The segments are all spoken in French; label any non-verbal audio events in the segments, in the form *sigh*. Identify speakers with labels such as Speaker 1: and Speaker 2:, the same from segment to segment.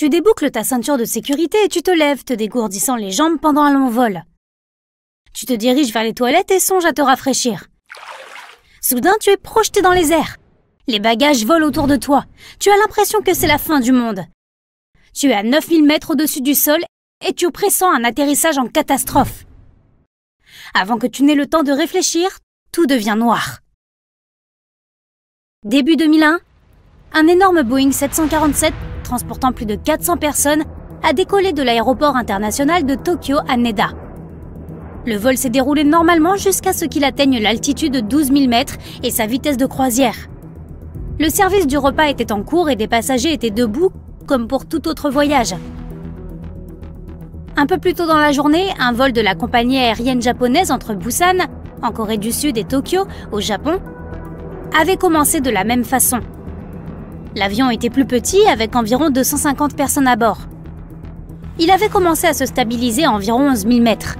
Speaker 1: Tu déboucles ta ceinture de sécurité et tu te lèves, te dégourdissant les jambes pendant un long vol. Tu te diriges vers les toilettes et songes à te rafraîchir. Soudain, tu es projeté dans les airs. Les bagages volent autour de toi. Tu as l'impression que c'est la fin du monde. Tu es à 9000 mètres au-dessus du sol et tu pressens un atterrissage en catastrophe. Avant que tu n'aies le temps de réfléchir, tout devient noir. Début 2001, un énorme Boeing 747 transportant plus de 400 personnes a décollé de l'aéroport international de Tokyo à Neda. Le vol s'est déroulé normalement jusqu'à ce qu'il atteigne l'altitude de 12 000 mètres et sa vitesse de croisière. Le service du repas était en cours et des passagers étaient debout, comme pour tout autre voyage. Un peu plus tôt dans la journée, un vol de la compagnie aérienne japonaise entre Busan, en Corée du Sud, et Tokyo, au Japon, avait commencé de la même façon. L'avion était plus petit, avec environ 250 personnes à bord. Il avait commencé à se stabiliser à environ 11 000 mètres.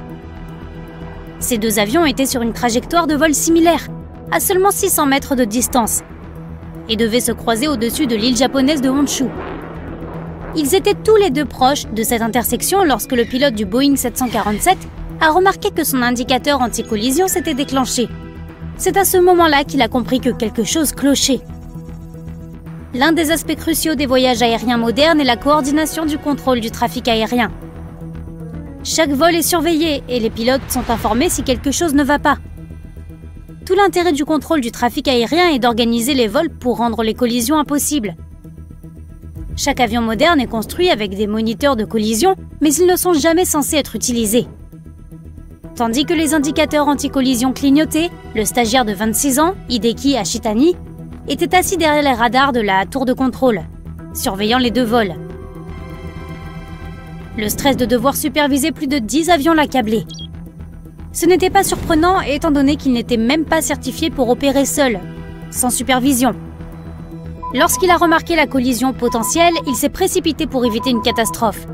Speaker 1: Ces deux avions étaient sur une trajectoire de vol similaire, à seulement 600 mètres de distance, et devaient se croiser au-dessus de l'île japonaise de Honshu. Ils étaient tous les deux proches de cette intersection lorsque le pilote du Boeing 747 a remarqué que son indicateur anti-collision s'était déclenché. C'est à ce moment-là qu'il a compris que quelque chose clochait. L'un des aspects cruciaux des voyages aériens modernes est la coordination du contrôle du trafic aérien. Chaque vol est surveillé et les pilotes sont informés si quelque chose ne va pas. Tout l'intérêt du contrôle du trafic aérien est d'organiser les vols pour rendre les collisions impossibles. Chaque avion moderne est construit avec des moniteurs de collision, mais ils ne sont jamais censés être utilisés. Tandis que les indicateurs anti-collision clignotaient, le stagiaire de 26 ans, Hideki Ashitani, était assis derrière les radars de la tour de contrôle, surveillant les deux vols. Le stress de devoir superviser plus de 10 avions l'accablait. Ce n'était pas surprenant étant donné qu'il n'était même pas certifié pour opérer seul, sans supervision. Lorsqu'il a remarqué la collision potentielle, il s'est précipité pour éviter une catastrophe.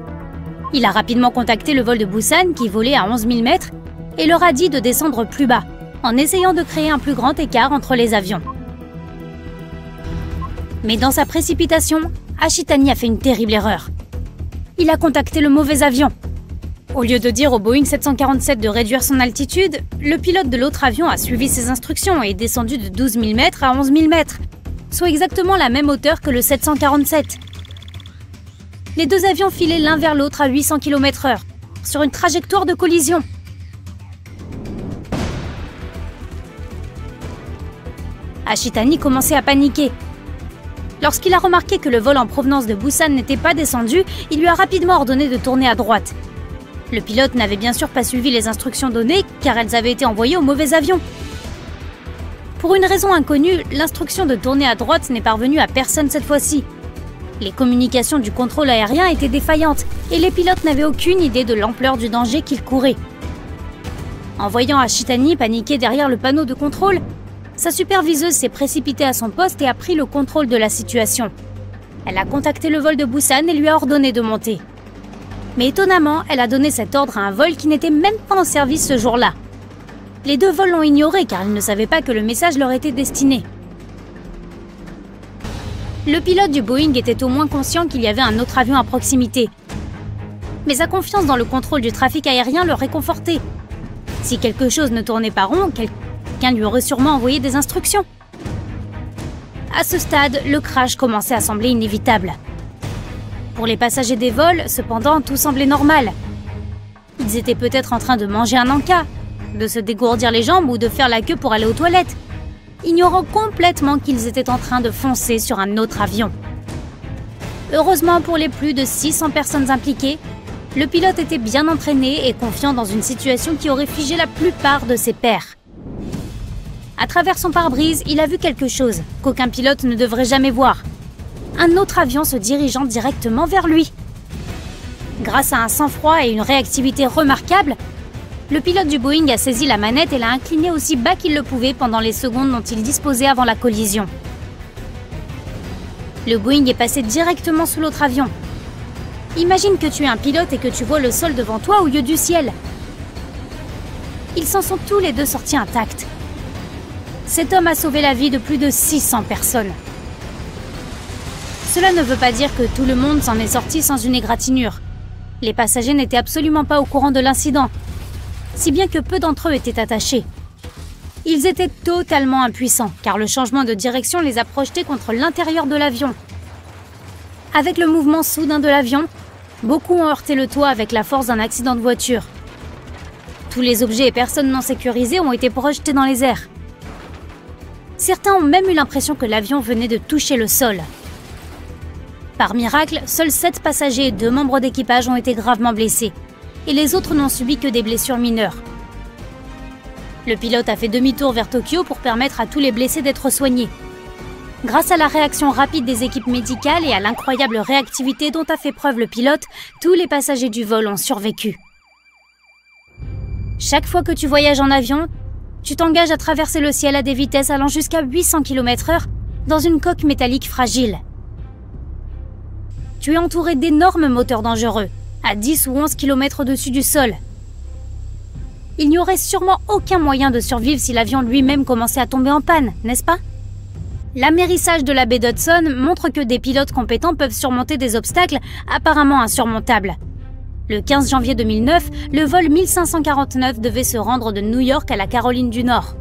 Speaker 1: Il a rapidement contacté le vol de Busan qui volait à 11 000 mètres et leur a dit de descendre plus bas, en essayant de créer un plus grand écart entre les avions. Mais dans sa précipitation, Ashitani a fait une terrible erreur. Il a contacté le mauvais avion. Au lieu de dire au Boeing 747 de réduire son altitude, le pilote de l'autre avion a suivi ses instructions et est descendu de 12 000 mètres à 11 000 mètres, soit exactement la même hauteur que le 747. Les deux avions filaient l'un vers l'autre à 800 km/h, sur une trajectoire de collision. Ashitani commençait à paniquer Lorsqu'il a remarqué que le vol en provenance de Busan n'était pas descendu, il lui a rapidement ordonné de tourner à droite. Le pilote n'avait bien sûr pas suivi les instructions données car elles avaient été envoyées au mauvais avion. Pour une raison inconnue, l'instruction de tourner à droite n'est parvenue à personne cette fois-ci. Les communications du contrôle aérien étaient défaillantes et les pilotes n'avaient aucune idée de l'ampleur du danger qu'ils couraient. En voyant Ashitani paniquer derrière le panneau de contrôle, sa superviseuse s'est précipitée à son poste et a pris le contrôle de la situation. Elle a contacté le vol de Busan et lui a ordonné de monter. Mais étonnamment, elle a donné cet ordre à un vol qui n'était même pas en service ce jour-là. Les deux vols l'ont ignoré car ils ne savaient pas que le message leur était destiné. Le pilote du Boeing était au moins conscient qu'il y avait un autre avion à proximité. Mais sa confiance dans le contrôle du trafic aérien le réconfortait. Si quelque chose ne tournait pas rond, quelqu'un lui aurait sûrement envoyé des instructions. À ce stade, le crash commençait à sembler inévitable. Pour les passagers des vols, cependant, tout semblait normal. Ils étaient peut-être en train de manger un encas, de se dégourdir les jambes ou de faire la queue pour aller aux toilettes, ignorant complètement qu'ils étaient en train de foncer sur un autre avion. Heureusement pour les plus de 600 personnes impliquées, le pilote était bien entraîné et confiant dans une situation qui aurait figé la plupart de ses pairs. À travers son pare-brise, il a vu quelque chose qu'aucun pilote ne devrait jamais voir. Un autre avion se dirigeant directement vers lui. Grâce à un sang-froid et une réactivité remarquables, le pilote du Boeing a saisi la manette et l'a incliné aussi bas qu'il le pouvait pendant les secondes dont il disposait avant la collision. Le Boeing est passé directement sous l'autre avion. Imagine que tu es un pilote et que tu vois le sol devant toi au lieu du ciel. Ils s'en sont tous les deux sortis intacts. Cet homme a sauvé la vie de plus de 600 personnes. Cela ne veut pas dire que tout le monde s'en est sorti sans une égratignure. Les passagers n'étaient absolument pas au courant de l'incident, si bien que peu d'entre eux étaient attachés. Ils étaient totalement impuissants, car le changement de direction les a projetés contre l'intérieur de l'avion. Avec le mouvement soudain de l'avion, beaucoup ont heurté le toit avec la force d'un accident de voiture. Tous les objets et personnes non sécurisées ont été projetés dans les airs. Certains ont même eu l'impression que l'avion venait de toucher le sol. Par miracle, seuls 7 passagers et 2 membres d'équipage ont été gravement blessés, et les autres n'ont subi que des blessures mineures. Le pilote a fait demi-tour vers Tokyo pour permettre à tous les blessés d'être soignés. Grâce à la réaction rapide des équipes médicales et à l'incroyable réactivité dont a fait preuve le pilote, tous les passagers du vol ont survécu. Chaque fois que tu voyages en avion, tu t'engages à traverser le ciel à des vitesses allant jusqu'à 800 km/h dans une coque métallique fragile. Tu es entouré d'énormes moteurs dangereux, à 10 ou 11 km au-dessus du sol. Il n'y aurait sûrement aucun moyen de survivre si l'avion lui-même commençait à tomber en panne, n'est-ce pas? L'amérissage de la baie d'Hudson montre que des pilotes compétents peuvent surmonter des obstacles apparemment insurmontables. Le 15 janvier 2009, le vol 1549 devait se rendre de New York à la Caroline du Nord.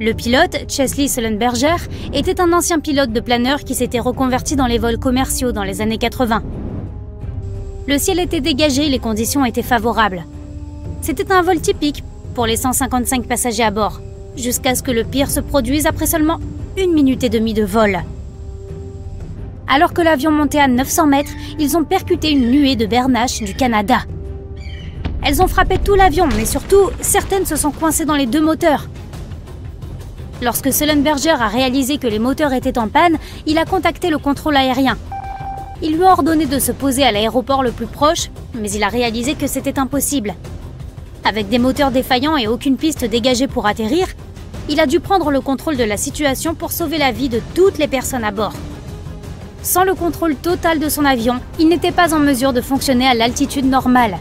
Speaker 1: Le pilote, Chesley Sullenberger, était un ancien pilote de planeur qui s'était reconverti dans les vols commerciaux dans les années 80. Le ciel était dégagé les conditions étaient favorables. C'était un vol typique pour les 155 passagers à bord jusqu'à ce que le pire se produise après seulement une minute et demie de vol. Alors que l'avion montait à 900 mètres, ils ont percuté une nuée de bernaches du Canada. Elles ont frappé tout l'avion, mais surtout, certaines se sont coincées dans les deux moteurs. Lorsque Sullenberger a réalisé que les moteurs étaient en panne, il a contacté le contrôle aérien. Il lui a ordonné de se poser à l'aéroport le plus proche, mais il a réalisé que c'était impossible. Avec des moteurs défaillants et aucune piste dégagée pour atterrir, il a dû prendre le contrôle de la situation pour sauver la vie de toutes les personnes à bord. Sans le contrôle total de son avion, il n'était pas en mesure de fonctionner à l'altitude normale.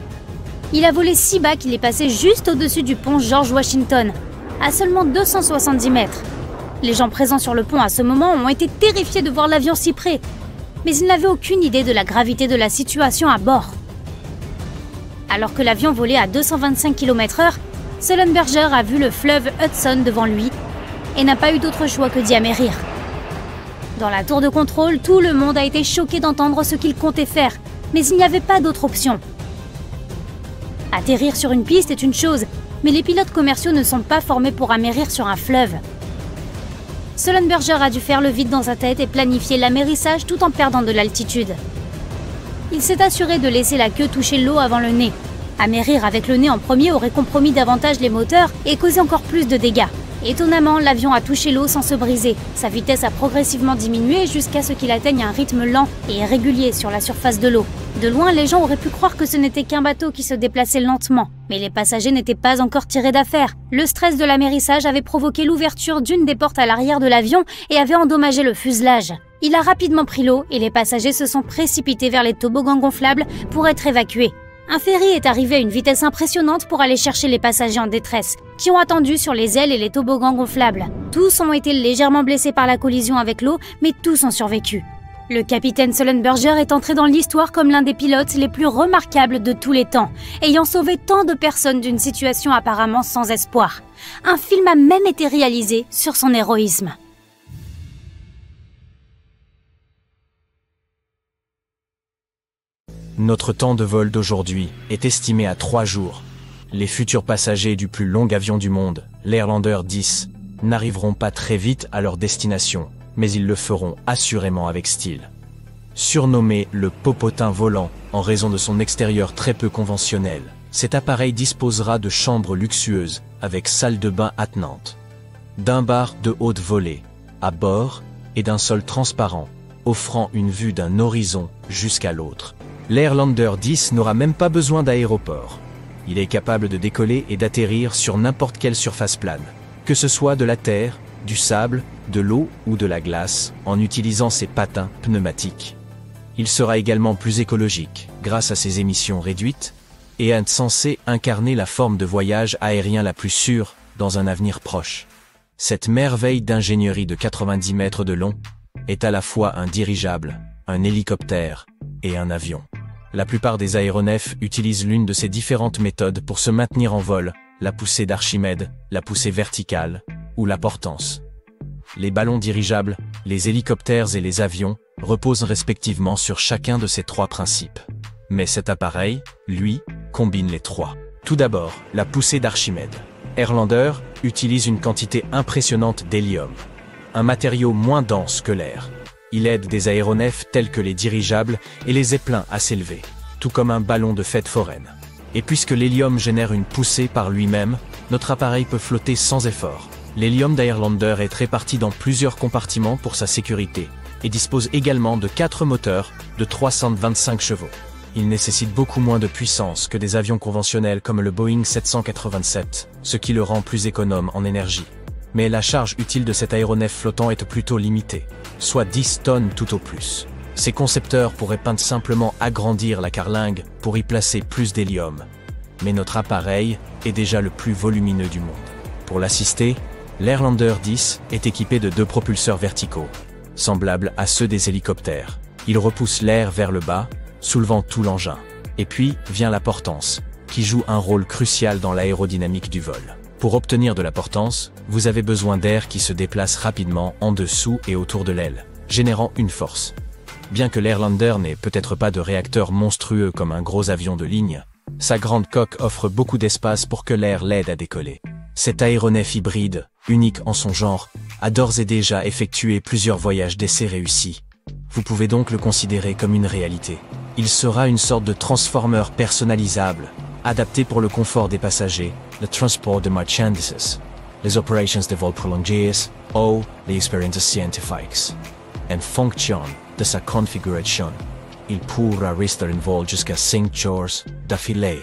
Speaker 1: Il a volé si bas qu'il est passé juste au-dessus du pont George Washington, à seulement 270 mètres. Les gens présents sur le pont à ce moment ont été terrifiés de voir l'avion si près, mais ils n'avaient aucune idée de la gravité de la situation à bord. Alors que l'avion volait à 225 km/h, Sullenberger a vu le fleuve Hudson devant lui et n'a pas eu d'autre choix que d'y amérir. Dans la tour de contrôle, tout le monde a été choqué d'entendre ce qu'il comptait faire, mais il n'y avait pas d'autre option. Atterrir sur une piste est une chose, mais les pilotes commerciaux ne sont pas formés pour amérir sur un fleuve. Sullenberger a dû faire le vide dans sa tête et planifier l'amérissage tout en perdant de l'altitude il s'est assuré de laisser la queue toucher l'eau avant le nez. Amérir avec le nez en premier aurait compromis davantage les moteurs et causé encore plus de dégâts. Étonnamment, l'avion a touché l'eau sans se briser. Sa vitesse a progressivement diminué jusqu'à ce qu'il atteigne un rythme lent et régulier sur la surface de l'eau. De loin, les gens auraient pu croire que ce n'était qu'un bateau qui se déplaçait lentement. Mais les passagers n'étaient pas encore tirés d'affaire. Le stress de l'amérissage avait provoqué l'ouverture d'une des portes à l'arrière de l'avion et avait endommagé le fuselage. Il a rapidement pris l'eau et les passagers se sont précipités vers les toboggans gonflables pour être évacués. Un ferry est arrivé à une vitesse impressionnante pour aller chercher les passagers en détresse, qui ont attendu sur les ailes et les toboggans gonflables. Tous ont été légèrement blessés par la collision avec l'eau, mais tous ont survécu. Le capitaine Sullenberger est entré dans l'histoire comme l'un des pilotes les plus remarquables de tous les temps, ayant sauvé tant de personnes d'une situation apparemment sans espoir. Un film a même été réalisé sur son héroïsme.
Speaker 2: Notre temps de vol d'aujourd'hui est estimé à 3 jours. Les futurs passagers du plus long avion du monde, l'Airlander 10, n'arriveront pas très vite à leur destination, mais ils le feront assurément avec style. Surnommé le popotin volant en raison de son extérieur très peu conventionnel, cet appareil disposera de chambres luxueuses avec salle de bain attenante, d'un bar de haute volée, à bord, et d'un sol transparent, offrant une vue d'un horizon jusqu'à l'autre. L'Airlander 10 n'aura même pas besoin d'aéroport. Il est capable de décoller et d'atterrir sur n'importe quelle surface plane, que ce soit de la terre, du sable, de l'eau ou de la glace, en utilisant ses patins pneumatiques. Il sera également plus écologique, grâce à ses émissions réduites, et est censé incarner la forme de voyage aérien la plus sûre dans un avenir proche. Cette merveille d'ingénierie de 90 mètres de long est à la fois un dirigeable, un hélicoptère et un avion. La plupart des aéronefs utilisent l'une de ces différentes méthodes pour se maintenir en vol, la poussée d'Archimède, la poussée verticale ou la portance. Les ballons dirigeables, les hélicoptères et les avions reposent respectivement sur chacun de ces trois principes. Mais cet appareil, lui, combine les trois. Tout d'abord, la poussée d'Archimède. Airlander utilise une quantité impressionnante d'hélium, un matériau moins dense que l'air. Il aide des aéronefs tels que les dirigeables et les zeppelins à s'élever, tout comme un ballon de fête foraine. Et puisque l'hélium génère une poussée par lui-même, notre appareil peut flotter sans effort. L'hélium d'Airlander est réparti dans plusieurs compartiments pour sa sécurité et dispose également de 4 moteurs de 325 chevaux. Il nécessite beaucoup moins de puissance que des avions conventionnels comme le Boeing 787, ce qui le rend plus économe en énergie. Mais la charge utile de cet aéronef flottant est plutôt limitée soit 10 tonnes tout au plus. Ces concepteurs pourraient peindre simplement agrandir la carlingue pour y placer plus d'hélium. Mais notre appareil est déjà le plus volumineux du monde. Pour l'assister, l'Airlander 10 est équipé de deux propulseurs verticaux, semblables à ceux des hélicoptères. Il repousse l'air vers le bas, soulevant tout l'engin. Et puis vient la portance, qui joue un rôle crucial dans l'aérodynamique du vol. Pour obtenir de la portance, vous avez besoin d'air qui se déplace rapidement en dessous et autour de l'aile, générant une force. Bien que l'Airlander n'ait peut-être pas de réacteur monstrueux comme un gros avion de ligne, sa grande coque offre beaucoup d'espace pour que l'air l'aide à décoller. Cet aéronef hybride, unique en son genre, a d'ores et déjà effectué plusieurs voyages d'essai réussis. Vous pouvez donc le considérer comme une réalité. Il sera une sorte de transformer personnalisable, adapté pour le confort des passagers, le transport de marchandises, les operations de vol prolongées ou les expériences scientifiques. En fonction de sa configuration, il pourra rester en vol jusqu'à 5 jours d'affilée,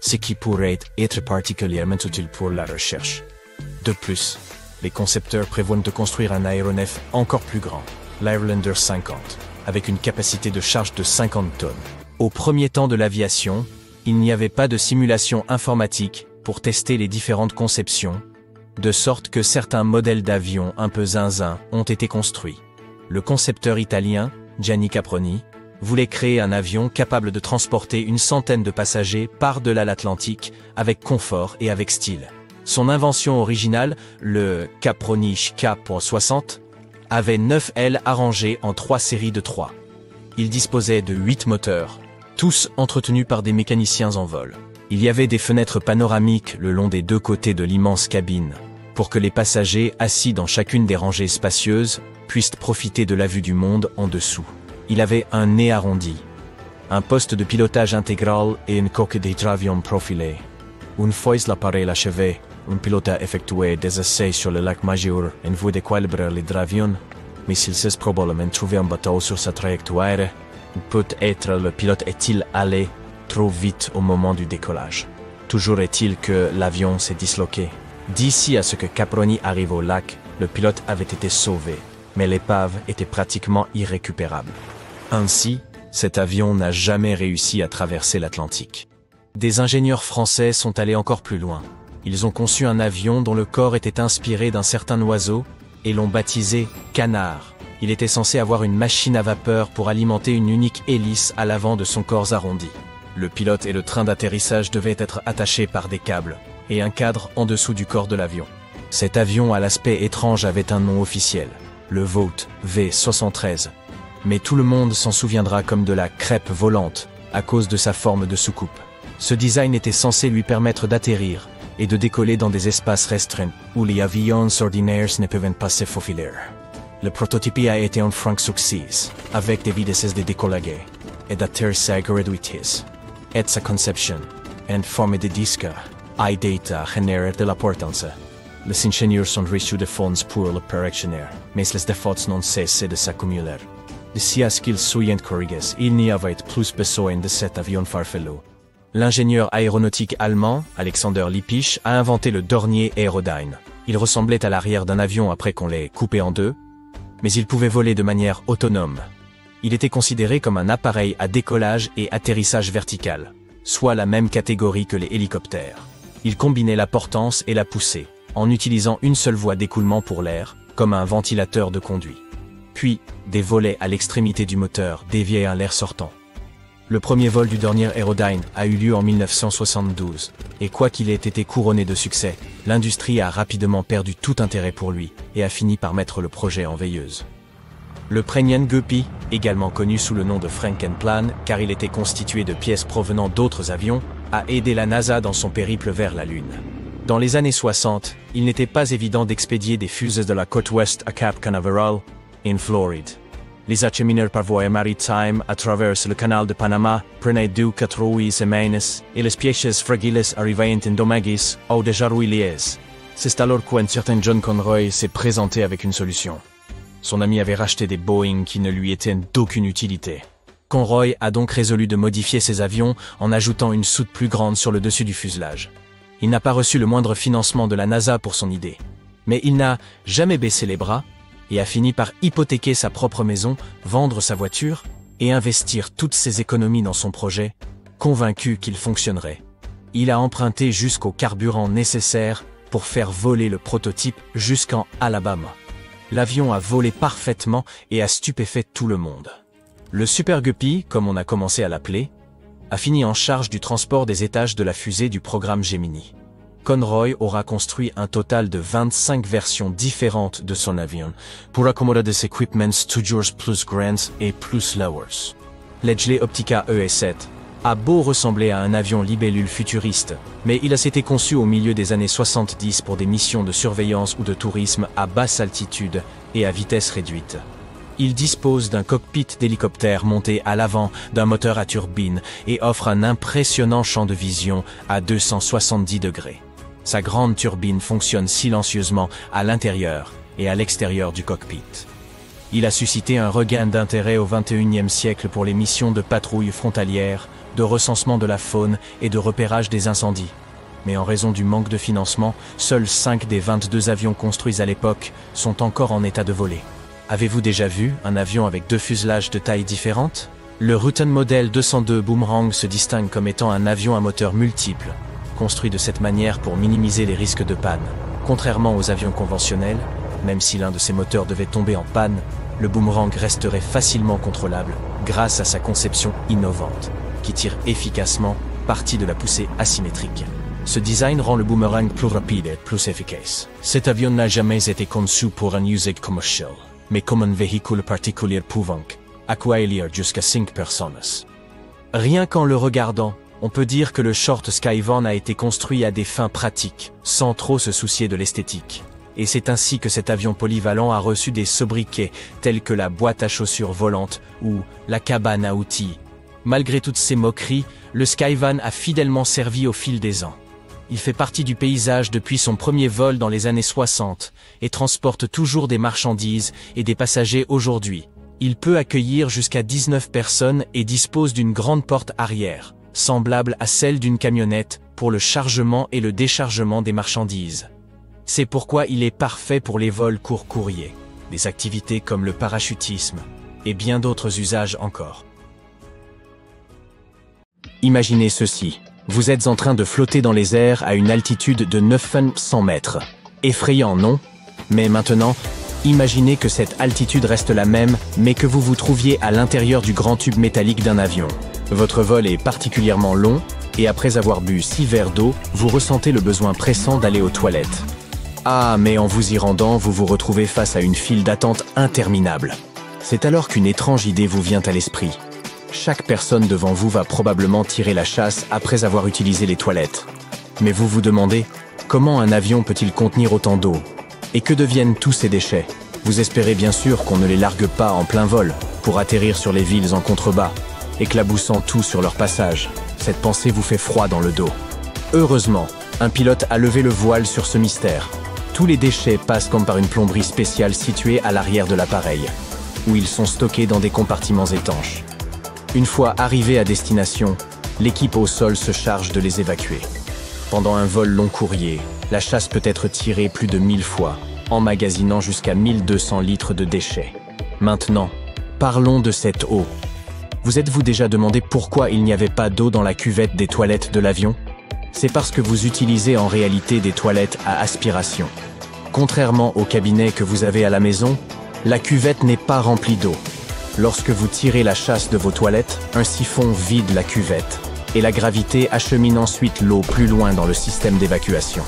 Speaker 2: ce qui pourrait être particulièrement utile pour la recherche. De plus, les concepteurs prévoient de construire un aéronef encore plus grand, l'Airlander 50, avec une capacité de charge de 50 tonnes. Au premier temps de l'aviation, il n'y avait pas de simulation informatique pour tester les différentes conceptions, de sorte que certains modèles d'avions un peu zinzin ont été construits. Le concepteur italien, Gianni Caproni, voulait créer un avion capable de transporter une centaine de passagers par-delà l'Atlantique avec confort et avec style. Son invention originale, le Caproni K.60, avait 9 ailes arrangées en trois séries de 3. Il disposait de 8 moteurs, tous entretenus par des mécaniciens en vol. Il y avait des fenêtres panoramiques le long des deux côtés de l'immense cabine, pour que les passagers assis dans chacune des rangées spacieuses puissent profiter de la vue du monde en dessous. Il avait un nez arrondi, un poste de pilotage intégral et une coque d'hydravion profilée. Une fois l'appareil achevé, un pilote a effectué des essais sur le lac Majeur en vue d'équilibrer l'hydravion, mais s'il s'est probablement trouvé un bateau sur sa trajectoire, Peut-être le pilote est-il allé trop vite au moment du décollage. Toujours est-il que l'avion s'est disloqué. D'ici à ce que Caproni arrive au lac, le pilote avait été sauvé, mais l'épave était pratiquement irrécupérable. Ainsi, cet avion n'a jamais réussi à traverser l'Atlantique. Des ingénieurs français sont allés encore plus loin. Ils ont conçu un avion dont le corps était inspiré d'un certain oiseau et l'ont baptisé Canard il était censé avoir une machine à vapeur pour alimenter une unique hélice à l'avant de son corps arrondi. Le pilote et le train d'atterrissage devaient être attachés par des câbles, et un cadre en dessous du corps de l'avion. Cet avion à l'aspect étrange avait un nom officiel, le Vote V-73. Mais tout le monde s'en souviendra comme de la crêpe volante, à cause de sa forme de soucoupe. Ce design était censé lui permettre d'atterrir et de décoller dans des espaces restreints où les avions ordinaires ne peuvent pas se faufiler. Le prototype a été un franc succès, avec des vitesses de décollage et d'atterrissage réduites. Et sa conception, en forme de disque, a data génère de l'importance. Les ingénieurs sont reçus de fonds pour l'opérationnaire, mais les défauts n'ont cessé de s'accumuler. D'ici à ce qu'ils soient corrigés, il n'y avait plus besoin de cet avion farfelu. L'ingénieur aéronautique allemand, Alexander Lippisch, a inventé le Dornier Aerodyne. Il ressemblait à l'arrière d'un avion après qu'on l'ait coupé en deux, mais il pouvait voler de manière autonome. Il était considéré comme un appareil à décollage et atterrissage vertical, soit la même catégorie que les hélicoptères. Il combinait la portance et la poussée, en utilisant une seule voie d'écoulement pour l'air, comme un ventilateur de conduit. puis des volets à l'extrémité du moteur déviaient l'air sortant. Le premier vol du dernier Aerodyne a eu lieu en 1972, et quoi qu'il ait été couronné de succès, l'industrie a rapidement perdu tout intérêt pour lui et a fini par mettre le projet en veilleuse. Le Prenyan Guppy, également connu sous le nom de Frankenplan car il était constitué de pièces provenant d'autres avions, a aidé la NASA dans son périple vers la Lune. Dans les années 60, il n'était pas évident d'expédier des fusées de la côte ouest à Cap Canaveral, en Floride. Les achemineurs par voie maritime à travers le canal de Panama prenaient deux quatre semaines et les pièces fragiles arrivaient en Domagis ou déjà ruiliers. C'est alors qu'un certain John Conroy s'est présenté avec une solution. Son ami avait racheté des Boeing qui ne lui étaient d'aucune utilité. Conroy a donc résolu de modifier ses avions en ajoutant une soute plus grande sur le dessus du fuselage. Il n'a pas reçu le moindre financement de la NASA pour son idée. Mais il n'a jamais baissé les bras et a fini par hypothéquer sa propre maison, vendre sa voiture et investir toutes ses économies dans son projet, convaincu qu'il fonctionnerait. Il a emprunté jusqu'au carburant nécessaire pour faire voler le prototype jusqu'en Alabama l'avion a volé parfaitement et a stupéfait tout le monde. Le Super Guppy, comme on a commencé à l'appeler, a fini en charge du transport des étages de la fusée du programme Gemini. Conroy aura construit un total de 25 versions différentes de son avion pour accommoder des equipments toujours plus grands et plus lowers. L'Edgeley Optica ES7 a beau ressembler à un avion libellule futuriste, mais il a été conçu au milieu des années 70 pour des missions de surveillance ou de tourisme à basse altitude et à vitesse réduite. Il dispose d'un cockpit d'hélicoptère monté à l'avant d'un moteur à turbine et offre un impressionnant champ de vision à 270 degrés. Sa grande turbine fonctionne silencieusement à l'intérieur et à l'extérieur du cockpit. Il a suscité un regain d'intérêt au XXIe siècle pour les missions de patrouille frontalière, de recensement de la faune et de repérage des incendies. Mais en raison du manque de financement, seuls 5 des 22 avions construits à l'époque sont encore en état de voler. Avez-vous déjà vu un avion avec deux fuselages de taille différentes? Le Rutan Model 202 Boomerang se distingue comme étant un avion à moteur multiple, construit de cette manière pour minimiser les risques de panne. Contrairement aux avions conventionnels, même si l'un de ces moteurs devait tomber en panne, le boomerang resterait facilement contrôlable grâce à sa conception innovante qui tire efficacement parti de la poussée asymétrique. Ce design rend le boomerang plus rapide et plus efficace. Cet avion n'a jamais été conçu pour un usage commercial, mais comme un véhicule particulier pouvant accueillir jusqu'à 5 personnes. Rien qu'en le regardant, on peut dire que le short Skyvan a été construit à des fins pratiques, sans trop se soucier de l'esthétique. Et c'est ainsi que cet avion polyvalent a reçu des sobriquets tels que la boîte à chaussures volante ou la cabane à outils, Malgré toutes ces moqueries, le Skyvan a fidèlement servi au fil des ans. Il fait partie du paysage depuis son premier vol dans les années 60 et transporte toujours des marchandises et des passagers aujourd'hui. Il peut accueillir jusqu'à 19 personnes et dispose d'une grande porte arrière, semblable à celle d'une camionnette, pour le chargement et le déchargement des marchandises. C'est pourquoi il est parfait pour les vols court courriers, des activités comme le parachutisme et bien d'autres usages encore. Imaginez ceci. Vous êtes en train de flotter dans les airs à une altitude de 900 mètres. Effrayant, non? Mais maintenant, imaginez que cette altitude reste la même, mais que vous vous trouviez à l'intérieur du grand tube métallique d'un avion. Votre vol est particulièrement long, et après avoir bu six verres d'eau, vous ressentez le besoin pressant d'aller aux toilettes. Ah, mais en vous y rendant, vous vous retrouvez face à une file d'attente interminable. C'est alors qu'une étrange idée vous vient à l'esprit chaque personne devant vous va probablement tirer la chasse après avoir utilisé les toilettes. Mais vous vous demandez, comment un avion peut-il contenir autant d'eau? Et que deviennent tous ces déchets? Vous espérez bien sûr qu'on ne les largue pas en plein vol, pour atterrir sur les villes en contrebas, éclaboussant tout sur leur passage. Cette pensée vous fait froid dans le dos. Heureusement, un pilote a levé le voile sur ce mystère. Tous les déchets passent comme par une plomberie spéciale située à l'arrière de l'appareil, où ils sont stockés dans des compartiments étanches. Une fois arrivés à destination, l'équipe au sol se charge de les évacuer. Pendant un vol long courrier, la chasse peut être tirée plus de 1000 fois, emmagasinant jusqu'à 1200 litres de déchets. Maintenant, parlons de cette eau. Vous êtes-vous déjà demandé pourquoi il n'y avait pas d'eau dans la cuvette des toilettes de l'avion? C'est parce que vous utilisez en réalité des toilettes à aspiration. Contrairement au cabinet que vous avez à la maison, La cuvette n'est pas remplie d'eau. Lorsque vous tirez la chasse de vos toilettes, un siphon vide la cuvette et la gravité achemine ensuite l'eau plus loin dans le système d'évacuation.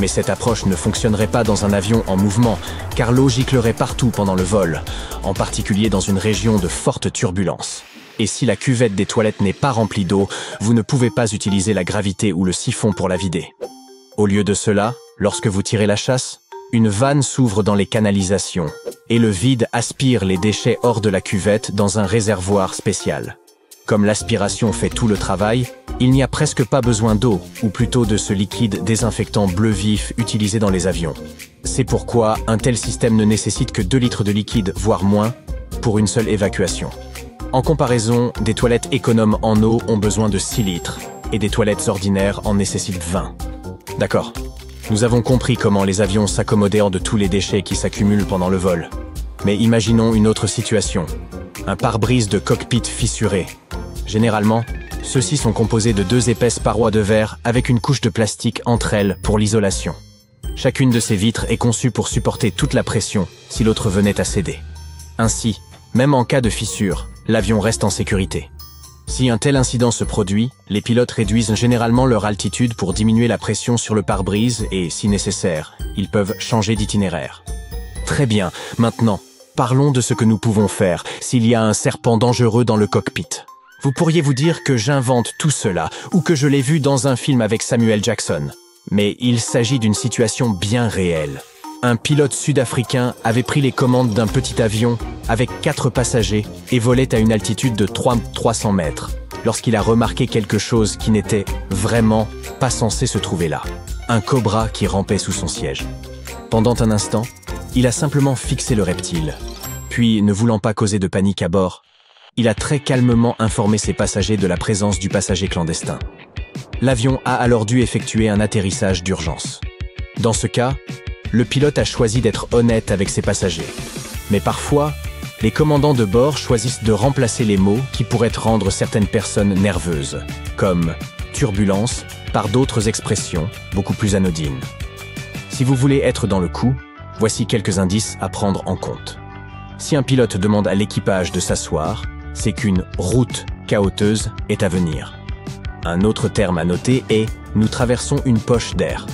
Speaker 2: Mais cette approche ne fonctionnerait pas dans un avion en mouvement, car l'eau giclerait partout pendant le vol, en particulier dans une région de forte turbulence. Et si la cuvette des toilettes n'est pas remplie d'eau, vous ne pouvez pas utiliser la gravité ou le siphon pour la vider. Au lieu de cela, lorsque vous tirez la chasse, une vanne s'ouvre dans les canalisations, et le vide aspire les déchets hors de la cuvette dans un réservoir spécial. Comme l'aspiration fait tout le travail, il n'y a presque pas besoin d'eau, ou plutôt de ce liquide désinfectant bleu vif utilisé dans les avions. C'est pourquoi un tel système ne nécessite que 2 litres de liquide, voire moins, pour une seule évacuation. En comparaison, des toilettes économes en eau ont besoin de 6 litres, et des toilettes ordinaires en nécessitent 20. D'accord. Nous avons compris comment les avions s'accommodèrent de tous les déchets qui s'accumulent pendant le vol. Mais imaginons une autre situation. Un pare-brise de cockpit fissuré, Généralement, ceux-ci sont composés de deux épaisses parois de verre avec une couche de plastique entre elles pour l'isolation. Chacune de ces vitres est conçue pour supporter toute la pression si l'autre venait à céder. Ainsi, même en cas de fissure, l'avion reste en sécurité. Si un tel incident se produit, les pilotes réduisent généralement leur altitude pour diminuer la pression sur le pare-brise et, si nécessaire, ils peuvent changer d'itinéraire. Très bien, maintenant, parlons de ce que nous pouvons faire s'il y a un serpent dangereux dans le cockpit. Vous pourriez vous dire que j'invente tout cela ou que je l'ai vu dans un film avec Samuel Jackson. Mais il s'agit d'une situation bien réelle. Un pilote sud-africain avait pris les commandes d'un petit avion avec quatre passagers et volait à une altitude de 300 mètres lorsqu'il a remarqué quelque chose qui n'était vraiment pas censé se trouver là. Un cobra qui rampait sous son siège. Pendant un instant, il a simplement fixé le reptile. Puis, ne voulant pas causer de panique à bord, il a très calmement informé ses passagers de la présence du passager clandestin. L'avion a alors dû effectuer un atterrissage d'urgence. Dans ce cas, le pilote a choisi d'être honnête avec ses passagers. Mais parfois, les commandants de bord choisissent de remplacer les mots qui pourraient rendre certaines personnes nerveuses, comme turbulence, par d'autres expressions beaucoup plus anodines. Si vous voulez être dans le coup, voici quelques indices à prendre en compte. Si un pilote demande à l'équipage de s'asseoir, c'est qu'une route chaoteuse est à venir. Un autre terme à noter est nous traversons une poche d'air.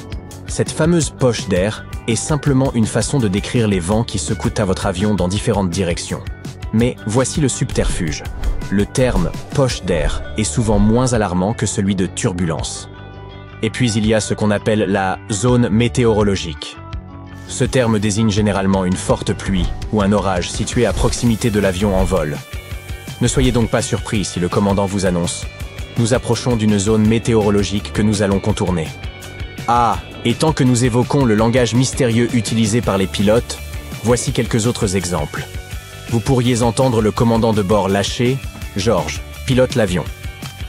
Speaker 2: Cette fameuse poche d'air est simplement une façon de décrire les vents qui secouent à votre avion dans différentes directions. Mais voici le subterfuge. Le terme poche d'air est souvent moins alarmant que celui de turbulence. Et puis il y a ce qu'on appelle la zone météorologique. Ce terme désigne généralement une forte pluie ou un orage situé à proximité de l'avion en vol, ne soyez donc pas surpris si le commandant vous annonce. Nous approchons d'une zone météorologique que nous allons contourner. Ah, et tant que nous évoquons le langage mystérieux utilisé par les pilotes, voici quelques autres exemples. Vous pourriez entendre le commandant de bord lâcher Georges, pilote l'avion.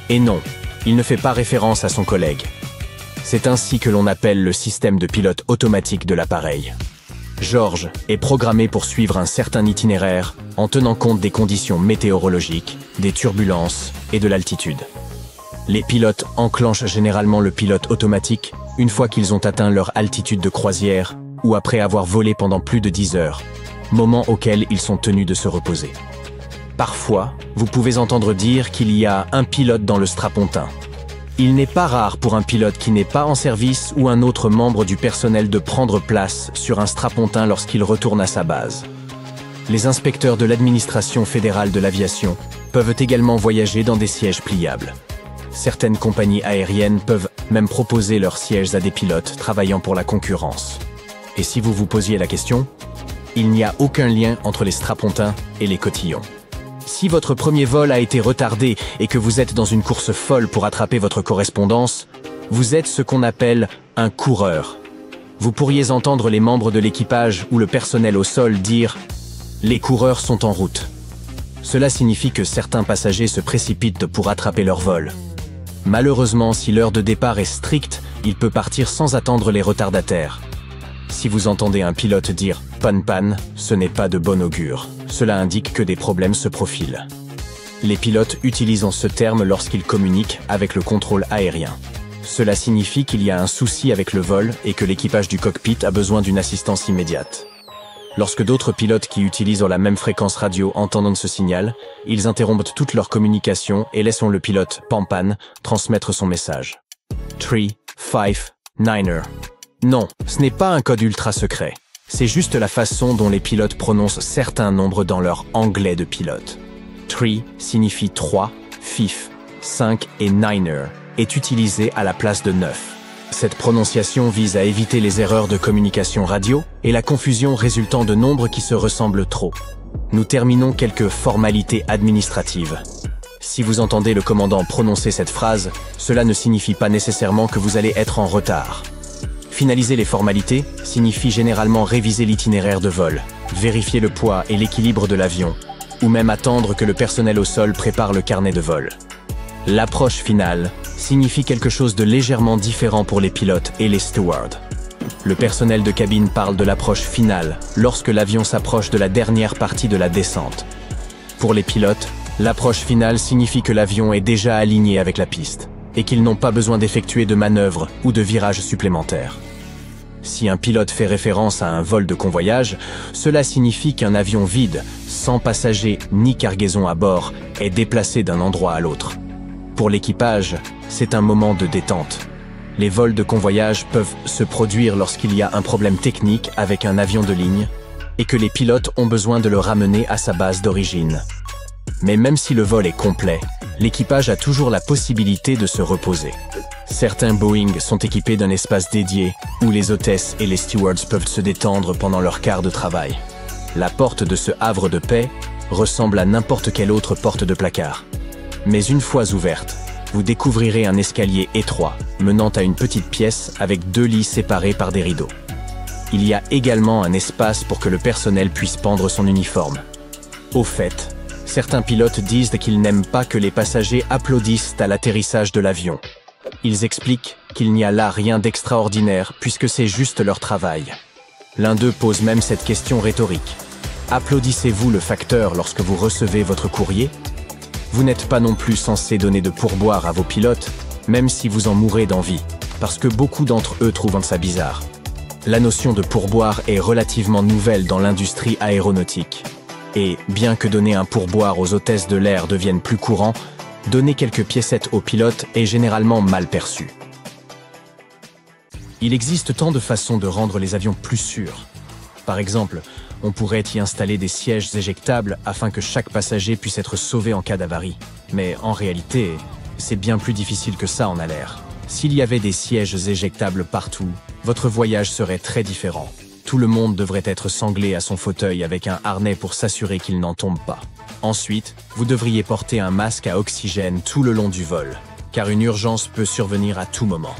Speaker 2: Et non, il ne fait pas référence à son collègue. C'est ainsi que l'on appelle le système de pilote automatique de l'appareil. George est programmé pour suivre un certain itinéraire en tenant compte des conditions météorologiques, des turbulences et de l'altitude. Les pilotes enclenchent généralement le pilote automatique une fois qu'ils ont atteint leur altitude de croisière ou après avoir volé pendant plus de 10 heures, moment auquel ils sont tenus de se reposer. Parfois, vous pouvez entendre dire qu'il y a un pilote dans le strapontin, il n'est pas rare pour un pilote qui n'est pas en service ou un autre membre du personnel de prendre place sur un strapontin lorsqu'il retourne à sa base. Les inspecteurs de l'administration fédérale de l'aviation peuvent également voyager dans des sièges pliables. Certaines compagnies aériennes peuvent même proposer leurs sièges à des pilotes travaillant pour la concurrence. Et si vous vous posiez la question, il n'y a aucun lien entre les strapontins et les cotillons. Si votre premier vol a été retardé et que vous êtes dans une course folle pour attraper votre correspondance, vous êtes ce qu'on appelle un coureur. Vous pourriez entendre les membres de l'équipage ou le personnel au sol dire ⁇ Les coureurs sont en route ⁇ Cela signifie que certains passagers se précipitent pour attraper leur vol. Malheureusement, si l'heure de départ est stricte, il peut partir sans attendre les retardataires. Si vous entendez un pilote dire ⁇ Pan pan, ce n'est pas de bon augure. Cela indique que des problèmes se profilent. Les pilotes utilisent ce terme lorsqu'ils communiquent avec le contrôle aérien. Cela signifie qu'il y a un souci avec le vol et que l'équipage du cockpit a besoin d'une assistance immédiate. Lorsque d'autres pilotes qui utilisent la même fréquence radio entendent ce signal, ils interrompent toute leur communication et laissent le pilote Pampan transmettre son message. 3, 5, 9er. Non, ce n'est pas un code ultra secret. C'est juste la façon dont les pilotes prononcent certains nombres dans leur anglais de pilote. 3 signifie 3, fif, 5 et niner est utilisé à la place de 9. Cette prononciation vise à éviter les erreurs de communication radio et la confusion résultant de nombres qui se ressemblent trop. Nous terminons quelques formalités administratives. Si vous entendez le commandant prononcer cette phrase, cela ne signifie pas nécessairement que vous allez être en retard. Finaliser les formalités signifie généralement réviser l'itinéraire de vol, vérifier le poids et l'équilibre de l'avion, ou même attendre que le personnel au sol prépare le carnet de vol. L'approche finale signifie quelque chose de légèrement différent pour les pilotes et les stewards. Le personnel de cabine parle de l'approche finale lorsque l'avion s'approche de la dernière partie de la descente. Pour les pilotes, l'approche finale signifie que l'avion est déjà aligné avec la piste et qu'ils n'ont pas besoin d'effectuer de manœuvres ou de virages supplémentaires. Si un pilote fait référence à un vol de convoyage, cela signifie qu'un avion vide, sans passagers ni cargaison à bord, est déplacé d'un endroit à l'autre. Pour l'équipage, c'est un moment de détente. Les vols de convoyage peuvent se produire lorsqu'il y a un problème technique avec un avion de ligne et que les pilotes ont besoin de le ramener à sa base d'origine. Mais même si le vol est complet, l'équipage a toujours la possibilité de se reposer. Certains Boeing sont équipés d'un espace dédié où les hôtesses et les stewards peuvent se détendre pendant leur quart de travail. La porte de ce havre de paix ressemble à n'importe quelle autre porte de placard. Mais une fois ouverte, vous découvrirez un escalier étroit menant à une petite pièce avec deux lits séparés par des rideaux. Il y a également un espace pour que le personnel puisse pendre son uniforme. Au fait, certains pilotes disent qu'ils n'aiment pas que les passagers applaudissent à l'atterrissage de l'avion. Ils expliquent qu'il n'y a là rien d'extraordinaire puisque c'est juste leur travail. L'un d'eux pose même cette question rhétorique. Applaudissez-vous le facteur lorsque vous recevez votre courrier? Vous n'êtes pas non plus censé donner de pourboire à vos pilotes, même si vous en mourrez d'envie, parce que beaucoup d'entre eux trouvent ça bizarre. La notion de pourboire est relativement nouvelle dans l'industrie aéronautique. Et, bien que donner un pourboire aux hôtesses de l'air devienne plus courant, donner quelques piécettes aux pilotes est généralement mal perçu. Il existe tant de façons de rendre les avions plus sûrs. Par exemple, on pourrait y installer des sièges éjectables afin que chaque passager puisse être sauvé en cas d'avarie. Mais en réalité, c'est bien plus difficile que ça en a. S'il y avait des sièges éjectables partout, votre voyage serait très différent. Tout le monde devrait être sanglé à son fauteuil avec un harnais pour s'assurer qu'il n'en tombe pas. Ensuite, vous devriez porter un masque à oxygène tout le long du vol, car une urgence peut survenir à tout moment.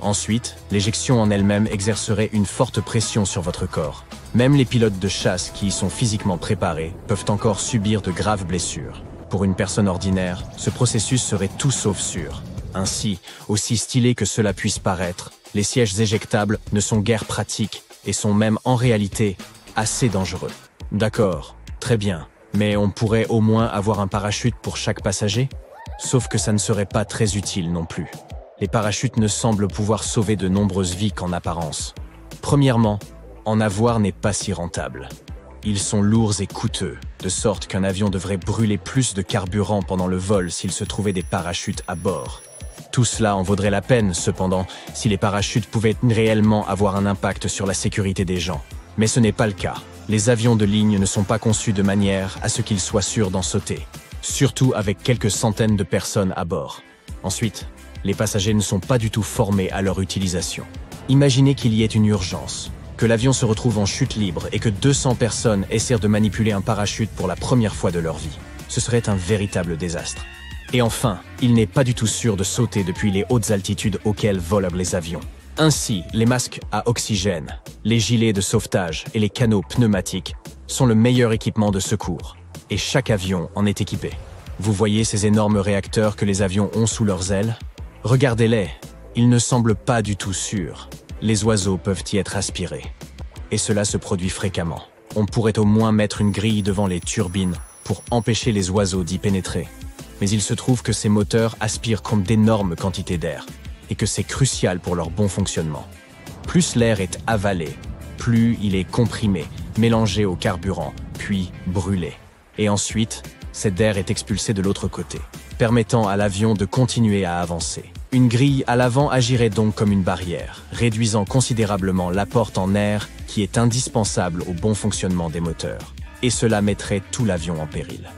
Speaker 2: Ensuite, l'éjection en elle-même exercerait une forte pression sur votre corps. Même les pilotes de chasse qui y sont physiquement préparés peuvent encore subir de graves blessures. Pour une personne ordinaire, ce processus serait tout sauf sûr. Ainsi, aussi stylé que cela puisse paraître, les sièges éjectables ne sont guère pratiques et sont même en réalité assez dangereux. D'accord, très bien, mais on pourrait au moins avoir un parachute pour chaque passager? Sauf que ça ne serait pas très utile non plus les parachutes ne semblent pouvoir sauver de nombreuses vies qu'en apparence. Premièrement, en avoir n'est pas si rentable. Ils sont lourds et coûteux, de sorte qu'un avion devrait brûler plus de carburant pendant le vol s'il se trouvait des parachutes à bord. Tout cela en vaudrait la peine, cependant, si les parachutes pouvaient réellement avoir un impact sur la sécurité des gens. Mais ce n'est pas le cas. Les avions de ligne ne sont pas conçus de manière à ce qu'ils soient sûrs d'en sauter, surtout avec quelques centaines de personnes à bord. Ensuite, les passagers ne sont pas du tout formés à leur utilisation. Imaginez qu'il y ait une urgence, l'avion se retrouve en chute libre et que 200 personnes essaient de manipuler un parachute pour la première fois de leur vie. Ce serait un véritable désastre. Et enfin, il n'est pas du tout sûr de sauter depuis les hautes altitudes auxquelles volent les avions. Ainsi, les masques à oxygène, les gilets de sauvetage et les canaux pneumatiques sont le meilleur équipement de secours. Et chaque avion en est équipé. Vous voyez ces énormes réacteurs que les avions ont sous leurs ailes? Regardez-les, ils ne semblent pas du tout sûrs. Les oiseaux peuvent y être aspirés. Et cela se produit fréquemment. On pourrait au moins mettre une grille devant les turbines pour empêcher les oiseaux d'y pénétrer. Mais il se trouve que ces moteurs aspirent comme d'énormes quantités d'air, et que c'est crucial pour leur bon fonctionnement. Plus l'air est avalé, plus il est comprimé, mélangé au carburant, puis brûlé. Et ensuite, cet air est expulsé de l'autre côté, permettant à l'avion de continuer à avancer. Une grille à l'avant agirait donc comme une barrière, réduisant considérablement l'apport en air qui est indispensable au bon fonctionnement des moteurs. Et cela mettrait tout l'avion en péril.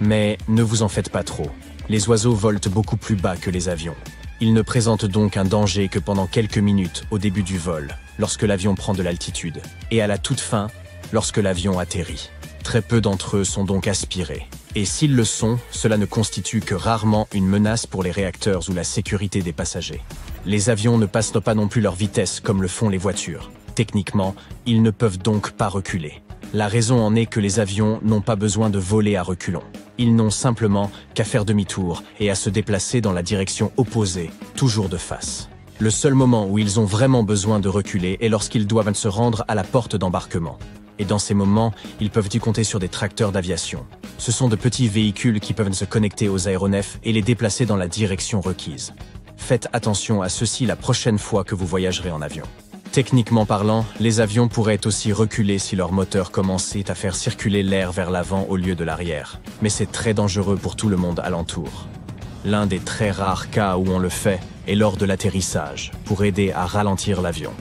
Speaker 2: Mais ne vous en faites pas trop. Les oiseaux volent beaucoup plus bas que les avions. Ils ne présentent donc un danger que pendant quelques minutes au début du vol, lorsque l'avion prend de l'altitude, et à la toute fin, lorsque l'avion atterrit. Très peu d'entre eux sont donc aspirés. Et s'ils le sont, cela ne constitue que rarement une menace pour les réacteurs ou la sécurité des passagers. Les avions ne passent pas non plus leur vitesse comme le font les voitures. Techniquement, ils ne peuvent donc pas reculer. La raison en est que les avions n'ont pas besoin de voler à reculons. Ils n'ont simplement qu'à faire demi-tour et à se déplacer dans la direction opposée, toujours de face. Le seul moment où ils ont vraiment besoin de reculer est lorsqu'ils doivent se rendre à la porte d'embarquement. Et dans ces moments, ils peuvent y compter sur des tracteurs d'aviation. Ce sont de petits véhicules qui peuvent se connecter aux aéronefs et les déplacer dans la direction requise. Faites attention à ceci la prochaine fois que vous voyagerez en avion. Techniquement parlant, les avions pourraient aussi reculer si leur moteur commençait à faire circuler l'air vers l'avant au lieu de l'arrière. Mais c'est très dangereux pour tout le monde alentour. L'un des très rares cas où on le fait est lors de l'atterrissage, pour aider à ralentir l'avion.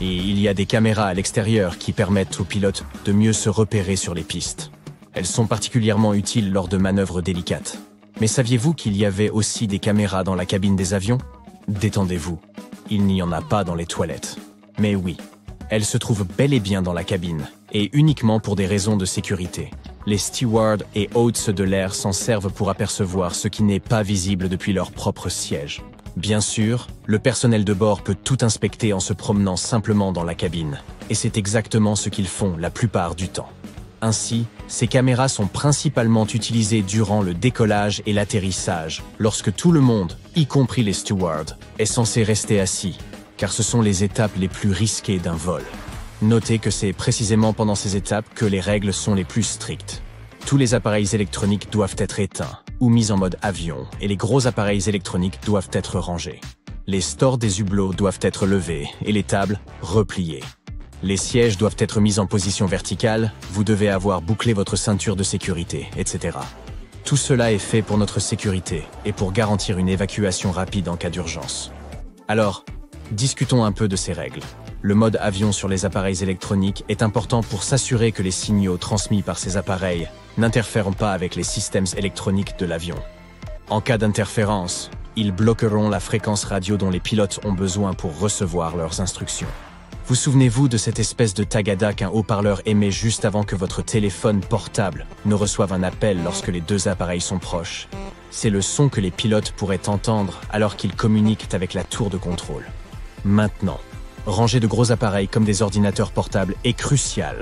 Speaker 2: Et il y a des caméras à l'extérieur qui permettent aux pilotes de mieux se repérer sur les pistes. Elles sont particulièrement utiles lors de manœuvres délicates. Mais saviez-vous qu'il y avait aussi des caméras dans la cabine des avions? Détendez-vous, il n'y en a pas dans les toilettes. Mais oui, elles se trouvent bel et bien dans la cabine, et uniquement pour des raisons de sécurité. Les stewards et hôtes de l'air s'en servent pour apercevoir ce qui n'est pas visible depuis leur propre siège. Bien sûr, le personnel de bord peut tout inspecter en se promenant simplement dans la cabine, et c'est exactement ce qu'ils font la plupart du temps. Ainsi, ces caméras sont principalement utilisées durant le décollage et l'atterrissage, lorsque tout le monde, y compris les stewards, est censé rester assis, car ce sont les étapes les plus risquées d'un vol. Notez que c'est précisément pendant ces étapes que les règles sont les plus strictes. Tous les appareils électroniques doivent être éteints ou mis en mode avion et les gros appareils électroniques doivent être rangés. Les stores des hublots doivent être levés et les tables repliées. Les sièges doivent être mis en position verticale, vous devez avoir bouclé votre ceinture de sécurité, etc. Tout cela est fait pour notre sécurité et pour garantir une évacuation rapide en cas d'urgence. Alors, Discutons un peu de ces règles. Le mode avion sur les appareils électroniques est important pour s'assurer que les signaux transmis par ces appareils n'interfèrent pas avec les systèmes électroniques de l'avion. En cas d'interférence, ils bloqueront la fréquence radio dont les pilotes ont besoin pour recevoir leurs instructions. Vous souvenez-vous de cette espèce de tagada qu'un haut-parleur émet juste avant que votre téléphone portable ne reçoive un appel lorsque les deux appareils sont proches? C'est le son que les pilotes pourraient entendre alors qu'ils communiquent avec la tour de contrôle. Maintenant, ranger de gros appareils comme des ordinateurs portables est crucial,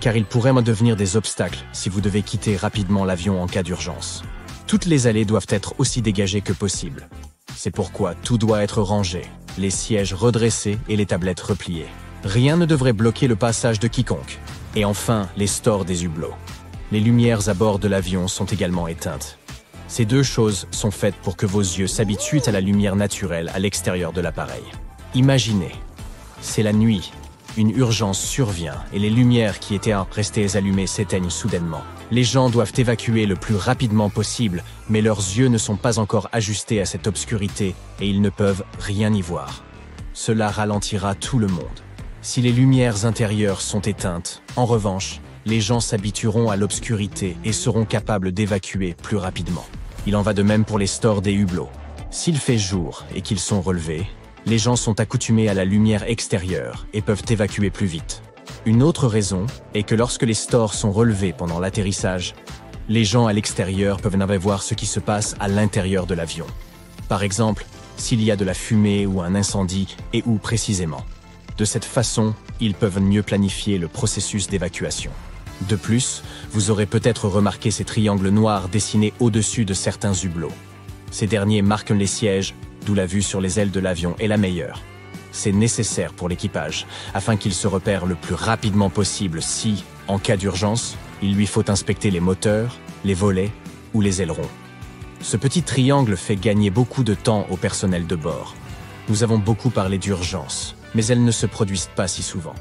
Speaker 2: car ils pourraient devenir des obstacles si vous devez quitter rapidement l'avion en cas d'urgence. Toutes les allées doivent être aussi dégagées que possible. C'est pourquoi tout doit être rangé, les sièges redressés et les tablettes repliées. Rien ne devrait bloquer le passage de quiconque. Et enfin, les stores des hublots. Les lumières à bord de l'avion sont également éteintes. Ces deux choses sont faites pour que vos yeux s'habituent à la lumière naturelle à l'extérieur de l'appareil. Imaginez, c'est la nuit, une urgence survient et les lumières qui étaient restées allumées s'éteignent soudainement. Les gens doivent évacuer le plus rapidement possible, mais leurs yeux ne sont pas encore ajustés à cette obscurité et ils ne peuvent rien y voir. Cela ralentira tout le monde. Si les lumières intérieures sont éteintes, en revanche, les gens s'habitueront à l'obscurité et seront capables d'évacuer plus rapidement. Il en va de même pour les stores des hublots. S'il fait jour et qu'ils sont relevés, les gens sont accoutumés à la lumière extérieure et peuvent évacuer plus vite. Une autre raison est que lorsque les stores sont relevés pendant l'atterrissage, les gens à l'extérieur peuvent ne voir ce qui se passe à l'intérieur de l'avion. Par exemple, s'il y a de la fumée ou un incendie et où précisément. De cette façon, ils peuvent mieux planifier le processus d'évacuation. De plus, vous aurez peut-être remarqué ces triangles noirs dessinés au-dessus de certains hublots. Ces derniers marquent les sièges d'où la vue sur les ailes de l'avion est la meilleure. C'est nécessaire pour l'équipage, afin qu'il se repère le plus rapidement possible si, en cas d'urgence, il lui faut inspecter les moteurs, les volets ou les ailerons. Ce petit triangle fait gagner beaucoup de temps au personnel de bord. Nous avons beaucoup parlé d'urgence, mais elles ne se produisent pas si souvent.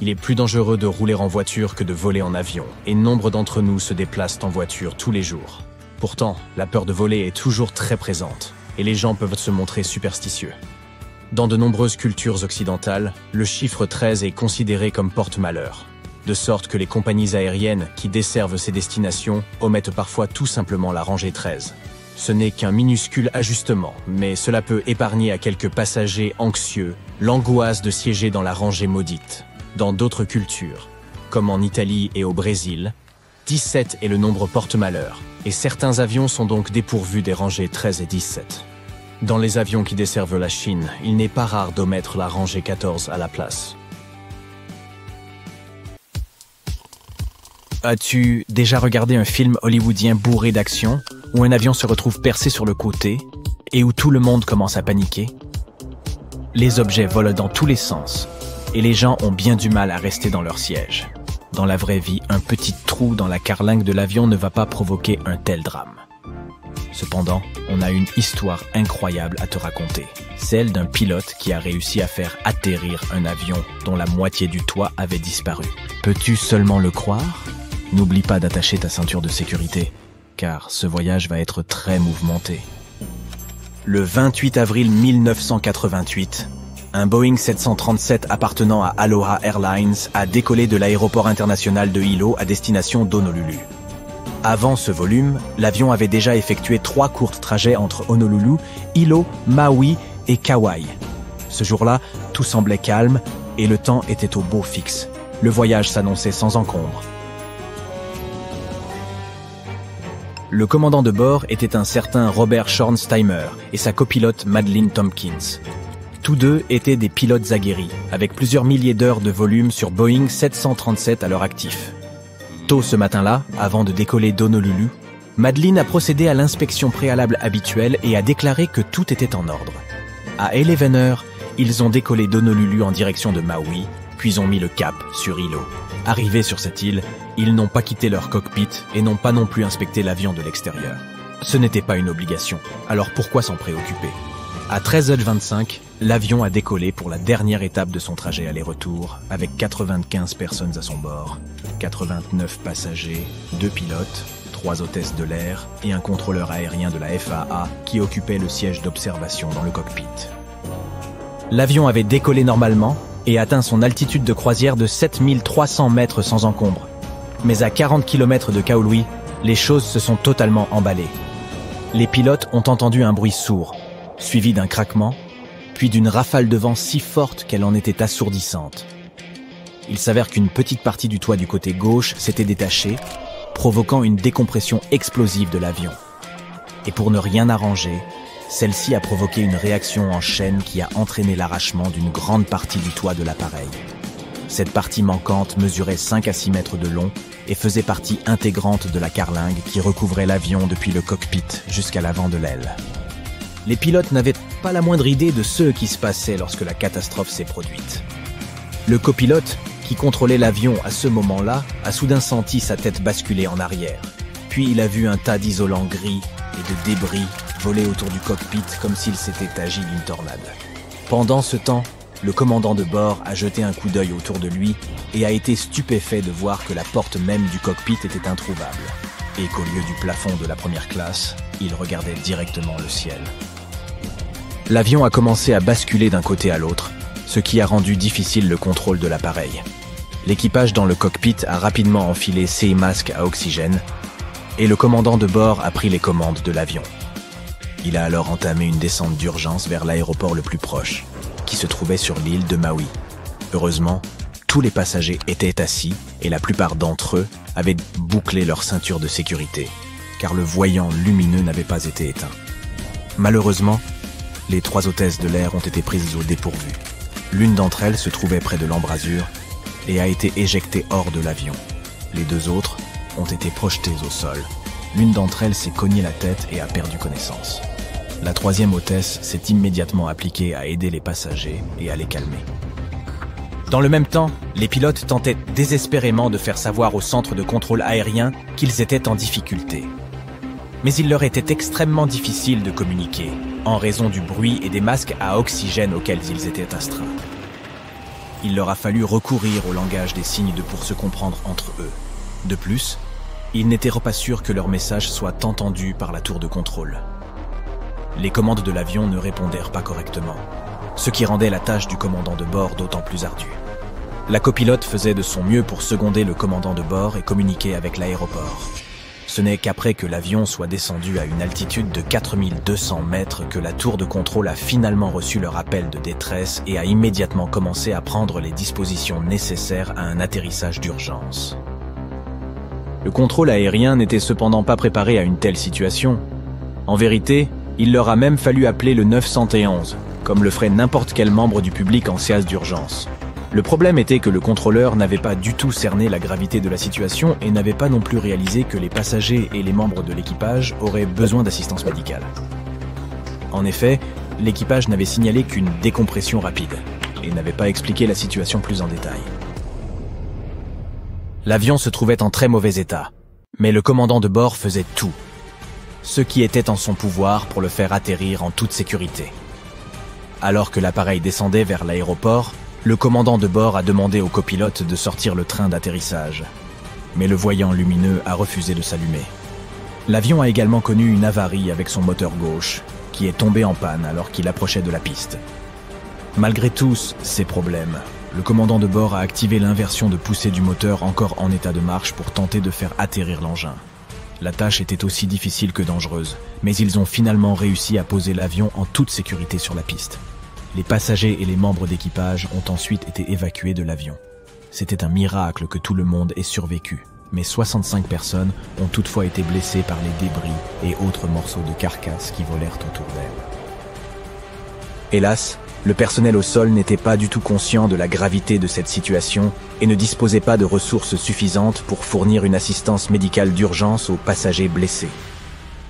Speaker 3: Il est plus dangereux de rouler en voiture que de voler en avion, et nombre d'entre nous se déplacent en voiture tous les jours. Pourtant, la peur de voler est toujours très présente, et les gens peuvent se montrer superstitieux. Dans de nombreuses cultures occidentales, le chiffre 13 est considéré comme porte-malheur, de sorte que les compagnies aériennes qui desservent ces destinations omettent parfois tout simplement la rangée 13. Ce n'est qu'un minuscule ajustement, mais cela peut épargner à quelques passagers anxieux l'angoisse de siéger dans la rangée maudite. Dans d'autres cultures, comme en Italie et au Brésil, 17 est le nombre porte-malheur, et certains avions sont donc dépourvus des rangées 13 et 17. Dans les avions qui desservent la Chine, il n'est pas rare d'omettre la rangée 14 à la place.
Speaker 2: As-tu déjà regardé un film hollywoodien bourré d'action, où un avion se retrouve percé sur le côté, et où tout le monde commence à paniquer? Les objets volent dans tous les sens, et les gens ont bien du mal à rester dans leur siège. Dans la vraie vie, un petit trou dans la carlingue de l'avion ne va pas provoquer un tel drame. Cependant, on a une histoire incroyable à te raconter. Celle d'un pilote qui a réussi à faire atterrir un avion dont la moitié du toit avait disparu. Peux-tu seulement le croire? N'oublie pas d'attacher ta ceinture de sécurité, car ce voyage va être très mouvementé. Le 28 avril 1988, un Boeing 737 appartenant à Aloha Airlines a décollé de l'aéroport international de Hilo à destination d'Honolulu. Avant ce volume, l'avion avait déjà effectué trois courts trajets entre Honolulu, Hilo, Maui et Kauai. Ce jour-là, tout semblait calme et le temps était au beau fixe. Le voyage s'annonçait sans encombre. Le commandant de bord était un certain Robert Schornsteimer et sa copilote Madeleine Tompkins. Tous deux étaient des pilotes aguerris, avec plusieurs milliers d'heures de volume sur Boeing 737 à leur actif. Tôt ce matin-là, avant de décoller d'Honolulu, Madeleine a procédé à l'inspection préalable habituelle et a déclaré que tout était en ordre. À 11h, ils ont décollé d'Honolulu en direction de Maui, puis ont mis le cap sur Hilo. Arrivés sur cette île, ils n'ont pas quitté leur cockpit et n'ont pas non plus inspecté l'avion de l'extérieur. Ce n'était pas une obligation, alors pourquoi s'en préoccuper? À 13h25, l'avion a décollé pour la dernière étape de son trajet aller-retour, avec 95 personnes à son bord, 89 passagers, deux pilotes, trois hôtesses de l'air et un contrôleur aérien de la FAA qui occupait le siège d'observation dans le cockpit. L'avion avait décollé normalement et atteint son altitude de croisière de 7300 mètres sans encombre. Mais à 40 km de Kaului, les choses se sont totalement emballées. Les pilotes ont entendu un bruit sourd, suivi d'un craquement, puis d'une rafale de vent si forte qu'elle en était assourdissante. Il s'avère qu'une petite partie du toit du côté gauche s'était détachée, provoquant une décompression explosive de l'avion. Et pour ne rien arranger, celle-ci a provoqué une réaction en chaîne qui a entraîné l'arrachement d'une grande partie du toit de l'appareil. Cette partie manquante mesurait 5 à 6 mètres de long et faisait partie intégrante de la carlingue qui recouvrait l'avion depuis le cockpit jusqu'à l'avant de l'aile. Les pilotes n'avaient pas la moindre idée de ce qui se passait lorsque la catastrophe s'est produite. Le copilote, qui contrôlait l'avion à ce moment-là, a soudain senti sa tête basculer en arrière. Puis il a vu un tas d'isolants gris et de débris voler autour du cockpit comme s'il s'était agi d'une tornade. Pendant ce temps, le commandant de bord a jeté un coup d'œil autour de lui et a été stupéfait de voir que la porte même du cockpit était introuvable et qu'au lieu du plafond de la première classe, il regardait directement le ciel. L'avion a commencé à basculer d'un côté à l'autre, ce qui a rendu difficile le contrôle de l'appareil. L'équipage dans le cockpit a rapidement enfilé ses masques à oxygène et le commandant de bord a pris les commandes de l'avion. Il a alors entamé une descente d'urgence vers l'aéroport le plus proche, qui se trouvait sur l'île de Maui. Heureusement, tous les passagers étaient assis et la plupart d'entre eux avaient bouclé leur ceinture de sécurité, car le voyant lumineux n'avait pas été éteint. Malheureusement, les trois hôtesses de l'air ont été prises au dépourvu. L'une d'entre elles se trouvait près de l'embrasure et a été éjectée hors de l'avion. Les deux autres ont été projetées au sol. L'une d'entre elles s'est cognée la tête et a perdu connaissance. La troisième hôtesse s'est immédiatement appliquée à aider les passagers et à les calmer. Dans le même temps, les pilotes tentaient désespérément de faire savoir au centre de contrôle aérien qu'ils étaient en difficulté. Mais il leur était extrêmement difficile de communiquer, en raison du bruit et des masques à oxygène auxquels ils étaient astreints.
Speaker 4: il leur a fallu recourir au langage des signes de pour se comprendre entre eux. De plus, ils n'étaient pas sûrs que leur message soit entendu par la tour de contrôle. Les commandes de l'avion ne répondèrent pas correctement, ce qui rendait la tâche du commandant de bord d'autant plus ardue. La copilote faisait de son mieux pour seconder le commandant de bord et communiquer avec l'aéroport. Ce n'est qu'après que l'avion soit descendu à une altitude de 4200 mètres que la tour de contrôle a finalement reçu leur appel de détresse et a immédiatement commencé à prendre les dispositions nécessaires à un atterrissage d'urgence. Le contrôle aérien n'était cependant pas préparé à une telle situation. En vérité, il leur a même fallu appeler le 911, comme le ferait n'importe quel membre du public en séance d'urgence. Le problème était que le contrôleur n'avait pas du tout cerné la gravité de la situation et n'avait pas non plus réalisé que les passagers et les membres de l'équipage auraient besoin d'assistance médicale. En effet, l'équipage n'avait signalé qu'une décompression rapide et n'avait pas expliqué la situation plus en détail. L'avion se trouvait en très mauvais état, mais le commandant de bord faisait tout, ce qui était en son pouvoir pour le faire atterrir en toute sécurité. Alors que l'appareil descendait vers l'aéroport, le commandant de bord a demandé au copilote de sortir le train d'atterrissage. Mais le voyant lumineux a refusé de s'allumer. L'avion a également connu une avarie avec son moteur gauche, qui est tombé en panne alors qu'il approchait de la piste. Malgré tous ces problèmes, le commandant de bord a activé l'inversion de poussée du moteur encore en état de marche pour tenter de faire atterrir l'engin. La tâche était aussi difficile que dangereuse, mais ils ont finalement réussi à poser l'avion en toute sécurité sur la piste. Les passagers et les membres d'équipage ont ensuite été évacués de l'avion. C'était un miracle que tout le monde ait survécu, mais 65 personnes ont toutefois été blessées par les débris et autres morceaux de carcasse qui volèrent autour d'elles.
Speaker 2: Hélas, le personnel au sol n'était pas du tout conscient de la gravité de cette situation et ne disposait pas de ressources suffisantes pour fournir une assistance médicale d'urgence aux passagers blessés.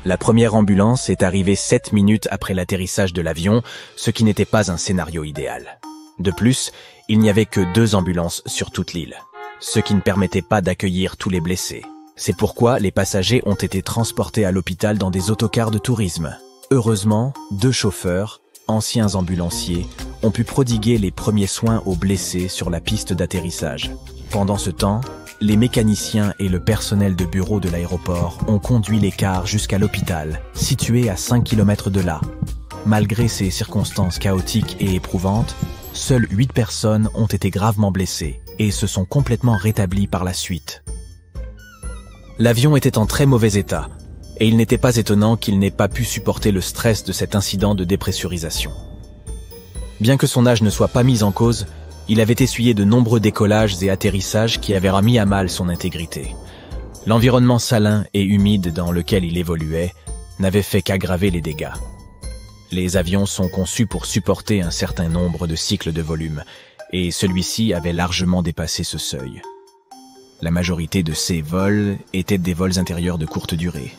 Speaker 2: La première ambulance est arrivée 7 minutes après l'atterrissage de l'avion, ce qui n'était pas un scénario idéal. De plus, il n'y avait que deux ambulances sur toute l'île, ce qui ne permettait pas d'accueillir tous les blessés. C'est pourquoi les passagers ont été transportés à l'hôpital dans des autocars de tourisme. Heureusement, deux chauffeurs, anciens ambulanciers, ont pu prodiguer les premiers soins aux blessés sur la piste d'atterrissage. Pendant ce temps, les mécaniciens et le personnel de bureau de l'aéroport ont conduit les cars jusqu'à l'hôpital, situé à 5 km de là. Malgré ces circonstances chaotiques et éprouvantes, seules 8 personnes ont été gravement blessées et se sont complètement rétablies par la suite. L'avion était en très mauvais état, et il n'était pas étonnant qu'il n'ait pas pu supporter le stress de cet incident de dépressurisation. Bien que son âge ne soit pas mis en cause, il avait essuyé de nombreux décollages et atterrissages qui avaient remis à mal son intégrité. L'environnement salin et humide dans lequel il évoluait n'avait fait qu'aggraver les dégâts. Les avions sont conçus pour supporter un certain nombre de cycles de volume, et celui-ci avait largement dépassé ce seuil. La majorité de ces vols étaient des vols intérieurs de courte durée,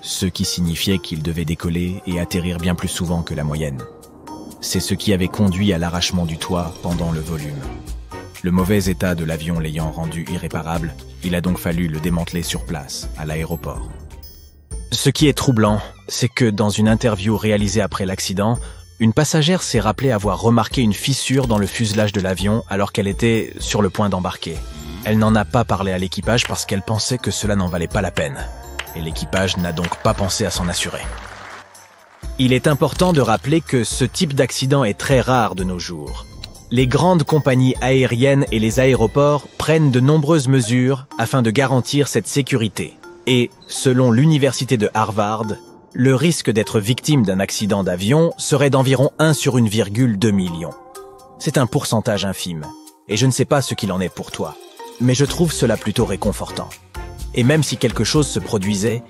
Speaker 2: ce qui signifiait qu'il devait décoller et atterrir bien plus souvent que la moyenne. C'est ce qui avait conduit à l'arrachement du toit pendant le volume. Le mauvais état de l'avion l'ayant rendu irréparable, il a donc fallu le démanteler sur place, à l'aéroport. Ce qui est troublant, c'est que dans une interview réalisée après l'accident, une passagère s'est rappelée avoir remarqué une fissure dans le fuselage de l'avion alors qu'elle était sur le point d'embarquer. Elle n'en a pas parlé à l'équipage parce qu'elle pensait que cela n'en valait pas la peine et l'équipage n'a donc pas pensé à s'en assurer. Il est important de rappeler que ce type d'accident est très rare de nos jours. Les grandes compagnies aériennes et les aéroports prennent de nombreuses mesures afin de garantir cette sécurité. Et, selon l'université de Harvard, le risque d'être victime d'un accident d'avion serait d'environ 1 sur 1,2 million. C'est un pourcentage infime, et je ne sais pas ce qu'il en est pour toi, mais je trouve cela plutôt réconfortant. Et même si quelque chose se produisait,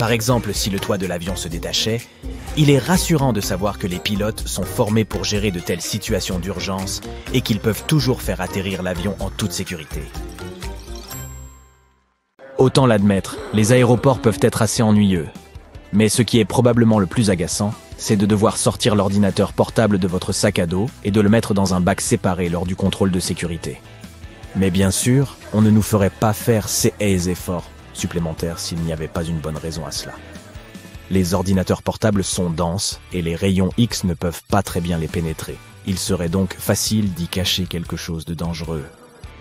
Speaker 2: par exemple si le toit de l'avion se détachait, il est rassurant de savoir que les pilotes sont formés pour gérer de telles situations d'urgence et qu'ils peuvent toujours faire atterrir l'avion en toute sécurité. Autant l'admettre, les aéroports peuvent être assez ennuyeux. Mais ce qui est probablement le plus agaçant, c'est de devoir sortir l'ordinateur portable de votre sac à dos et de le mettre dans un bac séparé lors du contrôle de sécurité. Mais bien sûr, on ne nous ferait pas faire ces efforts supplémentaires s'il n'y avait pas une bonne raison à cela. Les ordinateurs portables sont denses et les rayons X ne peuvent pas très bien les pénétrer. Il serait donc facile d'y cacher quelque chose de dangereux.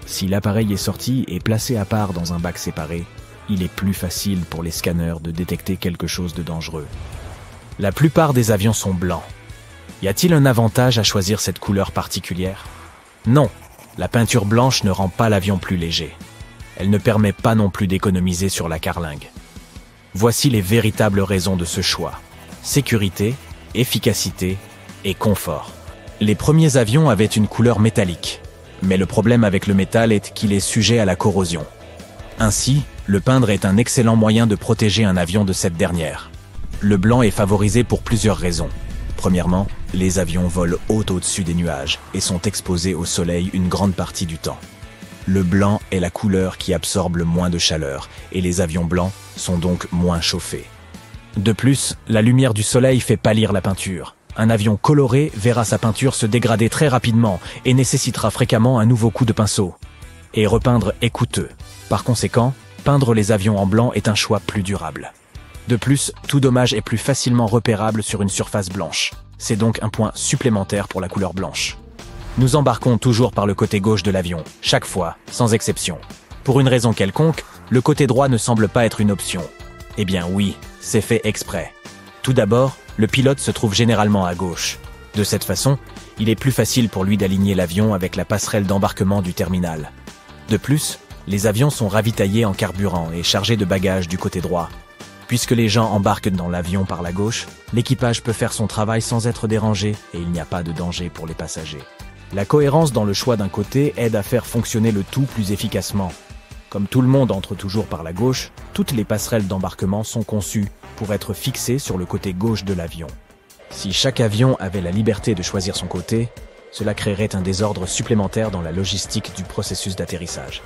Speaker 2: Si l'appareil est sorti et placé à part dans un bac séparé, il est plus facile pour les scanners de détecter quelque chose de dangereux. La plupart des avions sont blancs. Y a-t-il un avantage à choisir cette couleur particulière? Non, la peinture blanche ne rend pas l'avion plus léger. Elle ne permet pas non plus d'économiser sur la carlingue. Voici les véritables raisons de ce choix. Sécurité, efficacité et confort. Les premiers avions avaient une couleur métallique, mais le problème avec le métal est qu'il est sujet à la corrosion. Ainsi, le peindre est un excellent moyen de protéger un avion de cette dernière. Le blanc est favorisé pour plusieurs raisons. Premièrement, les avions volent haut au-dessus des nuages et sont exposés au soleil une grande partie du temps. Le blanc est la couleur qui absorbe le moins de chaleur et les avions blancs sont donc moins chauffés. De plus, la lumière du soleil fait pâlir la peinture. Un avion coloré verra sa peinture se dégrader très rapidement et nécessitera fréquemment un nouveau coup de pinceau. Et repeindre est coûteux. Par conséquent, peindre les avions en blanc est un choix plus durable. De plus, tout dommage est plus facilement repérable sur une surface blanche. C'est donc un point supplémentaire pour la couleur blanche. Nous embarquons toujours par le côté gauche de l'avion, chaque fois, sans exception. Pour une raison quelconque, le côté droit ne semble pas être une option. Eh bien oui, c'est fait exprès. Tout d'abord, le pilote se trouve généralement à gauche. De cette façon, il est plus facile pour lui d'aligner l'avion avec la passerelle d'embarquement du terminal. De plus, les avions sont ravitaillés en carburant et chargés de bagages du côté droit. Puisque les gens embarquent dans l'avion par la gauche, l'équipage peut faire son travail sans être dérangé et il n'y a pas de danger pour les passagers. La cohérence dans le choix d'un côté aide à faire fonctionner le tout plus efficacement. Comme tout le monde entre toujours par la gauche, toutes les passerelles d'embarquement sont conçues pour être fixées sur le côté gauche de l'avion. Si chaque avion avait la liberté de choisir son côté, cela créerait un désordre supplémentaire dans la logistique du processus d'atterrissage.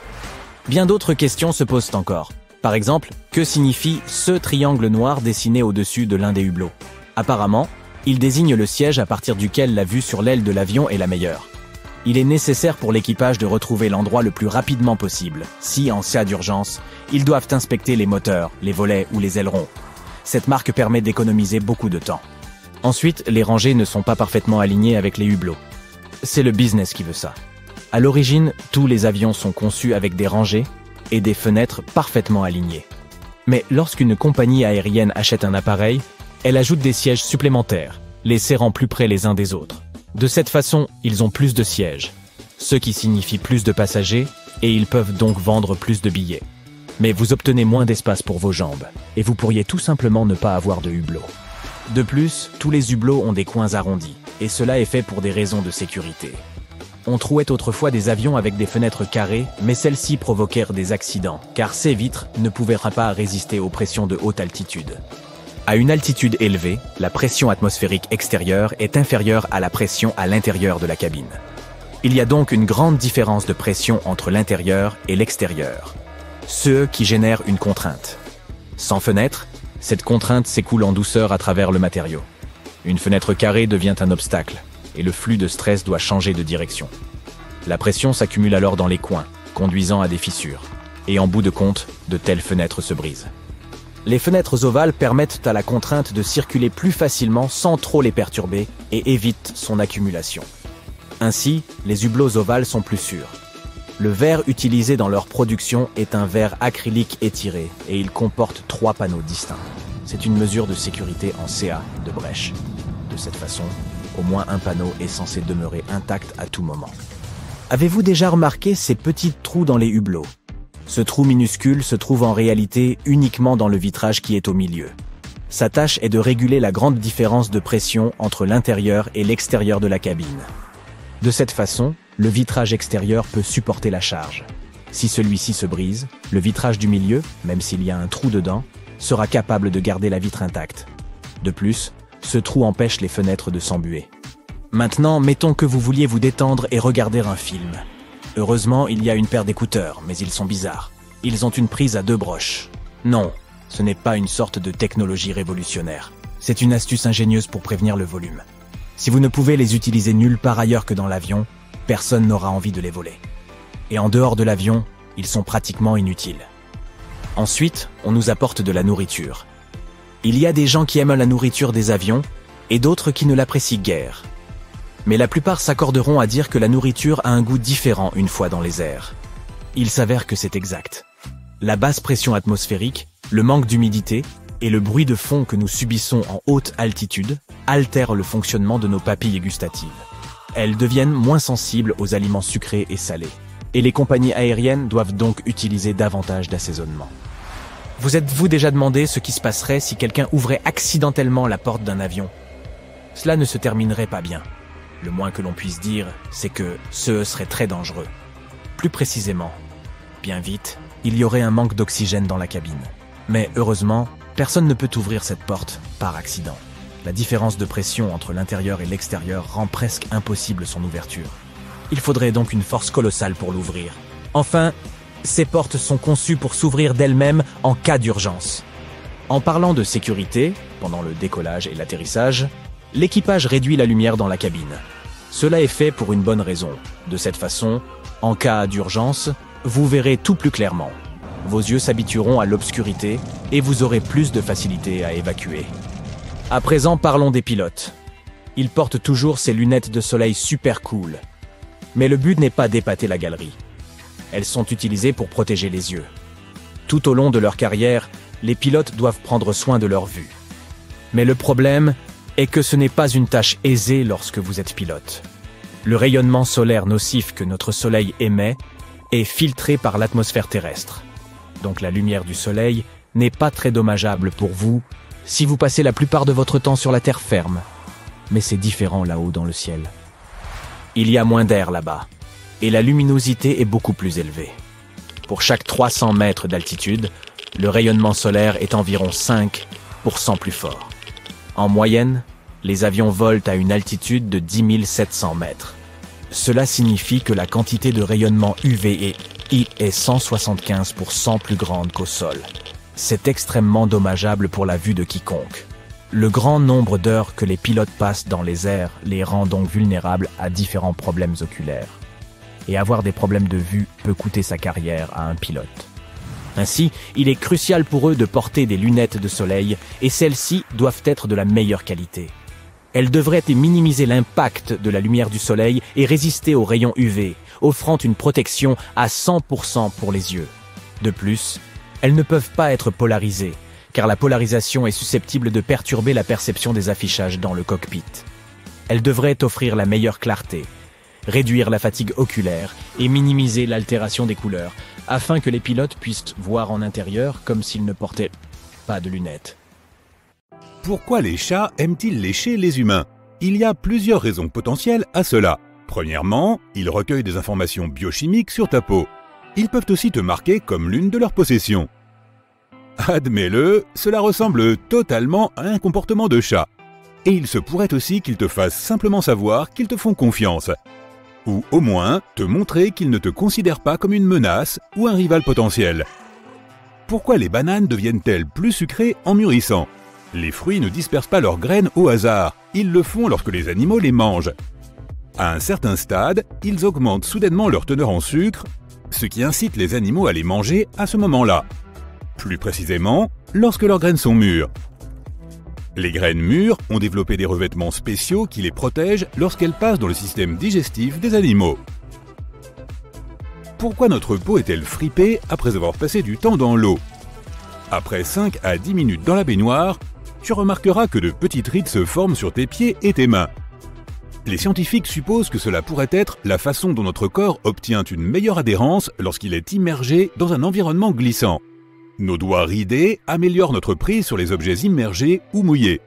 Speaker 2: Bien d'autres questions se posent encore. Par exemple, que signifie ce triangle noir dessiné au-dessus de l'un des hublots? Apparemment, il désigne le siège à partir duquel la vue sur l'aile de l'avion est la meilleure il est nécessaire pour l'équipage de retrouver l'endroit le plus rapidement possible, si, en cas d'urgence, ils doivent inspecter les moteurs, les volets ou les ailerons. Cette marque permet d'économiser beaucoup de temps. Ensuite, les rangées ne sont pas parfaitement alignées avec les hublots. C'est le business qui veut ça. À l'origine, tous les avions sont conçus avec des rangées et des fenêtres parfaitement alignées. Mais lorsqu'une compagnie aérienne achète un appareil, elle ajoute des sièges supplémentaires, les serrant plus près les uns des autres. De cette façon, ils ont plus de sièges, ce qui signifie plus de passagers, et ils peuvent donc vendre plus de billets. Mais vous obtenez moins d'espace pour vos jambes, et vous pourriez tout simplement ne pas avoir de hublot. De plus, tous les hublots ont des coins arrondis, et cela est fait pour des raisons de sécurité. On trouait autrefois des avions avec des fenêtres carrées, mais celles-ci provoquèrent des accidents, car ces vitres ne pouvaient pas résister aux pressions de haute altitude. À une altitude élevée, la pression atmosphérique extérieure est inférieure à la pression à l'intérieur de la cabine. Il y a donc une grande différence de pression entre l'intérieur et l'extérieur, ce qui génère une contrainte. Sans fenêtre, cette contrainte s'écoule en douceur à travers le matériau. Une fenêtre carrée devient un obstacle, et le flux de stress doit changer de direction. La pression s'accumule alors dans les coins, conduisant à des fissures, et en bout de compte, de telles fenêtres se brisent. Les fenêtres ovales permettent à la contrainte de circuler plus facilement sans trop les perturber et évitent son accumulation. Ainsi, les hublots ovales sont plus sûrs. Le verre utilisé dans leur production est un verre acrylique étiré et il comporte trois panneaux distincts. C'est une mesure de sécurité en CA de brèche. De cette façon, au moins un panneau est censé demeurer intact à tout moment. Avez-vous déjà remarqué ces petits trous dans les hublots? Ce trou minuscule se trouve en réalité uniquement dans le vitrage qui est au milieu. Sa tâche est de réguler la grande différence de pression entre l'intérieur et l'extérieur de la cabine. De cette façon, le vitrage extérieur peut supporter la charge. Si celui-ci se brise, le vitrage du milieu, même s'il y a un trou dedans, sera capable de garder la vitre intacte. De plus, ce trou empêche les fenêtres de s'embuer. Maintenant, mettons que vous vouliez vous détendre et regarder un film. Heureusement, il y a une paire d'écouteurs, mais ils sont bizarres. Ils ont une prise à deux broches. Non, ce n'est pas une sorte de technologie révolutionnaire. C'est une astuce ingénieuse pour prévenir le volume. Si vous ne pouvez les utiliser nulle part ailleurs que dans l'avion, personne n'aura envie de les voler. Et en dehors de l'avion, ils sont pratiquement inutiles. Ensuite, on nous apporte de la nourriture. Il y a des gens qui aiment la nourriture des avions et d'autres qui ne l'apprécient guère. Mais la plupart s'accorderont à dire que la nourriture a un goût différent une fois dans les airs. Il s'avère que c'est exact. La basse pression atmosphérique, le manque d'humidité et le bruit de fond que nous subissons en haute altitude altèrent le fonctionnement de nos papilles gustatives. Elles deviennent moins sensibles aux aliments sucrés et salés. Et les compagnies aériennes doivent donc utiliser davantage d'assaisonnement. Vous êtes-vous déjà demandé ce qui se passerait si quelqu'un ouvrait accidentellement la porte d'un avion? Cela ne se terminerait pas bien. Le moins que l'on puisse dire, c'est que ce serait très dangereux. Plus précisément, bien vite, il y aurait un manque d'oxygène dans la cabine. Mais heureusement, personne ne peut ouvrir cette porte par accident. La différence de pression entre l'intérieur et l'extérieur rend presque impossible son ouverture. Il faudrait donc une force colossale pour l'ouvrir. Enfin, ces portes sont conçues pour s'ouvrir d'elles-mêmes en cas d'urgence. En parlant de sécurité, pendant le décollage et l'atterrissage, l'équipage réduit la lumière dans la cabine. Cela est fait pour une bonne raison. De cette façon, en cas d'urgence, vous verrez tout plus clairement. Vos yeux s'habitueront à l'obscurité et vous aurez plus de facilité à évacuer. À présent, parlons des pilotes. Ils portent toujours ces lunettes de soleil super cool. Mais le but n'est pas d'épater la galerie. Elles sont utilisées pour protéger les yeux. Tout au long de leur carrière, les pilotes doivent prendre soin de leur vue. Mais le problème est que ce n'est pas une tâche aisée lorsque vous êtes pilote. Le rayonnement solaire nocif que notre Soleil émet est filtré par l'atmosphère terrestre. Donc la lumière du Soleil n'est pas très dommageable pour vous si vous passez la plupart de votre temps sur la terre ferme. Mais c'est différent là-haut dans le ciel. Il y a moins d'air là-bas, et la luminosité est beaucoup plus élevée. Pour chaque 300 mètres d'altitude, le rayonnement solaire est environ 5% plus fort. En moyenne, les avions volent à une altitude de 10 700 mètres. Cela signifie que la quantité de rayonnement UV et I est 175% plus grande qu'au sol c'est extrêmement dommageable pour la vue de quiconque. Le grand nombre d'heures que les pilotes passent dans les airs les rend donc vulnérables à différents problèmes oculaires. Et avoir des problèmes de vue peut coûter sa carrière à un pilote. Ainsi, il est crucial pour eux de porter des lunettes de soleil et celles-ci doivent être de la meilleure qualité. Elles devraient minimiser l'impact de la lumière du soleil et résister aux rayons UV, offrant une protection à 100% pour les yeux. De plus, elles ne peuvent pas être polarisées, car la polarisation est susceptible de perturber la perception des affichages dans le cockpit. Elles devraient offrir la meilleure clarté, réduire la fatigue oculaire et minimiser l'altération des couleurs, afin que les pilotes puissent voir en intérieur comme s'ils ne portaient pas de lunettes.
Speaker 5: Pourquoi les chats aiment-ils lécher les humains? Il y a plusieurs raisons potentielles à cela. Premièrement, ils recueillent des informations biochimiques sur ta peau ils peuvent aussi te marquer comme l'une de leurs possessions. Admets-le, cela ressemble totalement à un comportement de chat. Et il se pourrait aussi qu'ils te fassent simplement savoir qu'ils te font confiance. Ou au moins te montrer qu'ils ne te considèrent pas comme une menace ou un rival potentiel. Pourquoi les bananes deviennent-elles plus sucrées en mûrissant? Les fruits ne dispersent pas leurs graines au hasard, ils le font lorsque les animaux les mangent. À un certain stade, ils augmentent soudainement leur teneur en sucre ce qui incite les animaux à les manger à ce moment-là. Plus précisément, lorsque leurs graines sont mûres. Les graines mûres ont développé des revêtements spéciaux qui les protègent lorsqu'elles passent dans le système digestif des animaux. Pourquoi notre peau est-elle fripée après avoir passé du temps dans l'eau? Après 5 à 10 minutes dans la baignoire, tu remarqueras que de petites rides se forment sur tes pieds et tes mains. Les scientifiques supposent que cela pourrait être la façon dont notre corps obtient une meilleure adhérence lorsqu'il est immergé dans un environnement glissant. Nos doigts ridés améliorent notre prise sur les objets immergés ou mouillés.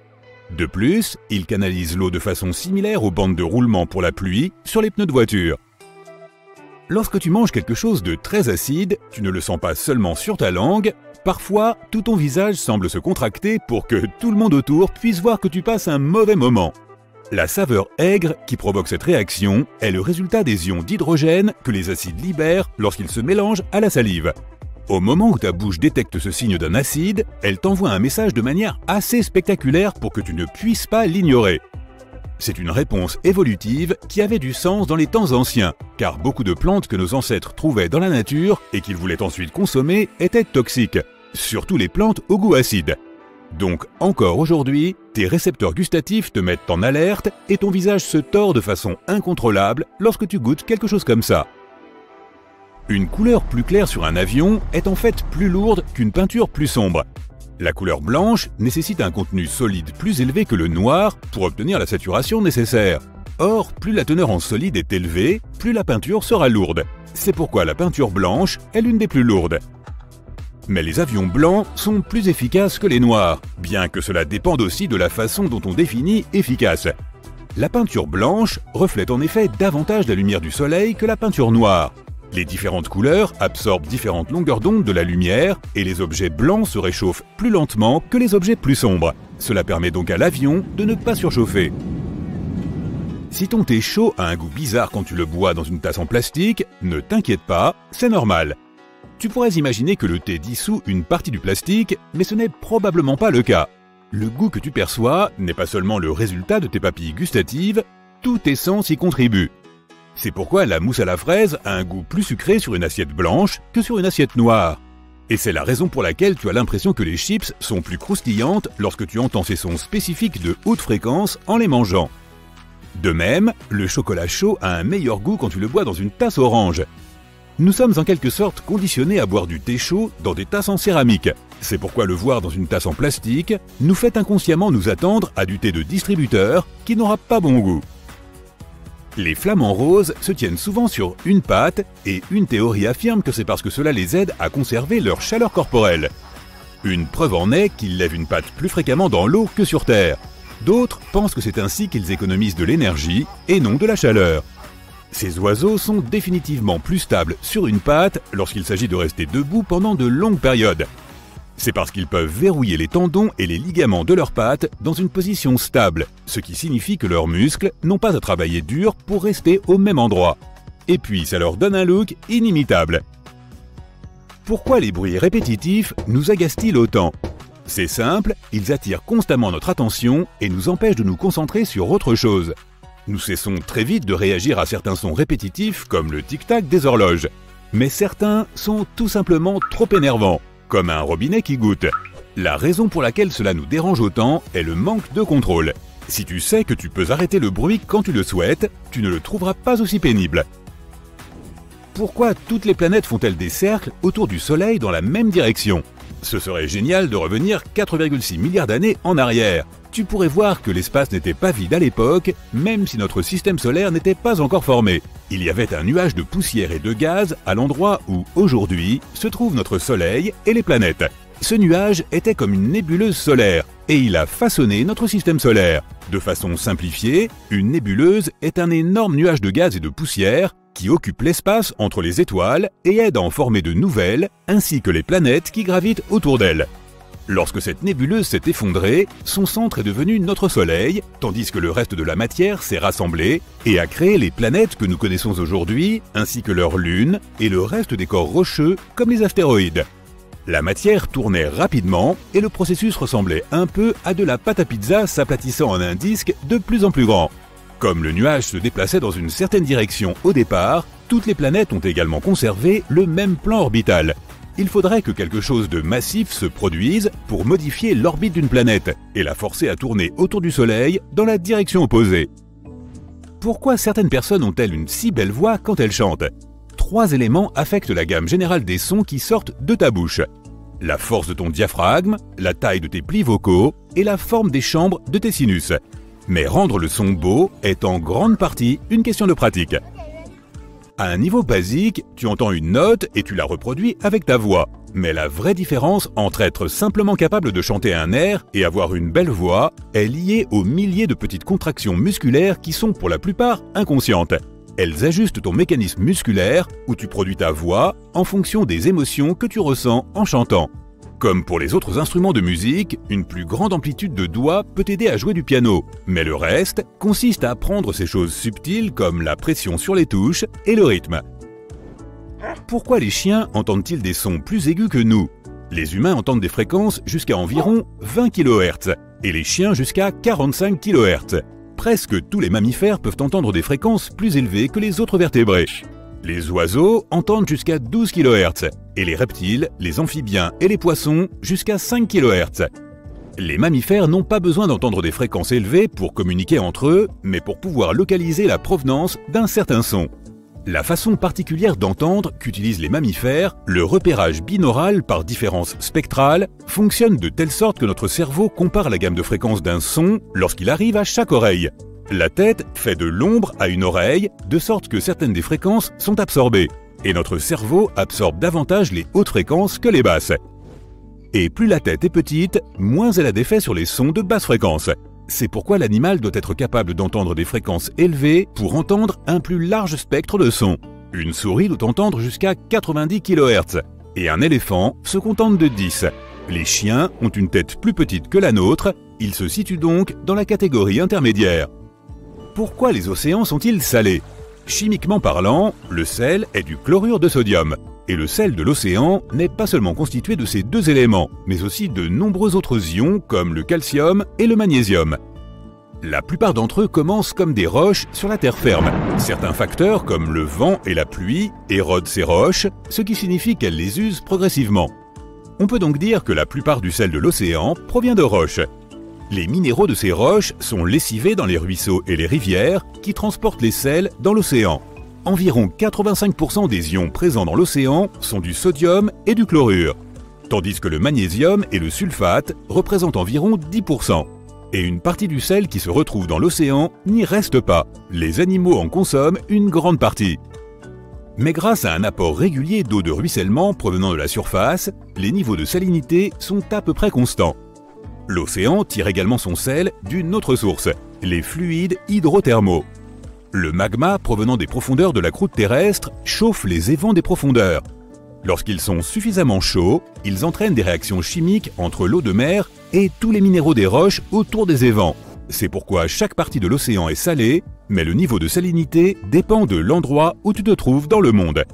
Speaker 5: De plus, ils canalisent l'eau de façon similaire aux bandes de roulement pour la pluie sur les pneus de voiture. Lorsque tu manges quelque chose de très acide, tu ne le sens pas seulement sur ta langue, parfois tout ton visage semble se contracter pour que tout le monde autour puisse voir que tu passes un mauvais moment. La saveur aigre qui provoque cette réaction est le résultat des ions d'hydrogène que les acides libèrent lorsqu'ils se mélangent à la salive. Au moment où ta bouche détecte ce signe d'un acide, elle t'envoie un message de manière assez spectaculaire pour que tu ne puisses pas l'ignorer. C'est une réponse évolutive qui avait du sens dans les temps anciens, car beaucoup de plantes que nos ancêtres trouvaient dans la nature et qu'ils voulaient ensuite consommer étaient toxiques, surtout les plantes au goût acide. Donc encore aujourd'hui, tes récepteurs gustatifs te mettent en alerte et ton visage se tord de façon incontrôlable lorsque tu goûtes quelque chose comme ça. Une couleur plus claire sur un avion est en fait plus lourde qu'une peinture plus sombre. La couleur blanche nécessite un contenu solide plus élevé que le noir pour obtenir la saturation nécessaire. Or, plus la teneur en solide est élevée, plus la peinture sera lourde. C'est pourquoi la peinture blanche est l'une des plus lourdes. Mais les avions blancs sont plus efficaces que les noirs, bien que cela dépende aussi de la façon dont on définit efficace. La peinture blanche reflète en effet davantage la lumière du soleil que la peinture noire. Les différentes couleurs absorbent différentes longueurs d'onde de la lumière et les objets blancs se réchauffent plus lentement que les objets plus sombres. Cela permet donc à l'avion de ne pas surchauffer. Si ton thé chaud a un goût bizarre quand tu le bois dans une tasse en plastique, ne t'inquiète pas, c'est normal. Tu pourrais imaginer que le thé dissout une partie du plastique, mais ce n'est probablement pas le cas. Le goût que tu perçois n'est pas seulement le résultat de tes papilles gustatives, tout tes sens y contribue. C'est pourquoi la mousse à la fraise a un goût plus sucré sur une assiette blanche que sur une assiette noire. Et c'est la raison pour laquelle tu as l'impression que les chips sont plus croustillantes lorsque tu entends ces sons spécifiques de haute fréquence en les mangeant. De même, le chocolat chaud a un meilleur goût quand tu le bois dans une tasse orange. Nous sommes en quelque sorte conditionnés à boire du thé chaud dans des tasses en céramique. C'est pourquoi le voir dans une tasse en plastique nous fait inconsciemment nous attendre à du thé de distributeur qui n'aura pas bon goût. Les flamants roses se tiennent souvent sur une pâte et une théorie affirme que c'est parce que cela les aide à conserver leur chaleur corporelle. Une preuve en est qu'ils lèvent une pâte plus fréquemment dans l'eau que sur Terre. D'autres pensent que c'est ainsi qu'ils économisent de l'énergie et non de la chaleur. Ces oiseaux sont définitivement plus stables sur une patte lorsqu'il s'agit de rester debout pendant de longues périodes. C'est parce qu'ils peuvent verrouiller les tendons et les ligaments de leurs pattes dans une position stable, ce qui signifie que leurs muscles n'ont pas à travailler dur pour rester au même endroit. Et puis ça leur donne un look inimitable. Pourquoi les bruits répétitifs nous agacent-ils autant? C'est simple, ils attirent constamment notre attention et nous empêchent de nous concentrer sur autre chose. Nous cessons très vite de réagir à certains sons répétitifs comme le tic-tac des horloges. Mais certains sont tout simplement trop énervants comme un robinet qui goûte. La raison pour laquelle cela nous dérange autant est le manque de contrôle. Si tu sais que tu peux arrêter le bruit quand tu le souhaites, tu ne le trouveras pas aussi pénible. Pourquoi toutes les planètes font-elles des cercles autour du Soleil dans la même direction? Ce serait génial de revenir 4,6 milliards d'années en arrière. Tu pourrais voir que l'espace n'était pas vide à l'époque, même si notre système solaire n'était pas encore formé. Il y avait un nuage de poussière et de gaz à l'endroit où, aujourd'hui, se trouve notre Soleil et les planètes. Ce nuage était comme une nébuleuse solaire, et il a façonné notre système solaire. De façon simplifiée, une nébuleuse est un énorme nuage de gaz et de poussière qui occupe l'espace entre les étoiles et aide à en former de nouvelles, ainsi que les planètes qui gravitent autour d'elle. Lorsque cette nébuleuse s'est effondrée, son centre est devenu notre Soleil, tandis que le reste de la matière s'est rassemblé et a créé les planètes que nous connaissons aujourd'hui, ainsi que leurs lunes et le reste des corps rocheux comme les astéroïdes. La matière tournait rapidement et le processus ressemblait un peu à de la pâte à pizza s'aplatissant en un disque de plus en plus grand. Comme le nuage se déplaçait dans une certaine direction au départ, toutes les planètes ont également conservé le même plan orbital, il faudrait que quelque chose de massif se produise pour modifier l'orbite d'une planète et la forcer à tourner autour du Soleil dans la direction opposée. Pourquoi certaines personnes ont-elles une si belle voix quand elles chantent? Trois éléments affectent la gamme générale des sons qui sortent de ta bouche. La force de ton diaphragme, la taille de tes plis vocaux et la forme des chambres de tes sinus. Mais rendre le son beau est en grande partie une question de pratique. À un niveau basique, tu entends une note et tu la reproduis avec ta voix. Mais la vraie différence entre être simplement capable de chanter un air et avoir une belle voix est liée aux milliers de petites contractions musculaires qui sont pour la plupart inconscientes. Elles ajustent ton mécanisme musculaire où tu produis ta voix en fonction des émotions que tu ressens en chantant. Comme pour les autres instruments de musique, une plus grande amplitude de doigts peut aider à jouer du piano, mais le reste consiste à apprendre ces choses subtiles comme la pression sur les touches et le rythme. Pourquoi les chiens entendent-ils des sons plus aigus que nous? Les humains entendent des fréquences jusqu'à environ 20 kHz et les chiens jusqu'à 45 kHz. Presque tous les mammifères peuvent entendre des fréquences plus élevées que les autres vertébrés. Les oiseaux entendent jusqu'à 12 kHz et les reptiles, les amphibiens et les poissons jusqu'à 5 kHz. Les mammifères n'ont pas besoin d'entendre des fréquences élevées pour communiquer entre eux, mais pour pouvoir localiser la provenance d'un certain son. La façon particulière d'entendre qu'utilisent les mammifères, le repérage binaural par différence spectrale, fonctionne de telle sorte que notre cerveau compare la gamme de fréquences d'un son lorsqu'il arrive à chaque oreille. La tête fait de l'ombre à une oreille, de sorte que certaines des fréquences sont absorbées, et notre cerveau absorbe davantage les hautes fréquences que les basses. Et plus la tête est petite, moins elle a d'effet sur les sons de basse fréquence. C'est pourquoi l'animal doit être capable d'entendre des fréquences élevées pour entendre un plus large spectre de sons. Une souris doit entendre jusqu'à 90 kHz et un éléphant se contente de 10. Les chiens ont une tête plus petite que la nôtre, ils se situent donc dans la catégorie intermédiaire. Pourquoi les océans sont-ils salés? Chimiquement parlant, le sel est du chlorure de sodium, et le sel de l'océan n'est pas seulement constitué de ces deux éléments, mais aussi de nombreux autres ions comme le calcium et le magnésium. La plupart d'entre eux commencent comme des roches sur la terre ferme. Certains facteurs, comme le vent et la pluie, érodent ces roches, ce qui signifie qu'elles les usent progressivement. On peut donc dire que la plupart du sel de l'océan provient de roches. Les minéraux de ces roches sont lessivés dans les ruisseaux et les rivières qui transportent les sels dans l'océan environ 85% des ions présents dans l'océan sont du sodium et du chlorure, tandis que le magnésium et le sulfate représentent environ 10%. Et une partie du sel qui se retrouve dans l'océan n'y reste pas. Les animaux en consomment une grande partie. Mais grâce à un apport régulier d'eau de ruissellement provenant de la surface, les niveaux de salinité sont à peu près constants. L'océan tire également son sel d'une autre source, les fluides hydrothermaux. Le magma provenant des profondeurs de la croûte terrestre chauffe les évents des profondeurs. Lorsqu'ils sont suffisamment chauds, ils entraînent des réactions chimiques entre l'eau de mer et tous les minéraux des roches autour des évents. C'est pourquoi chaque partie de l'océan est salée, mais le niveau de salinité dépend de l'endroit où tu te trouves dans le monde.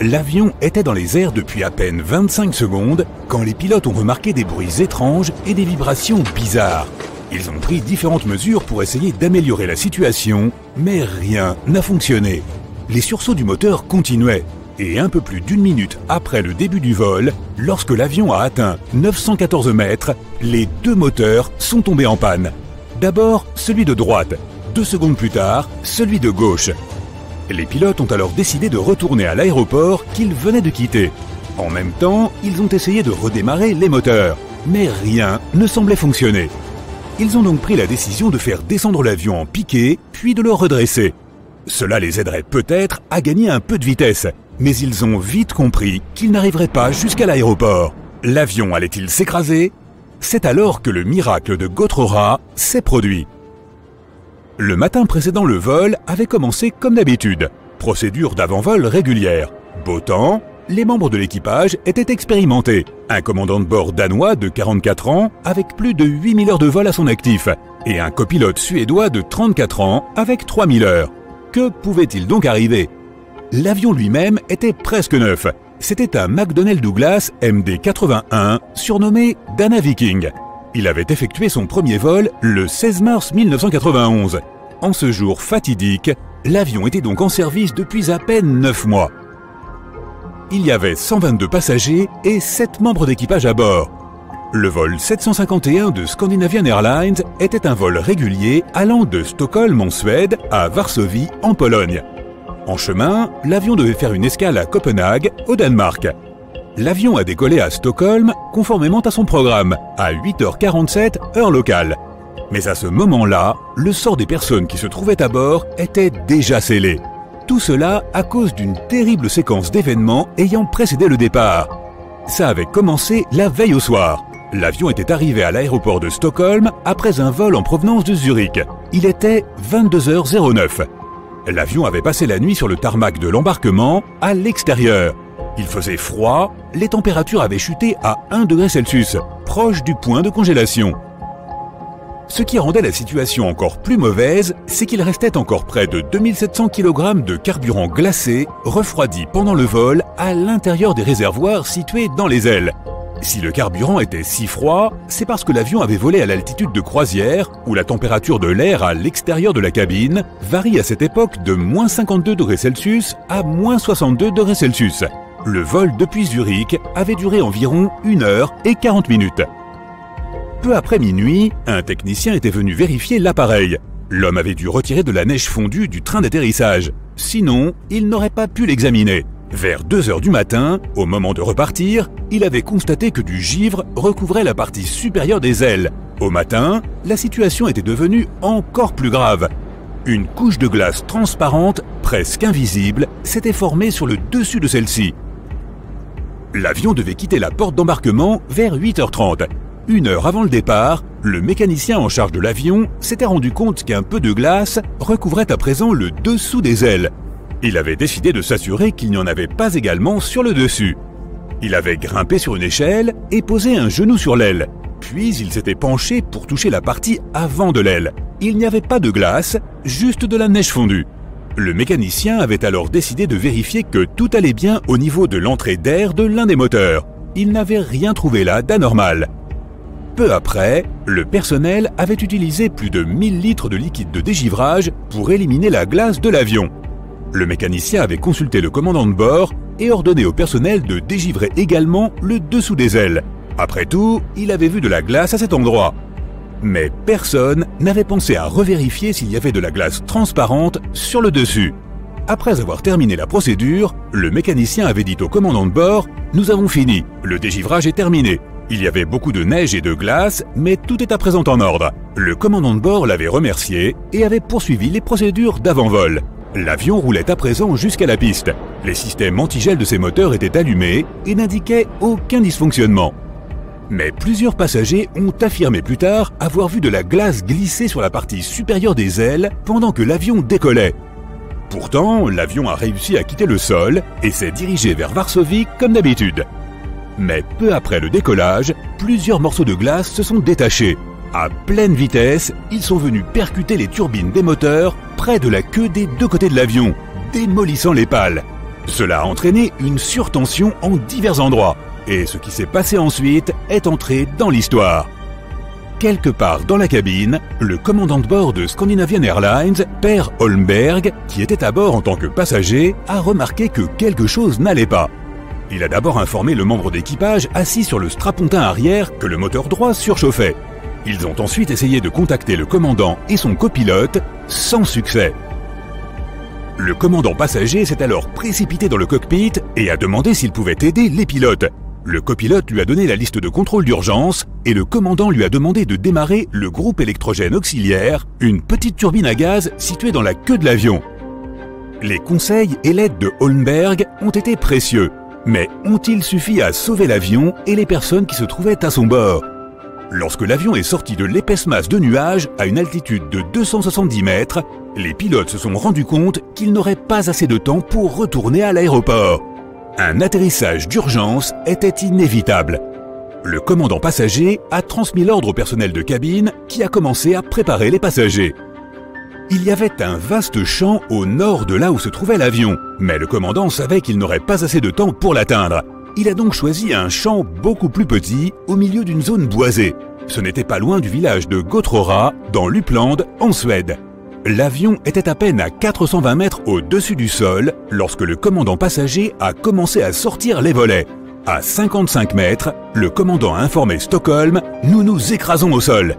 Speaker 5: L'avion était dans les airs depuis à peine 25 secondes quand les pilotes ont remarqué des bruits étranges et des vibrations bizarres. Ils ont pris différentes mesures pour essayer d'améliorer la situation, mais rien n'a fonctionné. Les sursauts du moteur continuaient, et un peu plus d'une minute après le début du vol, lorsque l'avion a atteint 914 mètres, les deux moteurs sont tombés en panne. D'abord celui de droite, deux secondes plus tard celui de gauche. Les pilotes ont alors décidé de retourner à l'aéroport qu'ils venaient de quitter. En même temps, ils ont essayé de redémarrer les moteurs, mais rien ne semblait fonctionner. Ils ont donc pris la décision de faire descendre l'avion en piqué, puis de le redresser. Cela les aiderait peut-être à gagner un peu de vitesse, mais ils ont vite compris qu'ils n'arriveraient pas jusqu'à l'aéroport. L'avion allait-il s'écraser? C'est alors que le miracle de Gotrora s'est produit. Le matin précédant le vol avait commencé comme d'habitude. Procédure d'avant-vol régulière. Beau temps, les membres de l'équipage étaient expérimentés. Un commandant de bord danois de 44 ans avec plus de 8000 heures de vol à son actif et un copilote suédois de 34 ans avec 3000 heures. Que pouvait-il donc arriver? L'avion lui-même était presque neuf. C'était un McDonnell Douglas MD-81 surnommé Dana Viking. Il avait effectué son premier vol le 16 mars 1991. En ce jour fatidique, l'avion était donc en service depuis à peine 9 mois il y avait 122 passagers et 7 membres d'équipage à bord. Le vol 751 de Scandinavian Airlines était un vol régulier allant de Stockholm en Suède à Varsovie en Pologne. En chemin, l'avion devait faire une escale à Copenhague, au Danemark. L'avion a décollé à Stockholm conformément à son programme, à 8h47 heure locale. Mais à ce moment-là, le sort des personnes qui se trouvaient à bord était déjà scellé. Tout cela à cause d'une terrible séquence d'événements ayant précédé le départ. Ça avait commencé la veille au soir. L'avion était arrivé à l'aéroport de Stockholm après un vol en provenance de Zurich. Il était 22h09. L'avion avait passé la nuit sur le tarmac de l'embarquement à l'extérieur. Il faisait froid, les températures avaient chuté à 1 degré Celsius, proche du point de congélation. Ce qui rendait la situation encore plus mauvaise, c'est qu'il restait encore près de 2700 kg de carburant glacé, refroidi pendant le vol, à l'intérieur des réservoirs situés dans les ailes. Si le carburant était si froid, c'est parce que l'avion avait volé à l'altitude de croisière, où la température de l'air à l'extérieur de la cabine varie à cette époque de moins 52 degrés Celsius à moins 62 degrés Celsius. Le vol depuis Zurich avait duré environ 1 heure et 40 minutes. Peu après minuit, un technicien était venu vérifier l'appareil. L'homme avait dû retirer de la neige fondue du train d'atterrissage. Sinon, il n'aurait pas pu l'examiner. Vers 2 heures du matin, au moment de repartir, il avait constaté que du givre recouvrait la partie supérieure des ailes. Au matin, la situation était devenue encore plus grave. Une couche de glace transparente, presque invisible, s'était formée sur le dessus de celle-ci. L'avion devait quitter la porte d'embarquement vers 8h30. Une heure avant le départ, le mécanicien en charge de l'avion s'était rendu compte qu'un peu de glace recouvrait à présent le dessous des ailes, il avait décidé de s'assurer qu'il n'y en avait pas également sur le dessus. Il avait grimpé sur une échelle et posé un genou sur l'aile. Puis il s'était penché pour toucher la partie avant de l'aile. Il n'y avait pas de glace, juste de la neige fondue. Le mécanicien avait alors décidé de vérifier que tout allait bien au niveau de l'entrée d'air de l'un des moteurs. Il n'avait rien trouvé là d'anormal. Peu après, le personnel avait utilisé plus de 1000 litres de liquide de dégivrage pour éliminer la glace de l'avion. Le mécanicien avait consulté le commandant de bord et ordonné au personnel de dégivrer également le dessous des ailes. Après tout, il avait vu de la glace à cet endroit. Mais personne n'avait pensé à revérifier s'il y avait de la glace transparente sur le dessus. Après avoir terminé la procédure, le mécanicien avait dit au commandant de bord Nous avons fini, le dégivrage est terminé. Il y avait beaucoup de neige et de glace, mais tout est à présent en ordre. Le commandant de bord l'avait remercié et avait poursuivi les procédures d'avant-vol. L'avion roulait à présent jusqu'à la piste. Les systèmes antigel de ses moteurs étaient allumés et n'indiquaient aucun dysfonctionnement. Mais plusieurs passagers ont affirmé plus tard avoir vu de la glace glisser sur la partie supérieure des ailes pendant que l'avion décollait. Pourtant, l'avion a réussi à quitter le sol et s'est dirigé vers Varsovie comme d'habitude. Mais peu après le décollage, plusieurs morceaux de glace se sont détachés. À pleine vitesse, ils sont venus percuter les turbines des moteurs près de la queue des deux côtés de l'avion, démolissant les pales. Cela a entraîné une surtension en divers endroits, et ce qui s'est passé ensuite est entré dans l'histoire. Quelque part dans la cabine, le commandant de bord de Scandinavian Airlines, Per Holmberg, qui était à bord en tant que passager, a remarqué que quelque chose n'allait pas. Il a d'abord informé le membre d'équipage assis sur le strapontin arrière que le moteur droit surchauffait. Ils ont ensuite essayé de contacter le commandant et son copilote, sans succès. Le commandant passager s'est alors précipité dans le cockpit et a demandé s'il pouvait aider les pilotes. Le copilote lui a donné la liste de contrôle d'urgence et le commandant lui a demandé de démarrer le groupe électrogène auxiliaire, une petite turbine à gaz située dans la queue de l'avion. Les conseils et l'aide de Holmberg ont été précieux, mais ont-ils suffi à sauver l'avion et les personnes qui se trouvaient à son bord? Lorsque l'avion est sorti de l'épaisse masse de nuages à une altitude de 270 mètres, les pilotes se sont rendus compte qu'ils n'auraient pas assez de temps pour retourner à l'aéroport. Un atterrissage d'urgence était inévitable. Le commandant passager a transmis l'ordre au personnel de cabine qui a commencé à préparer les passagers. Il y avait un vaste champ au nord de là où se trouvait l'avion, mais le commandant savait qu'il n'aurait pas assez de temps pour l'atteindre. Il a donc choisi un champ beaucoup plus petit au milieu d'une zone boisée. Ce n'était pas loin du village de Gotrora, dans l'Upland, en Suède. L'avion était à peine à 420 mètres au-dessus du sol lorsque le commandant passager a commencé à sortir les volets. À 55 mètres, le commandant a informé Stockholm Nous nous écrasons au sol.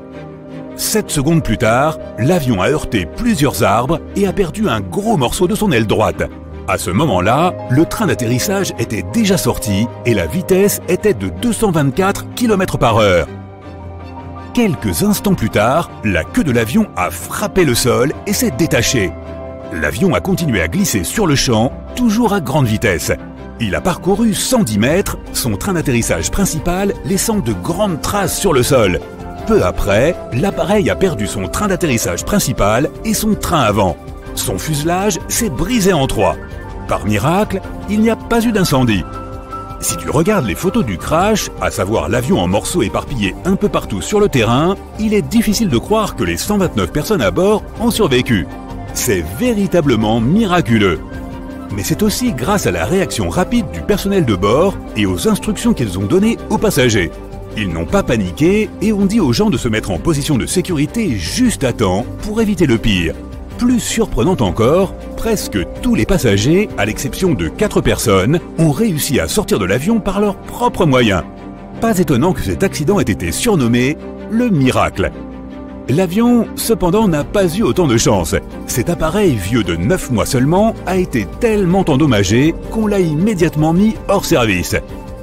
Speaker 5: Sept secondes plus tard, l'avion a heurté plusieurs arbres et a perdu un gros morceau de son aile droite. À ce moment-là, le train d'atterrissage était déjà sorti et la vitesse était de 224 km par heure. Quelques instants plus tard, la queue de l'avion a frappé le sol et s'est détachée. L'avion a continué à glisser sur le champ, toujours à grande vitesse. Il a parcouru 110 mètres, son train d'atterrissage principal laissant de grandes traces sur le sol. Peu après, l'appareil a perdu son train d'atterrissage principal et son train avant. Son fuselage s'est brisé en trois. Par miracle, il n'y a pas eu d'incendie. Si tu regardes les photos du crash, à savoir l'avion en morceaux éparpillés un peu partout sur le terrain, il est difficile de croire que les 129 personnes à bord ont survécu. C'est véritablement miraculeux. Mais c'est aussi grâce à la réaction rapide du personnel de bord et aux instructions qu'ils ont données aux passagers. Ils n'ont pas paniqué et ont dit aux gens de se mettre en position de sécurité juste à temps pour éviter le pire. Plus surprenant encore, presque tous les passagers, à l'exception de 4 personnes, ont réussi à sortir de l'avion par leurs propres moyens. Pas étonnant que cet accident ait été surnommé le miracle. L'avion, cependant, n'a pas eu autant de chance. Cet appareil, vieux de 9 mois seulement, a été tellement endommagé qu'on l'a immédiatement mis hors service.